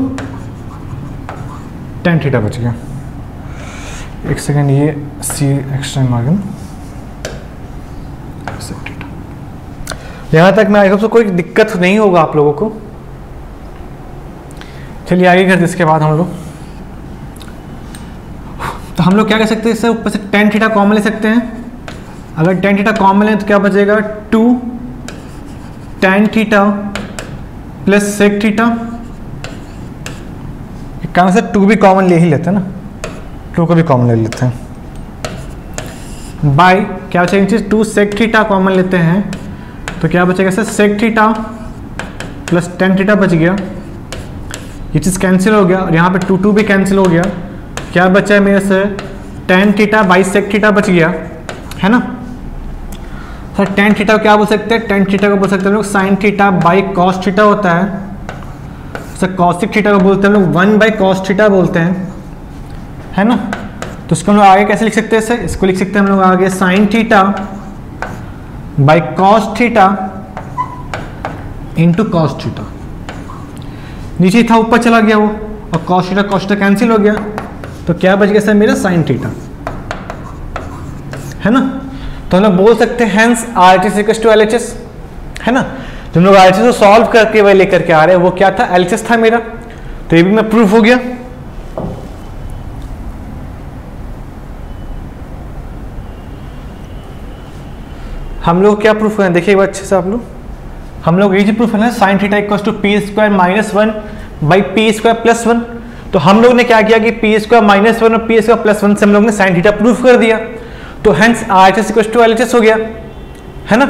tan theta बच गया। एक सेकेंड ये सी एक्स्ट्रा मार्गन यहाँ तक मैं आई होप से कोई दिक्कत नहीं होगा आप लोगों को। चलिए आगे करते इसके बाद हम लोग। तो हम लोग क्या कर सकते हैं, इससे ऊपर से टेन थीटा कॉमन ले सकते हैं। अगर टेन थीटा कॉमन लें तो क्या बचेगा? Two tan theta plus sec theta काम से टू भी कॉमन ले ही लेते हैं ना। टू को भी कॉमन ले लेते हैं। बाय क्या बचेगा? इन चीज़ टू सेक थीटा कॉमन लेते हैं। तो क्या बचेगा sir sec theta plus tan theta बच गया। ये चीज़ कैंसिल हो गया और यहाँ पे टू टू भी कैंसिल हो गया। क्या बचा है मेरे से? Tan theta by sec theta बच गया, है ना? सर टेन थीटा क्या बोल सकते हैं? टेन थीटा को बोल सकते हैं लोग sine theta by cos theta होता है। सर कॉसिक थीटा को बोलते हैं लोग वन बाई कॉस थीटा बोलते हैं, है ना? तो इसको हम लोग आगे कैसे लिख सकते हैं सर इसको लिख सकते हैं हम लोग आगे sine theta by cos theta into cos theta नीचे था, ऊपर चला गया वो। और cos theta cos theta cancel हो गया। तो क्या बच गया सर मेरा? Sine theta. है ना? तो हम लोग बोल सकते हैं है ना? जो लोग आर को सॉल्व करके वह लेकर के आ रहे हैं। वो क्या था? एल था मेरा। तो ये भी मैं प्रूफ हो गया। हम लोग क्या प्रूफ करें देखिए एक बार अच्छे से आप लोग। हम लोग ये प्रूफ है sine theta equal to P square minus one by P square plus one तो हम लोग ने क्या किया कि पी स्क्वायर माइनस वन और पी स्क्वायर प्लस वन से हम लोग ने साइन थीटा प्रूफ कर दिया। तो hence R H S to L H S हो गया। है ना?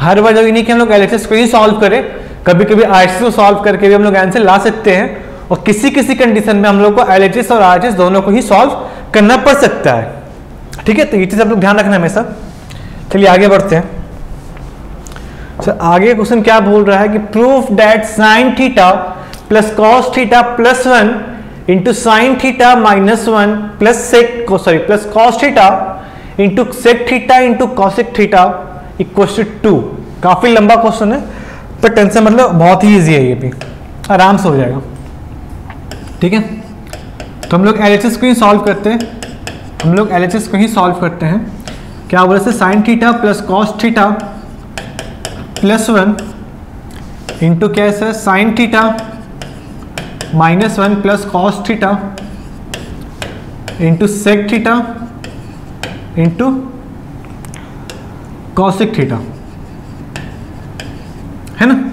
हर बार जब नहीं कि हम लोग एल एच एस को ही सॉल्व करें कभी कभी आर एच एस को सॉल्व करके भी हम लोग आंसर ला सकते हैं और किसी किसी कंडीशन में हम लोग को एल एच एस और आर एच एस दोनों को ही सॉल्व करना पड़ सकता है। ठीक है? तो ये चीज़ आप लोग ध्यान रखना हमेशा। चलिए आगे बढ़ते हैं। सर आगे क्वेश्चन क्या बोल रहा है कि proof that sine theta plus cos theta plus one into sine theta minus one plus sec sorry plus cos theta into sec theta into cosec theta equal to two काफ़ी लंबा क्वेश्चन है पर टेंशन मतलब बहुत ही इजी है ये भी। आराम से हो जाएगा। ठीक है? तो हम लोग एलएचएस को ही सॉल्व करते हैं। हम लोग एलएचएस को ही सॉल्व करते हैं। क्या बोले से sine theta plus cos theta plus one into क्या sir? Sine theta minus one plus cos theta into sec theta into cosec theta. है ना?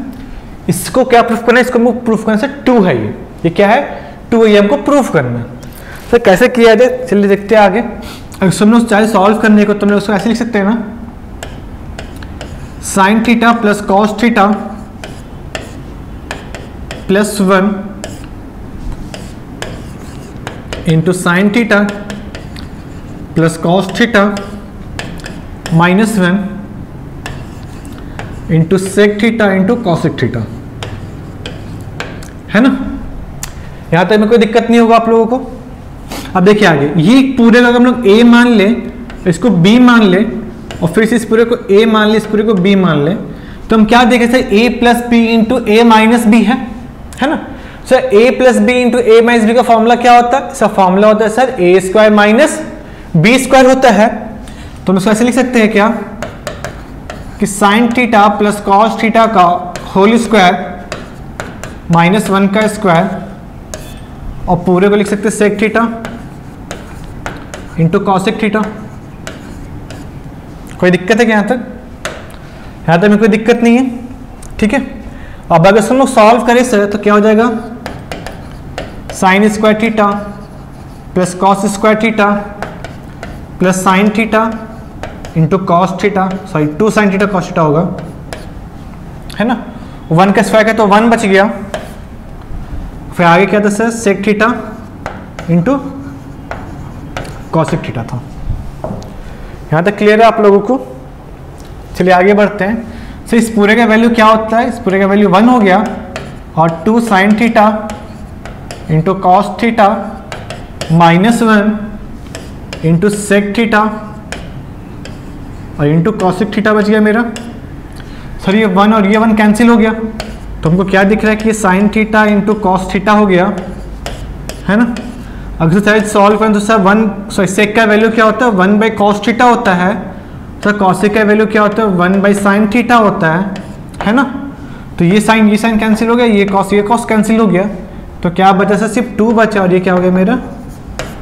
इसको क्या प्रूफ करना है? इसको हमको प्रूफ करना से टू है ये। ये क्या है? टू है ये हमको प्रूफ करना है। सर कैसे किया जाए? चलिए देखते हैं आगे। अगर तुमने चाहे सॉल्व करने को, तुमने उसको ऐसे लिख सकते हैं ना? Sine theta plus cos theta plus one into sine theta plus cos theta minus one into sec theta into cosec theta है ना? यहाँ तक में कोई दिक्कत नहीं होगा आप लोगों को? अब देखिए आगे, ये पूरे का हम लोग ए मान ले, इसको बी मान ले और फिर से इस पूरे को ए मान ले, इस पूरे को बी मान ले तो हम क्या देखें sir? A plus B into A minus B है है ना? Sir A plus B into A minus B का फॉर्मूला क्या होता है? सर फॉर्मूला होता है sir A square minus B square होता है। तो हम इसको ऐसे लिख सकते हैं क्या? कि sine theta plus cos theta का होल स्क्वायर माइनस वन का स्क्वायर और पूरे को लिख सकते हैं sec theta into cosec theta कोई दिक्कत है क्या यहाँ तक? यहाँ तक में कोई दिक्कत नहीं है, ठीक है? अब अगर हम लोग सॉल्व करें सर तो क्या हो जाएगा? Sine square theta plus cos square theta plus sine theta into cos theta sorry two sine theta cos theta होगा। है ना? वन का स्क्वायर का तो वन बच गया। फिर आगे क्या था sir sec theta into cosec theta था। यहाँ तक क्लियर है आप लोगों को? चलिए आगे बढ़ते हैं। सर इस पूरे का वैल्यू क्या होता है? इस पूरे का वैल्यू वन हो गया और two sine theta into cos theta minus one into sec theta और इंटू कॉसिक थीटा बच गया मेरा। सर ये वन और ये वन कैंसिल हो गया। तो हमको क्या दिख रहा है कि ये sine theta into cos theta हो गया, है ना? चाहे सॉल्व करें तो सर वन सॉरी सेक का वैल्यू क्या होता है? वन बाई कॉस थीटा होता है। सर कॉसिक का वैल्यू क्या होता है? वन बाई साइन थीटा होता है। है ना? तो ये साइन ये साइन कैंसिल हो गया, ये कॉस ये कॉस कैंसिल हो गया। तो क्या बचा सर सिर्फ़ टू बचा, और ये क्या हो गया मेरा?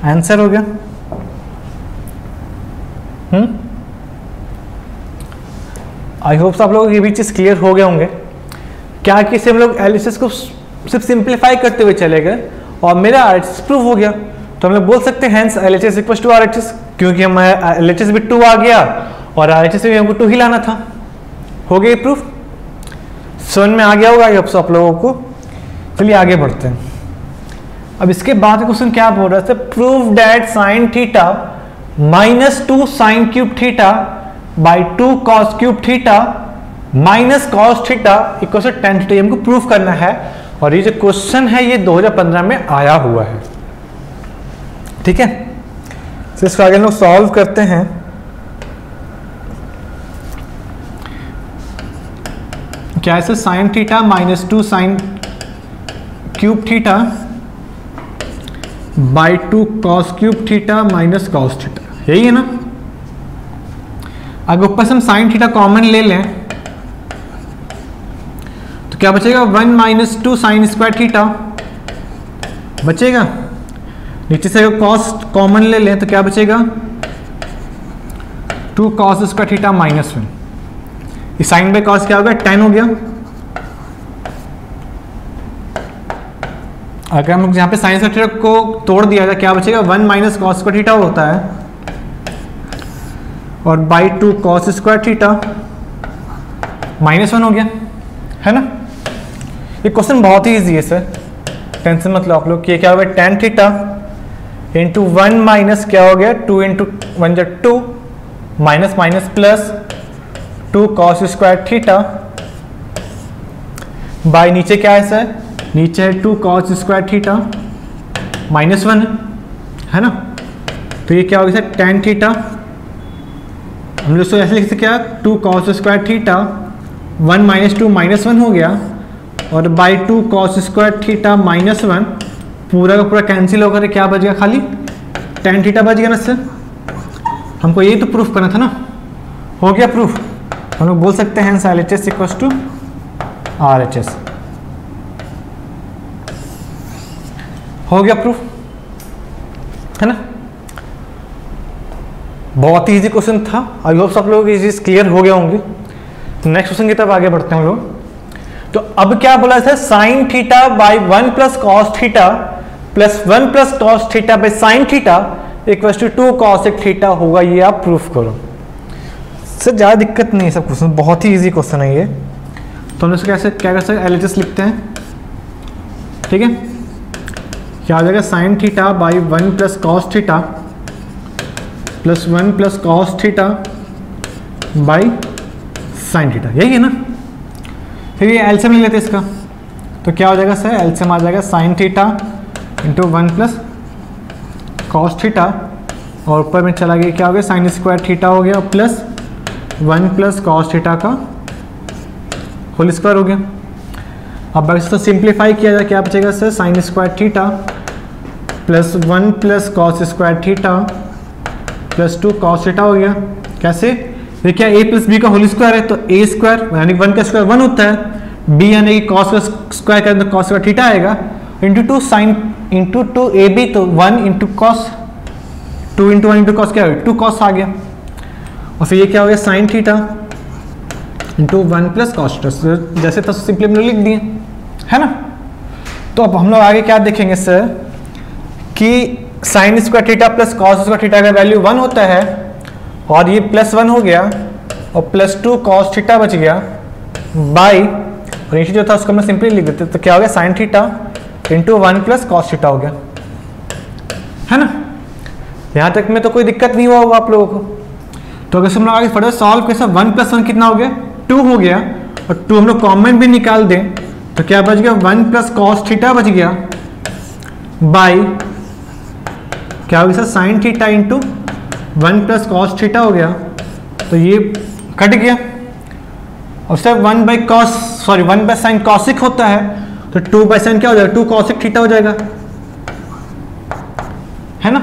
आंसर हो गया। आई होप आप लोगों को ये भी चीज़ क्लियर हो गए होंगे। क्या कि हम लोग एलिसिस को सिर्फ़ सिंप्लीफाई करते हुए चले गए? और मेरा आर प्रूव हो गया। तो हम लोग बोल सकते हैं क्योंकि हम एल एच एस भी टू आ गया और आर एच एस भी हमको टू ही लाना था। हो गया प्रूफ समझ में आ गया होगा होप आप लोगों को। चलिए आगे बढ़ते हैं। अब इसके बाद क्वेश्चन क्या बोल रहा है? Prove that sine theta minus two sine cube theta by two cos cube theta minus cos theta equal to tan theta हमको प्रूफ करना है। और ये जो क्वेश्चन है, ये 2015 में आया हुआ है। ठीक है? तो इसको आगे लोग सॉल्व करते हैं। क्या ऐसे sine theta minus two sine cube theta by two cos cube theta minus cos theta यही है ना? अगर ऊपर से हम साइन थीटा कॉमन ले लें क्या बचेगा? One minus two sine square theta. बचेगा? नीचे से अगर कॉस कॉमन ले लें तो क्या बचेगा? Two cos square theta minus one. Sine by cos क्या हो गया? टेन हो गया। अगर हम यहाँ पे साइन स्क्वायर थीटा को तोड़ दिया जाए, क्या बचेगा? One minus cos square theta होता है। और by two cos square theta. Minus one हो गया। है ना? ये क्वेश्चन बहुत ही इजी है सर टेंशन मतलब आप लोग ये क्या हो गया? Tan theta into one minus क्या हो गया? टू इंटू वन जो two minus minus plus two cos square theta by नीचे क्या है सर नीचे है two cos square theta minus one है ना? तो ये क्या हो गया सर टेन थीटा हम लोग ऐसे लिख सकते क्या? Two cos square theta one minus two minus one हो गया। और by two cos square theta minus one पूरा का पूरा कैंसिल होकर क्या बच गया खाली? टेन थीटा बच गया ना सर हमको यही तो प्रूफ करना था ना? हो गया प्रूफ हम लोग बोल सकते हैं L H S equal to R H S हो गया प्रूफ है ना? बहुत ही इजी क्वेश्चन था। आई होप सब लोग चीज़ क्लियर हो गया होंगे। नेक्स्ट क्वेश्चन की तरफ़ आगे बढ़ते हैं हम लोग। तो अब क्या बोला था? Sine theta by one plus cos theta plus one plus cos theta by sine theta equal to two cosec theta होगा। ये आप प्रूफ करो। सर ज़्यादा दिक्कत नहीं है सब क्वेश्चन बहुत ही इजी क्वेश्चन है ये। तो हम इसको कैसे क्या कर सकते एल लिखते हैं। ठीक है? क्या आ जाएगा sine theta by one plus cos theta plus one plus cos theta by sine theta यही है ना? फिर ये एल्सियम ले लेते इसका। तो क्या हो जाएगा सर? एल्सियम आ जाएगा sine theta into one plus cos theta और ऊपर में चला गया क्या हो गया? साइन स्क्वायर थीटा हो गया plus one plus cos theta का होल स्क्वायर हो गया। अब अगर इसको सिंप्लीफाई किया जाए, क्या बचेगा sir? Sine square theta plus one plus cos square theta plus two cos theta हो गया। कैसे? देखिए ए प्लस बी का होल स्क्वायर है? तो ए स्क्वायर यानी वन का स्क्वायर वन होता है। बी यानी कि कॉस का स्क्वायर करें तो कॉस स्क्वायर थीटा आएगा। Into two sine into two A B तो one into cos two into one into cos क्या हो टू कॉस आ गया। और फिर ये क्या हो गया? Sine theta into one plus cos जैसे तो सिंपली हमने लिख दिए। है ना? तो अब हम लोग आगे क्या देखेंगे सर कि sine square theta plus cos square theta का वैल्यू वन होता है। और ये प्लस वन हो गया और प्लस टू कॉस थीटा बच गया बाई नीचे जो था उसको मैं सिंपली लिख देते तो क्या हो गया? Sine theta into one plus cos theta हो गया। है ना? यहाँ तक में तो कोई दिक्कत नहीं हुआ होगा आप लोगों को। तो अगर हम लोग आगे फर्दर सॉल्व कैसा वन प्लस वन कितना हो गया? टू हो गया। और टू हम लोग कॉमन भी निकाल दें तो क्या बच गया? वन प्लस कॉस थीटा बच गया। बाई, क्या हो गया sir? Sine theta into one plus cos theta हो गया तो ये कट गया। और sir one by cos sorry one by sine cosec होता है तो टू बाई साइन क्या हो जाएगा? टू कॉसिक थीटा हो जाएगा। है ना?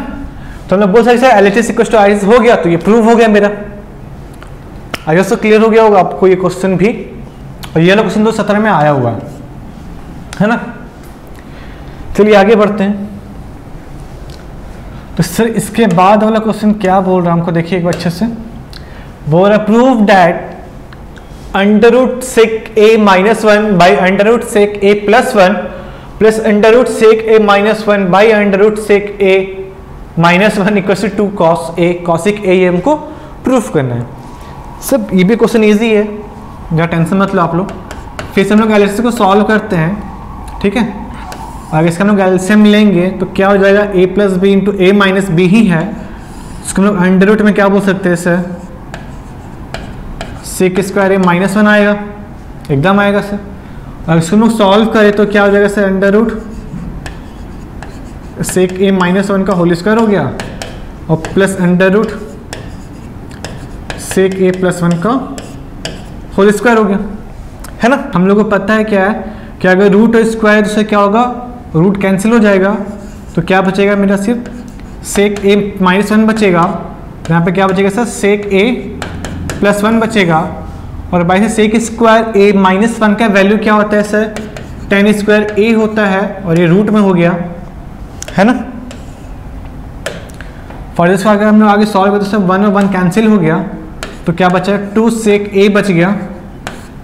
तो हम बोल सकते एल एच एस टू आई हो गया तो ये प्रूव हो गया मेरा। आई तो क्लियर हो गया होगा, आपको ये क्वेश्चन भी। और ये वाला क्वेश्चन तो सत्रह में आया हुआ है ना? चलिए आगे बढ़ते हैं। तो सर, इसके बाद वाला क्वेश्चन क्या बोल रहा है? हमको देखिए एक बार अच्छे से। बोल रहा prove that under root sec A minus one by under root sec A plus one plus under root sec A minus one by under root sec A minus one equal to cos A cosec A हमको प्रूफ करना है। सब, ये भी क्वेश्चन ईजी है। जहाँ टेंशन मत लो आप लोग। फिर से हम लोग एल को सॉल्व करते हैं। ठीक है? अगर इसका हम लोग एल्सियम लेंगे तो क्या हो जाएगा? A plus B into A minus B ही है। इसको हम लोग अंडर रूट में क्या बोल सकते हैं sir sec square A minus one आएगा। एकदम आएगा सर अगर इसको हम लोग सॉल्व करें तो क्या हो जाएगा sir under root sec A minus one का होल स्क्वायर हो गया। और plus under root sec A plus one का होल स्क्वायर हो गया। है ना? हम लोग को पता है क्या है? कि अगर रूट और स्क्वायर से क्या होगा? रूट कैंसिल हो जाएगा तो क्या बचेगा मेरा सिर्फ़? सेक ए माइनस वन बचेगा। यहाँ पे क्या बचेगा sir? Sec A plus one बचेगा। और बाई से sec square A minus one का वैल्यू क्या होता है सर? टेन स्क्वायर ए होता है, और ये रूट में हो गया। है ना? फॉर इसका अगर हम लोग आगे सॉल्व करते तो वन और वन कैंसिल हो गया। तो क्या बचा? टू सेक ए बच गया।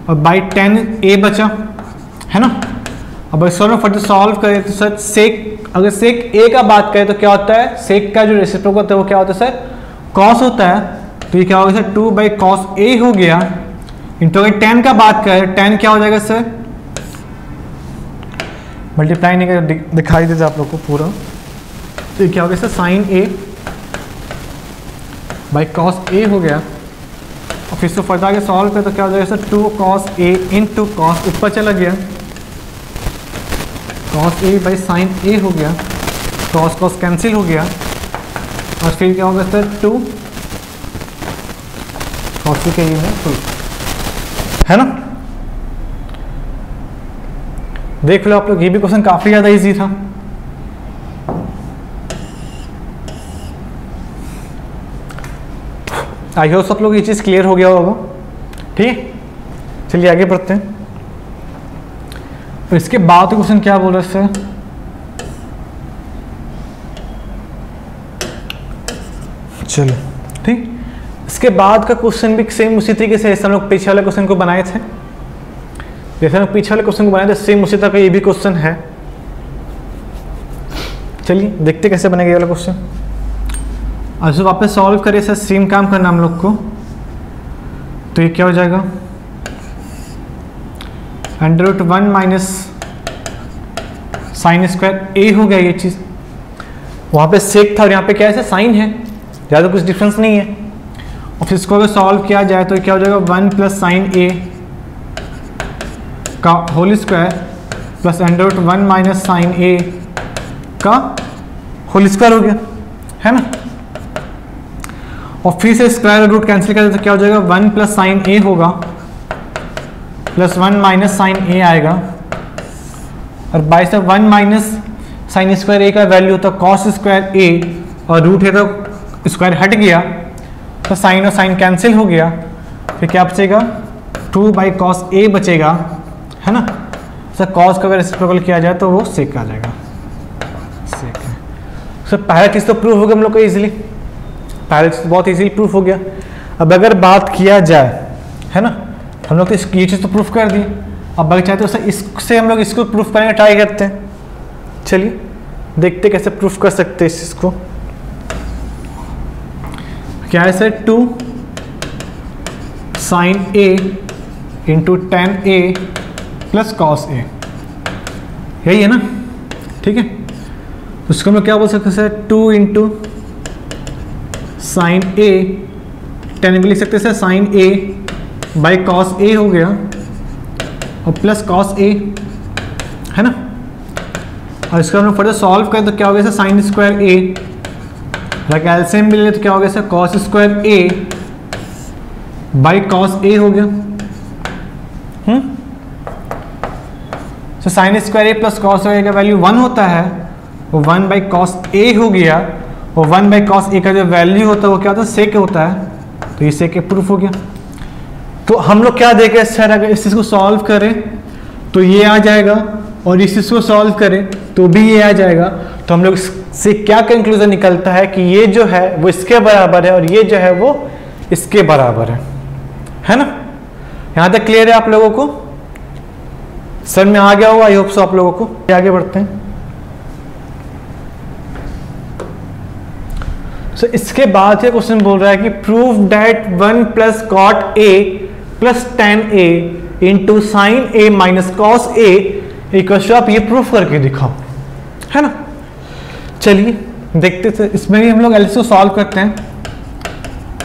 और बाई टेन ए बचा। है ना? अब सॉल्व फर्दर सॉल्व करें तो सर सेक अगर सेक ए का बात करें तो क्या होता है? सेक का जो रेसिप्रोकल होता है वो क्या होता है सर? कॉस होता है। तो ये क्या होगा sir? Two by cos A हो गया। इंटू अगर टेन का बात करें टेन क्या हो जाएगा सर? मल्टीप्लाई नहीं कर दिखाई दीजिए आप लोग को पूरा। तो ये क्या हो गया sir? Sine A by cos A हो गया। और फिर से फर्दर आगे सॉल्व करें तो क्या हो जाएगा sir? Two cos A into cos ऊपर चला गया। Cos A by sine A हो गया। कॉस कॉस कैंसिल हो गया। और फिर क्या होगा सर टू कॉस के ये है टू है ना? देख लो आप लोग, ये भी क्वेश्चन काफ़ी ज़्यादा इजी था। आई होप सब लोग ये चीज़ क्लियर हो गया होगा। ठीक? चलिए आगे बढ़ते हैं। इसके बाद क्वेश्चन क्या बोल रहे हैं चलो। ठीक? इसके बाद का क्वेश्चन भी सेम उसी तरीके से हम लोग पीछे वाले क्वेश्चन को बनाए थे। जैसे हम लोग पीछे वाले क्वेश्चन को बनाए थे सेम उसी तरह का ये भी क्वेश्चन है। चलिए देखते कैसे बनेगा ये वाला क्वेश्चन जो वापस सॉल्व करिए सर सेम काम करना हम लोग को। तो ये क्या हो जाएगा? Under root one minus sine square A हो गया ये चीज़। वहाँ पे सेक था और यहाँ पे क्या है साइन है। ज़्यादा कुछ डिफरेंस नहीं है। और फिर इसको अगर सॉल्व किया जाए तो क्या हो जाएगा? वन प्लस साइन ए का whole square plus under root one minus sine A का होल स्क्वायर हो गया। है ना? और फिर से स्क्वायर रूट कैंसिल कर तो क्या हो जाएगा? वन प्लस साइन ए होगा। Plus one minus sine A आएगा। और बाई से one minus sine square A का वैल्यू है कॉस स्क्वायर ए और रूट है तो स्क्वायर हट गया तो साइन और साइन कैंसिल हो गया। फिर क्या बचेगा? टू बाई कॉस ए बचेगा, है ना? सर कॉस का अगर रेसिप्रोकल किया जाए तो वो सेक आ जाएगा। सेक सर पहला चीज़ तो प्रूफ हो गया हम लोग को ईजिली पहले चीज़ तो बहुत ईजिली प्रूफ हो गया। अब अगर बात किया जाए, है ना? हम लोग तो ये चीज़ तो प्रूफ कर दी। अब बाकी चाहते तो इससे हम लोग इसको प्रूफ करेंगे ट्राई करते हैं। चलिए, देखते कैसे प्रूफ कर सकते हैं इस चीज़ को। क्या है sir two sine A into tan A plus cos A यही है ना? ठीक है? उसको हम क्या बोल सकते हैं sir two into sine A tan भी लिख सकते हैं sir sine A by cos A हो गया और प्लस कॉस ए है ना? और इसको हम फर्दर सॉल्व करें तो क्या हो गया sir sine square A like एल्सियम भी ले तो क्या हो गया sir cos square A by cos A हो गया। Sine square A plus cos A का वैल्यू वन होता है, वो वन बाई कॉस ए हो गया, और वन बाई कॉस ए का जो वैल्यू होता है वो क्या होता है? सेक होता है। तो ये सेक प्रूफ हो गया। तो हम लोग क्या देखें सर अगर इस चीज़ को सॉल्व करें तो ये आ जाएगा। और इस चीज़ को सॉल्व करें तो भी ये आ जाएगा। तो हम लोग से क्या कंक्लूजन निकलता है कि ये जो है वो इसके बराबर है और ये जो है वो इसके बराबर है। है ना? यहाँ तक क्लियर है आप लोगों को? सर में आ गया होगा आई होप सो आप लोगों को। आगे बढ़ते हैं। सो so, इसके बाद ये क्वेश्चन बोल रहा है कि prove that one plus cot A plus tan A into sine A minus cos A equal आप ये प्रूफ करके दिखाओ। है ना? चलिए, देखते थे। इसमें भी हम लोग एल सॉल्व करते हैं।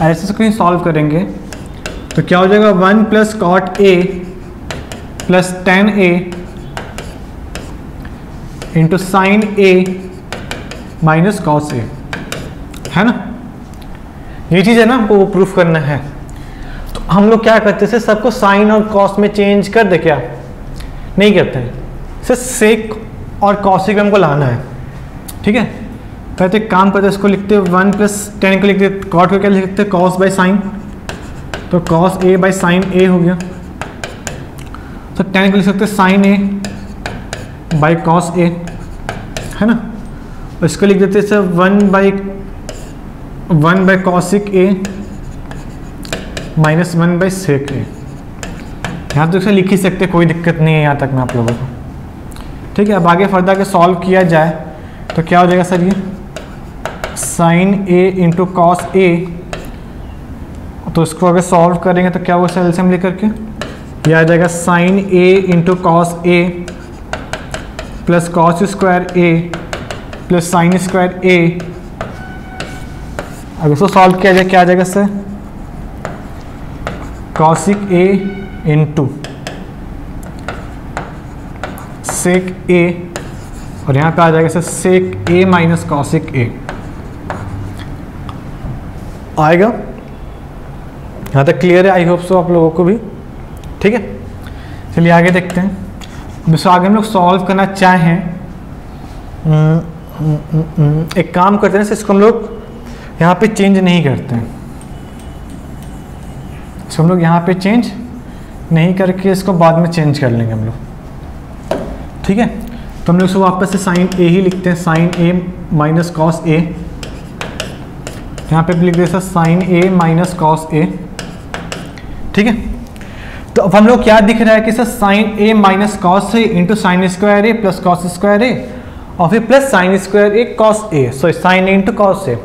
एल को ही सॉल्व करेंगे। तो क्या हो जाएगा? One plus cot A plus tan A into sine A minus cos A है ना? ये चीज़ है ना? हमको वो प्रूफ करना है। हम लोग क्या करते थे, सबको साइन और कॉस में चेंज कर दे क्या? नहीं करते हैं। सिर्फ़ सेक और कॉसिक हमको लाना है। ठीक है? कहते काम करते इसको लिखते वन प्लस टेन को लिखते कॉट को क्या लिखते कॉस बाई साइन तो cos A by sine A हो गया। तो टेन को लिख सकते sine A by cos A है ना? इसको लिख देते sir one by one by cosec A minus one by sec A यहाँ तो इसे लिख ही सकते, कोई दिक्कत नहीं है यहाँ तक मैं आप लोगों को। ठीक है, अब आगे फर्दर के सॉल्व किया जाए तो क्या हो जाएगा सर ये? Sine A into cos A तो इसको अगर सॉल्व करेंगे तो क्या होगा सर एल्सियम लेकर के? यह आ जाएगा sine A into cos A plus cos square A plus sine square A अगर इसको सॉल्व किया जाए, क्या आ जाएगा sir? Cosec A into sec A और यहाँ पे आ जाएगा sir sec A minus cosec A आएगा? यहाँ तक क्लियर है? आई होप सो आप लोगों को भी। ठीक है? चलिए आगे देखते हैं। अब आगे हम लोग सॉल्व करना चाहें हम्म, हम्म, हम्म, एक काम करते हैं इसको हम लोग यहाँ पे चेंज नहीं करते हैं। इसको हम लोग यहाँ पे चेंज नहीं करके इसको बाद में चेंज कर लेंगे हम लोग। ठीक है? तो हम लोग इसको वापस से साइन ए ही लिखते हैं। Sine A minus cos A यहाँ पे लिख देते sine A minus cos A ठीक है? तो अब हम लोग क्या दिख रहा है कि sir sine A minus cos A into sine square A plus cos square A और फिर plus sine square A cos A so sine A into cos A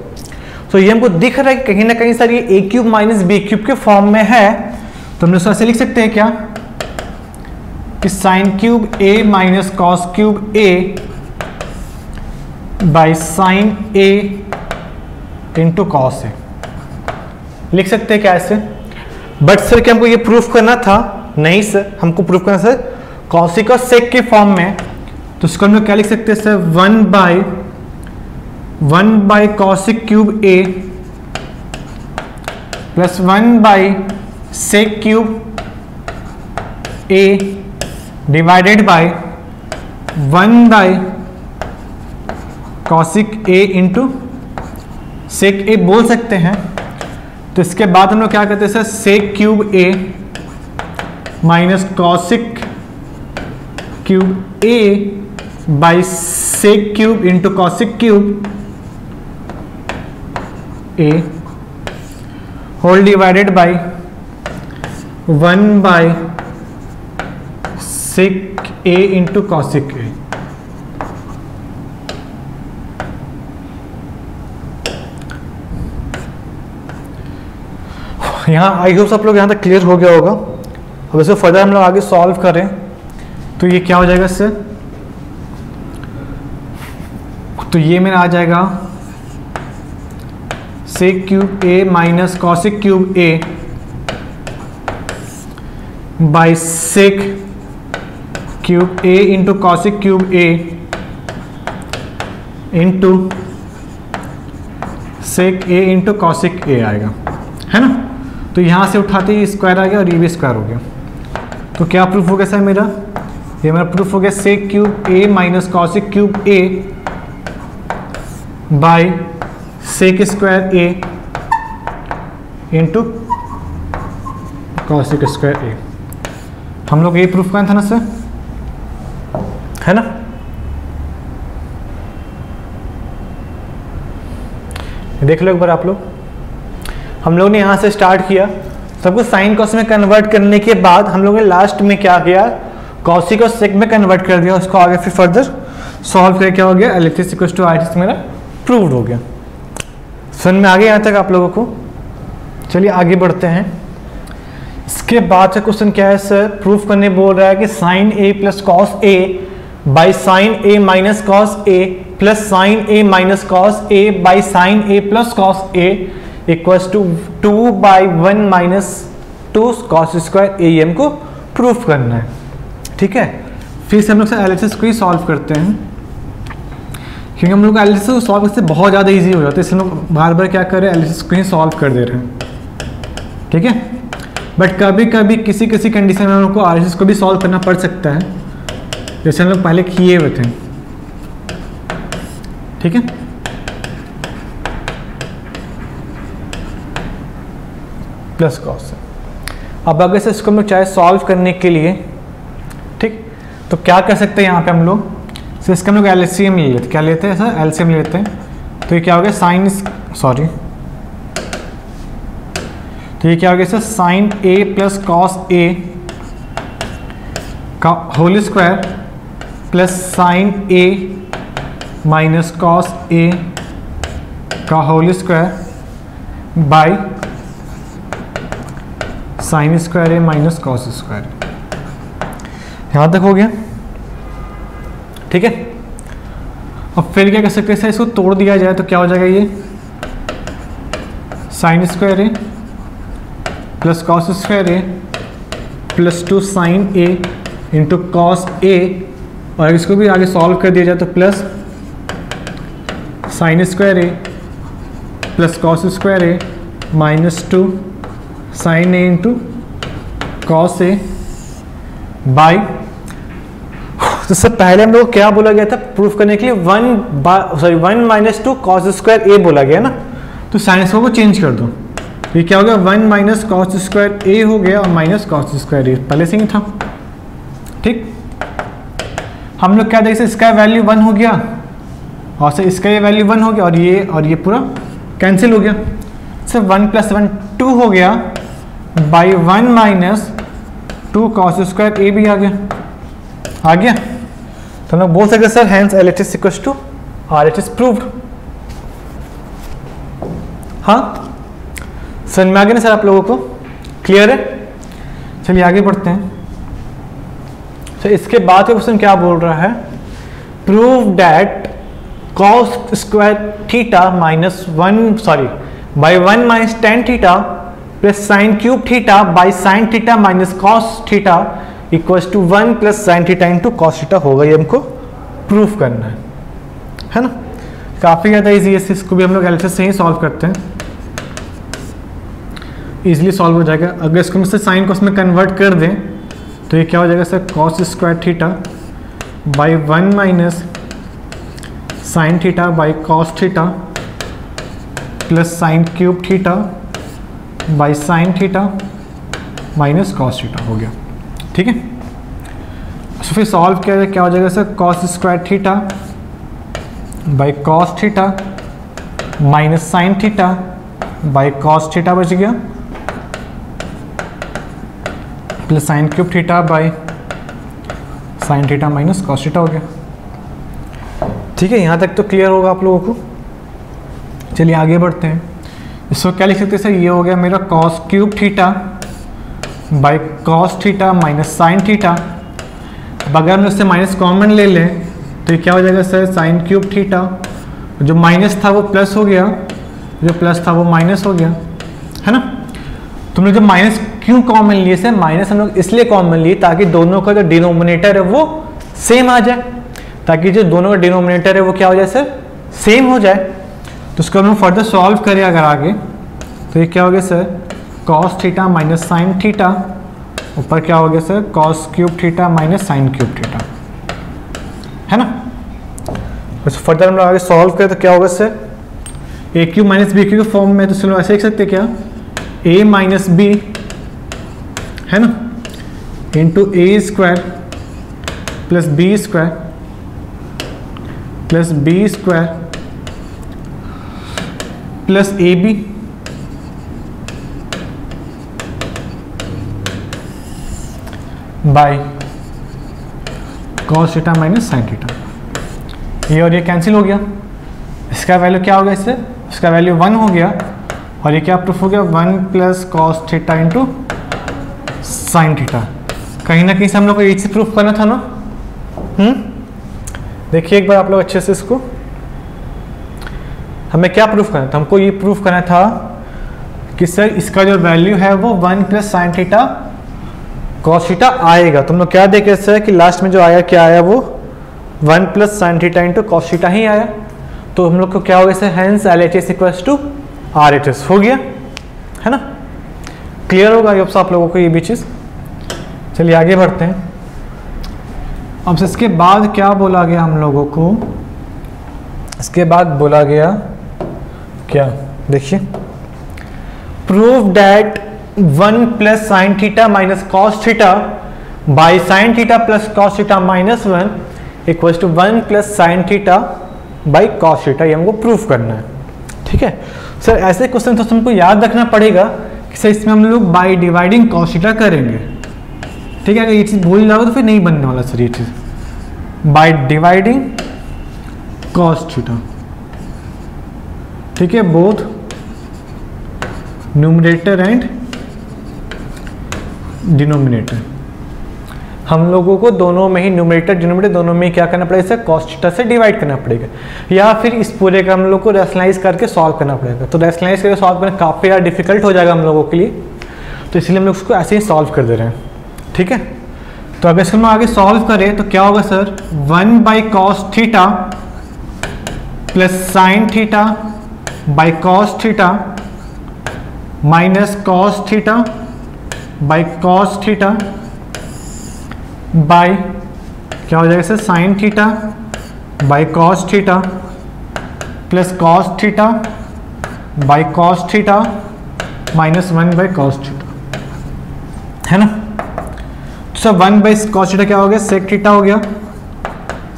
so ये हमको दिख रहा है कहीं ना कहीं सर ये A cube minus B cube के फॉर्म में है। तो हम ऐसे लिख सकते हैं क्या? कि sine cube A minus cos cube A by sine A into cos A लिख सकते हैं क्या ऐसे बट सर क्या हमको ये प्रूफ करना था? नहीं सर हमको प्रूफ करना सर कॉसिक और सेक के फॉर्म में। तो इसको हम लोग क्या लिख सकते हैं sir one by one by cosec cube A plus one by sec cube A divided by one by cosec A into sec A बोल सकते हैं। तो इसके बाद हम लोग क्या करते हैं sir? Sec cube A minus cosec cube A by sec cube into cosec cube A whole divided by one by sec A into cosec A यहाँ आई होप सब लोग यहाँ तक क्लियर हो गया होगा। अब इसे फर्दर हम लोग आगे सॉल्व करें तो ये क्या हो जाएगा इससे? तो ये मेरा आ जाएगा sec cube A minus cosec cube A by sec cube A into cosec cube A into sec A into cosec A आएगा। है ना? तो यहाँ से उठाते ही स्क्वायर आ गया और ये भी स्क्वायर हो गया। तो क्या प्रूफ हो गया सर मेरा? ये मेरा प्रूफ हो गया sec cube A minus cosec cube A by sec square A into cosec square A हम लोग ये प्रूफ करना था ना सर है ना? देख लो एक बार आप लोग। हम लोग ने यहाँ से स्टार्ट किया। सब कुछ साइन कॉस में कन्वर्ट करने के बाद हम लोग ने लास्ट में क्या किया? कॉसिक और सेक में कन्वर्ट कर दिया। उसको आगे फिर फर्दर सॉल्व करके क्या हो गया? एलिथिस इक्वल टू आइटिस मेरा प्रूव्ड हो गया। सुन में आगे यहाँ तक आप लोगों को? चलिए आगे बढ़ते हैं। इसके बाद का क्वेश्चन क्या है सर प्रूफ करने बोल रहा है कि sine A plus cos A by sine A minus cos A plus sine A minus cos A by sine A plus cos A equals to two by one minus two cos square A M को प्रूफ करना है। ठीक है? फिर से हम लोग एलिसिस को ही सॉल्व करते हैं। क्योंकि हम लोग एलिसिस को सॉल्व करते बहुत ज़्यादा इजी हो जाता है। इसलिए हम लोग बार बार क्या कर रहे हैं? एलिसिस को ही सॉल्व कर दे रहे हैं। ठीक है? बट कभी कभी किसी किसी कंडीशन में हम लोग को आर को भी सॉल्व करना पड़ सकता है। जैसे हम लोग पहले किए हुए थे। ठीक है? प्लस कॉस अब अगर से इसको हम लोग चाहे सॉल्व करने के लिए, ठीक? तो क्या कर सकते हैं यहाँ पे हम लोग? सो इसका हम लोग एलसीएम ले लेते क्या लेते हैं सर एलसीएम लेते हैं। तो ये क्या हो गया? साइन सॉरी तो ये क्या हो गया sir? Sine A plus cos A का whole square plus sine A minus cos A का whole square by sine square A minus cos square. यहाँ तक हो गया? ठीक है? अब फिर क्या कर सकते हैं? सर, इसको तोड़ दिया जाए तो क्या हो जाएगा ये? Sine square A plus cos square A plus two sine A into cos A और इसको भी आगे सॉल्व कर दिया जाए तो plus sine square A plus cos square A minus two sine A into cos A by तो सब पहले हम लोग क्या बोला गया था? प्रूफ करने के लिए one sorry one minus two cos square A बोला गया ना? तो साइंस को चेंज कर दो। ये क्या हो गया? One minus cos square A हो गया और माइनस कॉस स्क्वायर ए पहले से ही था। ठीक? हम लोग क्या देख सकते इसका वैल्यू वन हो गया और से इसका ये वैल्यू वन हो गया और ये और ये पूरा कैंसिल हो गया। सिर्फ़ वन प्लस वन टू हो गया by one minus two cos square A भी आ गया। आ गया? तो हम बोल सकते sir hence L H S equals to R H S proved हाँ? समझ में आ गया ना सर आप लोगों को। क्लियर है? चलिए आगे बढ़ते हैं। तो इसके बाद का क्वेश्चन क्या बोल रहा है? Prove that cos square theta minus one sorry by one minus tan theta plus sine cube theta by sine theta minus cos theta equals to one plus sine theta into cos theta होगा ये हमको प्रूफ करना है। है ना? काफ़ी ज़्यादा इजी है, इसको भी हम लोग एल से ही सॉल्व करते हैं। इजीली सॉल्व हो जाएगा। अगर इसको से साइन को उसमें कन्वर्ट कर दें तो ये क्या हो जाएगा sir? Cos square theta by one minus sine theta by cos theta plus sine cube theta by sine theta minus cos theta हो गया। ठीक है? तो फिर सॉल्व किया क्या हो जाएगा sir? Cos square theta by cos theta minus sine theta by cos theta बच गया। Plus sine cube theta by sine theta minus cos theta हो गया। ठीक है, यहाँ तक तो क्लियर होगा आप लोगों को। चलिए आगे बढ़ते हैं। इसको क्या लिख सकते हैं सर? ये हो गया मेरा cos cube theta by cos theta minus sine theta अगर हम उससे माइनस कॉमन ले लें तो ये क्या हो जाएगा सर साइन क्यूब थीटा जो माइनस था वो प्लस हो गया। जो प्लस था वो माइनस हो गया। है ना? तुमने जो माइनस क्यों कॉमन लिए सर माइनस हम लोग इसलिए कॉमन लिए ताकि दोनों का जो डिनोमिनेटर है वो सेम आ जाए। ताकि जो दोनों का डिनोमिनेटर है वो क्या हो जाए सर सेम हो जाए। तो उसको हम लोग फर्दर सॉल्व करें अगर आगे। तो ये क्या हो गया sir cos theta minus sine theta ऊपर क्या हो गया sir cos cube theta minus sine cube theta है ना? बस फर्दर हम लोग आगे सॉल्व करें तो क्या होगा sir A cube minus B cube के फॉर्म में तो चलो ऐसे लिख सकते क्या? ए माइनस बी है ना? Into A square plus B square plus B square plus A B by cos theta minus sine theta. ये और ये कैंसिल हो गया। इसका वैल्यू क्या हो गया इससे? इसका वैल्यू वन हो गया और ये क्या प्रूफ हो गया? One plus cos theta into sine theta. कहीं ना कहीं से हम लोग को ये चीज़ प्रूफ करना था ना? हम्म? देखिए एक बार आप लोग अच्छे से इसको। हमें क्या प्रूफ करना था? हमको ये प्रूफ करना था कि सर इसका जो वैल्यू है वो one plus sine theta cos theta आएगा। तुम लोग क्या देखे सर कि लास्ट में जो आया, क्या आया वो? One plus sine theta into cos theta ही आया। तो हम लोग को क्या हो गया sir hence L H S equals to R H S हो गया। है ना? क्लियर होगा ये आप लोगों को ये भी चीज़। चलिए आगे बढ़ते हैं। अब इसके बाद क्या बोला गया हम लोगों को? इसके बाद बोला गया क्या? देखिए। Prove that one plus sine theta minus cos theta by sine theta plus cos theta minus one equal to one plus sine theta by cos theta, ये हमको प्रूफ करना है। ठीक है? सर, ऐसे क्वेश्चन तो हमको याद रखना पड़ेगा कि सर, इसमें हम लोग बाई डिवाइडिंग कॉस थीटा करेंगे। ठीक है? अगर ये चीज़ भूल जाओगे तो फिर नहीं बनने वाला सर, ये चीज़। By dividing cos theta. ठीक है? Both numerator and denominator. हम लोगों को दोनों में ही न्यूमरेटर डिनोमिनेटर दोनों में क्या करना पड़ेगा? इसे कॉस्टा से डिवाइड करना पड़ेगा। या फिर इस पूरे का हम लोग को रेशनलाइज करके सॉल्व करना पड़ेगा। तो रेशनलाइज करके सॉल्व करना काफ़ी ज़्यादा डिफ़िकल्ट हो जाएगा हम लोगों के लिए। तो इसलिए हम लोग उसको ऐसे ही सॉल्व कर दे रहे हैं। ठीक है? तो अगर इसको हम आगे सॉल्व करें तो क्या होगा sir? One by theta plus sine theta by theta minus theta by cos theta by क्या हो जाएगा sir sine theta by cos theta plus cos theta by cos theta minus one by cos theta है ना? तो sir one by cos theta क्या हो गया? सेक थीटा हो गया।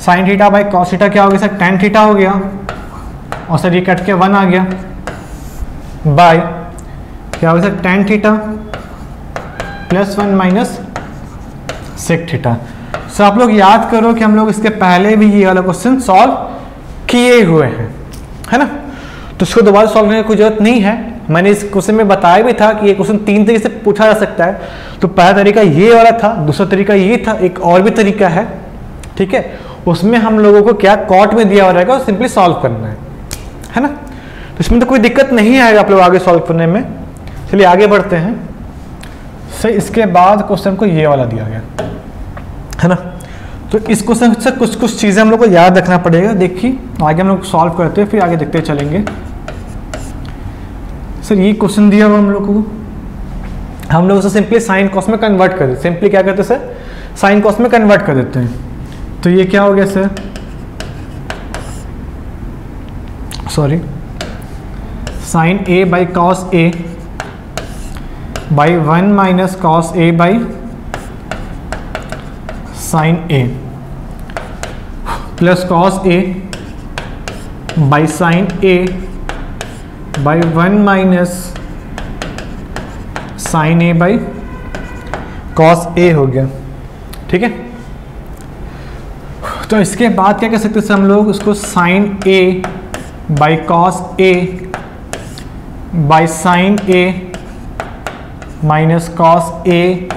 Sine theta by cos theta क्या हो गया? सर टेन थीटा हो गया। और सर ये कट के वन आ गया। बाय क्या हो गया? Sir tan theta plus one minus sec theta so आप लोग याद करो कि हम लोग इसके पहले भी ये वाला क्वेश्चन सॉल्व किए हुए हैं, है ना? तो इसको दोबारा सॉल्व करने की कोई ज़रूरत नहीं है। मैंने इस क्वेश्चन में बताया भी था कि ये क्वेश्चन तीन तरीके से पूछा जा सकता है। तो पहला तरीका ये वाला था, दूसरा तरीका ये था, एक और भी तरीका है, ठीक है? उसमें हम लोगों को क्या कॉट में दिया हुआ रहेगा और सिंपली सॉल्व करना है है ना? तो इसमें तो कोई दिक्कत नहीं आएगा आप लोग आगे सॉल्व करने में। चलिए आगे बढ़ते हैं। सर इसके बाद क्वेश्चन को ये वाला दिया गया। है ना? तो इस क्वेश्चन से कुछ कुछ चीज़ें हम लोग को याद रखना पड़ेगा। देखिए, आगे हम लोग सॉल्व करते हैं, फिर आगे देखते चलेंगे। सर, ये क्वेश्चन दिया हुआ हम लोग को। हम लोग उसे सिंपली साइन कॉस में कन्वर्ट कर देते सिंपली क्या करते सर? साइन कॉस में कन्वर्ट कर देते हैं। तो ये क्या हो गया, sir? Sorry sine a by cos a by one minus cos a by sine a plus cos a by sine a by one minus sine a by cos a हो गया। ठीक है? तो इसके बाद क्या कह सकते हैं हम लोग? उसको sine A by cos A by sine A minus cos A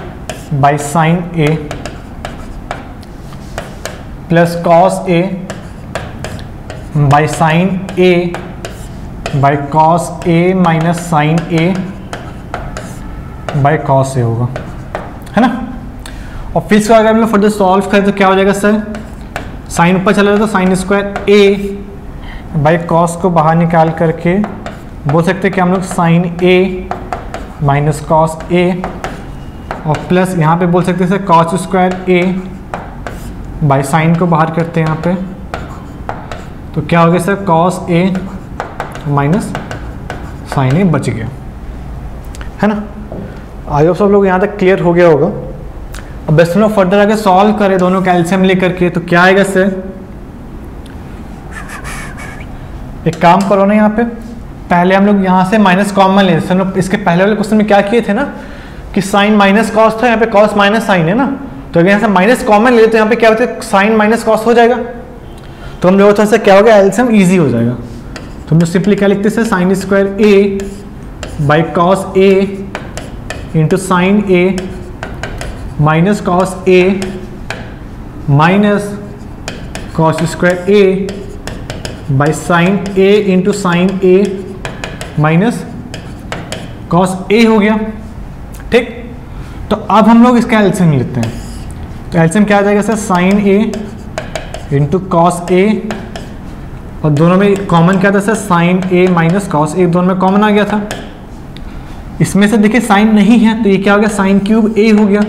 by sine A plus cos A by sine A by cos A minus sine A by cos A होगा। है ना? और फिर इसको अगर हम लोग फर्दर सॉल्व करें तो क्या हो जाएगा सर साइन ऊपर चला जाए तो sine square A by cos को बाहर निकाल करके बोल सकते हैं कि हम लोग sine A minus cos A और प्लस यहाँ पे बोल सकते हैं sir cos square A by sine को बाहर करते हैं यहाँ पे। तो क्या हो गया sir cos A minus sine A बच गया। है ना? आई होप सब लोग यहाँ तक क्लियर हो गया होगा। अब बेस्ट लोग फर्दर आगे सॉल्व करें दोनों कैल्शियम लेकर के तो क्या आएगा सर एक काम करो ना यहाँ पे। पहले हम लोग यहाँ से माइनस कॉमन ले हम इसके पहले वाले क्वेश्चन में क्या किए थे ना? कि साइन माइनस कॉस था, यहाँ पे कॉस माइनस साइन है ना? तो अगर यहाँ से माइनस कॉमन ले तो यहाँ पे क्या होता है? साइन माइनस कॉस हो जाएगा। तो हम लोग से क्या होगा? एल्सियम ईजी हो जाएगा। तो हम लोग सिंपली क्या लिखते हैं sine square A by cos A into sine A minus cos A minus cos square A by sine A into sine A minus cos A हो गया। ठीक? तो अब हम लोग इसका एल्सियम लेते हैं। तो एल्सियम क्या आ जाएगा sir? Sine A into cos A और दोनों में कॉमन क्या था sir? Sine A minus cos A दोनों में कॉमन आ गया था। इसमें से देखिए साइन नहीं है तो ये क्या हो गया? साइन क्यूब ए हो गया।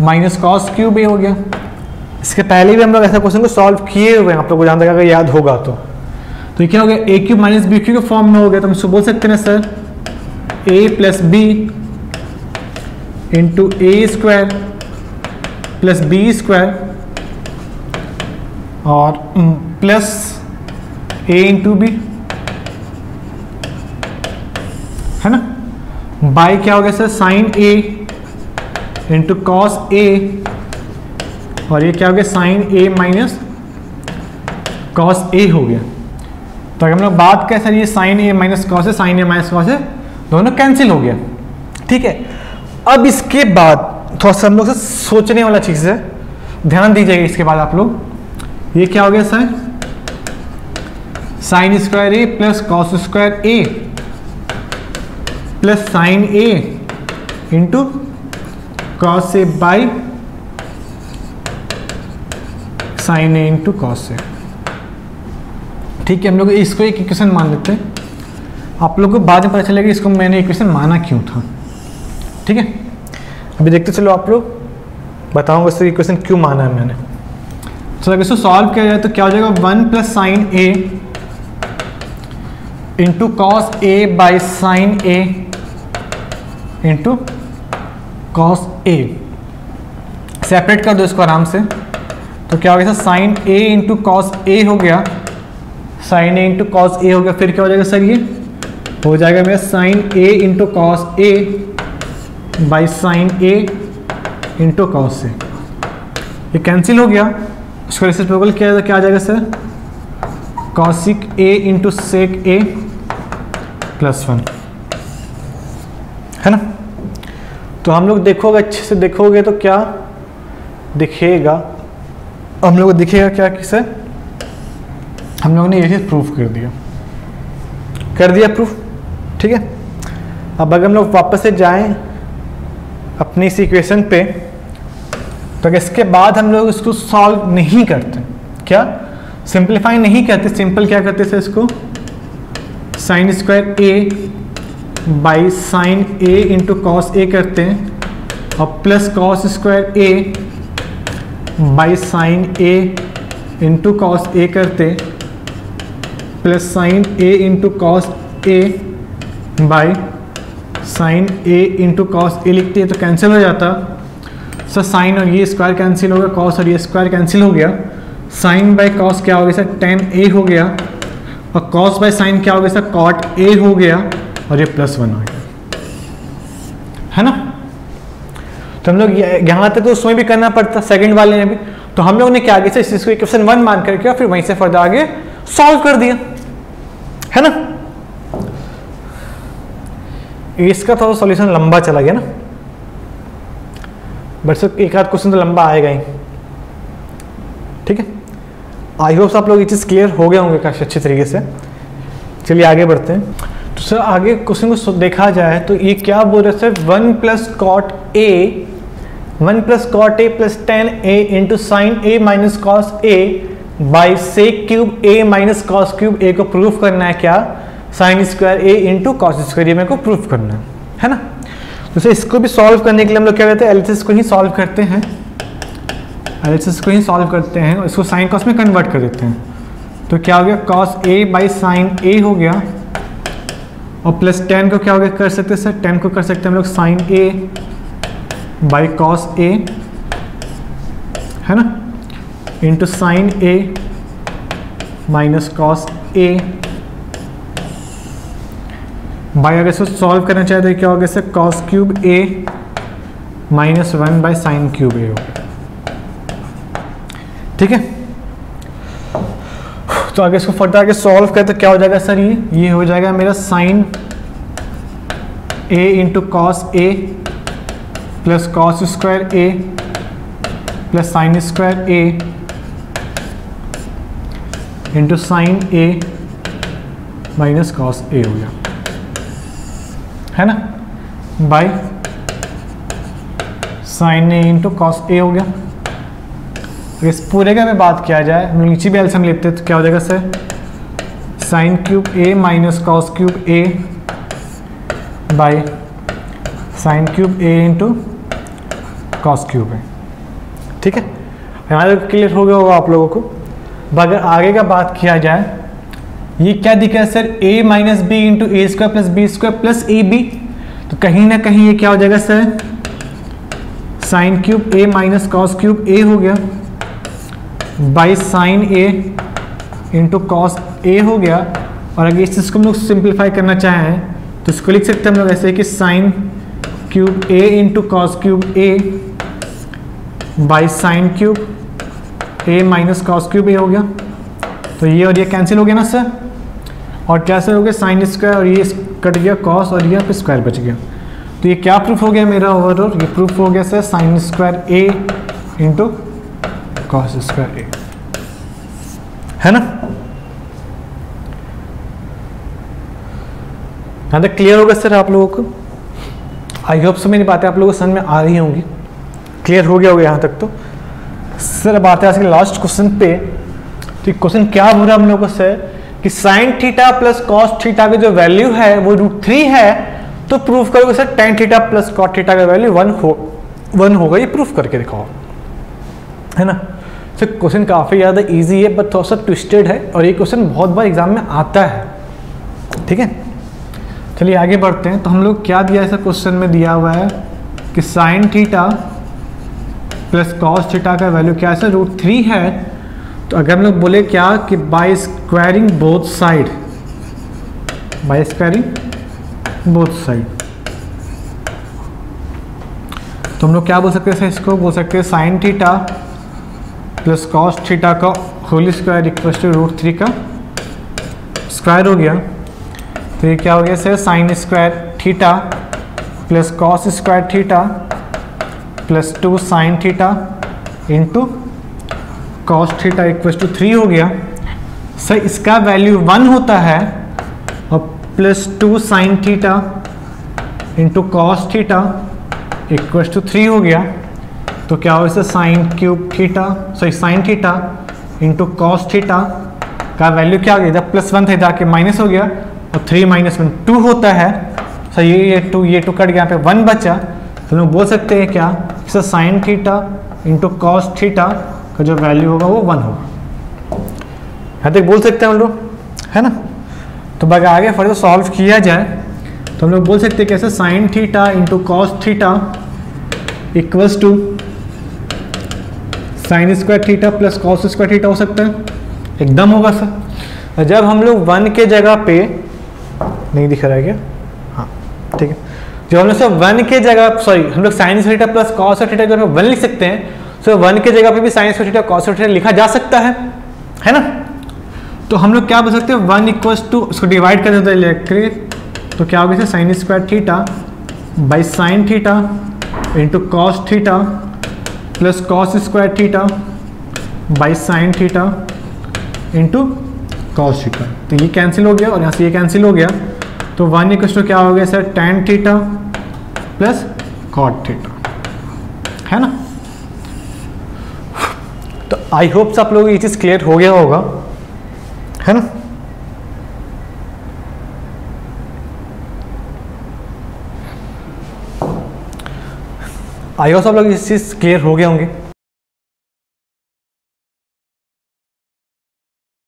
माइनस कॉस क्यूब ए हो गया। इसके पहले भी हम लोग ऐसा क्वेश्चन को सॉल्व किए हुए हैं। आप लोग को जहाँ तक अगर याद होगा तो। तो क्या हो गया? A cube minus B cube के फॉर्म में हो गया। तो हम इसको बोल सकते हैं sir A plus B into A square plus B square और प्लस ए इंटू बी है ना? बाई क्या हो गया sir sine A into cos A और ये क्या हो गया? Sine A minus cos A हो गया। तो हम लोग बात करें सर ये साइन ए माइनस कॉस है साइन ए माइनस कॉस है दोनों कैंसिल हो गया। ठीक है? अब इसके बाद थोड़ा सा हम लोग से सोचने वाला चीज़ है। ध्यान दीजिएगा इसके बाद आप लोग। ये क्या हो गया sir? Sine square A plus cos square A plus sine A into cos A by sine A into cos A ठीक है, हम लोग इसको एक इक्वेशन मान लेते हैं। आप लोग को बाद में पता चलेगा इसको मैंने इक्वेशन माना क्यों था। ठीक है? अभी देखते चलो आप लोग। बताऊँगा इसको इक्वेशन क्यों माना है मैंने। तो अगर इसको सॉल्व किया जाए तो क्या हो जाएगा? One plus sine A into cos A by sine A into cos A separate कर दो इसको आराम से। तो क्या हो गया sine A into cos A हो गया। Sine A into cos A हो गया। फिर क्या हो जाएगा सर ये? हो जाएगा मेरा sine A into cos A by sine A into cos A ये कैंसिल हो गया। इसको रेसिप्रोकल किया क्या आ जाएगा sir? Cosec A into sec A plus one है ना? तो हम लोग देखोगे, अच्छे से देखोगे तो क्या दिखेगा? हम लोग दिखेगा क्या किसे हम लोगों ने ये चीज़ प्रूफ कर दिया। कर दिया प्रूफ ठीक है। अब अगर हम लोग वापस से जाएँ अपनी इस इक्वेशन पे तो इसके बाद हम लोग इसको सॉल्व नहीं करते, क्या? सिंप्लीफाई नहीं करते सिंपल क्या करते थे इसको? Sine square A by sine A into cos A करते हैं, और plus cos square A by sine A into cos A करते plus sine A into cos A by sine A into cos A लिखते हैं तो कैंसिल हो जाता। सर साइन और ये स्क्वायर कैंसिल हो गया कॉस और ये स्क्वायर कैंसिल हो गया। साइन बाय कॉस क्या हो गया सर टेन ए हो गया। और कॉस बाय साइन क्या हो गया सर कॉट ए हो गया और ये प्लस वन हो गया। है ना? तो हम लोग यहाँ तक तो उसमें भी करना पड़ता सेकंड वाले में भी। तो हम लोग ने क्या आगे से इस चीज़ को क्वेश्चन वन मान करके और फिर वहीं से फर्दर आगे सॉल्व कर दिया। है ना? इसका थोड़ा सॉल्यूशन लंबा चला गया ना। बट सर एक आध क्वेश्चन तो लंबा आएगा ही। ठीक है? आई होप आप लोग ये चीज़ क्लियर हो गए होंगे काफ़ी अच्छी तरीके से। चलिए आगे बढ़ते हैं। तो सर आगे क्वेश्चन को देखा जाए तो ये क्या बोल रहे sir one plus cot A one plus cot A plus tan A into sine A minus cos A by sec cube A minus cos cube A को प्रूफ करना है क्या? Sine square A into cos square A मेरे को प्रूफ करना है है ना? तो सर इसको भी सॉल्व करने के लिए हम लोग क्या करते हैं? एलिसिस को ही सॉल्व करते हैं। एलिसिस को ही सॉल्व करते हैं इसको साइन कॉस में कन्वर्ट कर देते हैं। तो क्या हो गया? Cos A by sine A हो गया। और प्लस टेन को क्या हो गया? कर सकते हैं सर टेन को कर सकते हैं हम लोग sine A by cos A है ना? Into sine A minus cos A by अगर इसको सॉल्व करना चाहे तो क्या होगा? Sir cos cube A minus one by sine cube A ठीक है? तो अगर इसको फर्दर आगे सॉल्व करें तो क्या हो जाएगा सर ये? ये हो जाएगा मेरा sine A into cos A plus cos square A plus sine square A into sine A minus cos A हो गया। है ना? By sine A into cos A हो गया। इस पूरे का में बात किया जाए, हम नीचे भी एल्सियम लेते हैं तो क्या हो जाएगा sir? Sine cube A minus cos cube A by sine cube A into cos cube A. ठीक है? हमारे क्लियर हो गया होगा आप लोगों को। अगर आगे का बात किया जाए, ये क्या दिखा है sir? A minus B into A square plus B square plus A B तो कहीं ना कहीं ये क्या हो जाएगा sir? Sine cube A minus cos cube A हो गया। By sine A into cos A हो गया। और अगर इस चीज़ को हम लोग सिंप्लीफाई करना चाहें तो इसको लिख सकते हैं हम लोग ऐसे कि sine cube A into cos cube A by sine cube A minus cos cube A हो गया। तो ये और ये कैंसिल हो गया ना सर और क्या सर हो गया? साइन स्क्वायर और ये कट गया कॉस और ये स्क्वायर बच गया। तो ये क्या प्रूफ हो गया मेरा ओवरऑल ये प्रूफ हो गया sir sine square A into cos square A है ना? यहाँ तक क्लियर होगा सर आप लोगों को? आई होप से मेरी बातें आप लोगों को समझ में आ रही होंगी। क्लियर हो गया होगा यहाँ तक तो? सर बात है आज के लास्ट क्वेश्चन पे। तो क्वेश्चन क्या बोल रहा है हम लोगों से? कि sine theta plus cos theta की जो वैल्यू है, वो रूट थ्री है तो प्रूफ करोगे sir tan theta plus cot theta का वैल्यू वन हो वन होगा। ये प्रूफ करके दिखाओ। है ना? सर क्वेश्चन काफ़ी ज़्यादा इजी है बट थोड़ा सा ट्विस्टेड है, और ये क्वेश्चन बहुत बार एग्ज़ाम में आता है। ठीक है? चलिए आगे बढ़ते हैं। तो हम लोग क्या दिया ऐसा क्वेश्चन में दिया हुआ है कि sine theta plus cos theta का वैल्यू क्या है? रूट थ्री है। तो अगर हम लोग बोले क्या कि by squaring both side by squaring both side तो हम लोग क्या बोल सकते हैं इसको? बोल सकते हैं sine theta plus cos theta का whole square equal to root three का स्क्वायर हो गया। तो ये क्या हो गया sir? Sine square theta plus cos square theta plus two sine theta into cos theta equal to three हो गया। सर इसका वैल्यू वन होता है और plus two sine theta into cos theta equal to three हो गया। तो क्या हो इसे sine cube theta sorry sine theta into cos theta का वैल्यू क्या हो गया? इधर प्लस वन था जाके माइनस हो गया और थ्री माइनस वन टू होता है। सर ये ये टू ये टू कट गया, यहाँ पे वन बचा। तो लोग बोल सकते हैं क्या? इसे sine theta into cos theta का जो वैल्यू होगा वो वन होगा। यहाँ तक बोल सकते हैं हम लोग, है ना? तो अगर आगे फर्दर सॉल्व किया जाए तो हम लोग बोल सकते हैं कैसे sine theta into cos theta equals to sine square theta plus cos square theta हो सकता है। एकदम होगा सर। जब हम लोग वन के जगह पे, नहीं दिख रहा है क्या? हाँ ठीक है। जब हम लोग सब वन के जगह सॉरी हम लोग sine theta plus cos theta जब वन लिख सकते हैं तो वन के जगह पे भी साइन थीटा कॉस थीटा लिखा जा सकता है। है ना? तो हम लोग क्या बोल सकते हैं? वन इक्वल्स टू उसको डिवाइड कर देते इलेक्ट्रिक तो क्या होगा sine square theta by sine theta into cos theta plus cos square theta by sine theta into cos theta तो ये कैंसिल हो गया और यहाँ से ये कैंसिल हो गया। तो वन इक्वल टू क्या हो गया sir tan theta plus cot theta है ना? तो आई होप आप लोग ये चीज़ क्लियर हो गया होगा। है ना? आई होप आप लोग इस चीज़ क्लियर हो गए होंगे।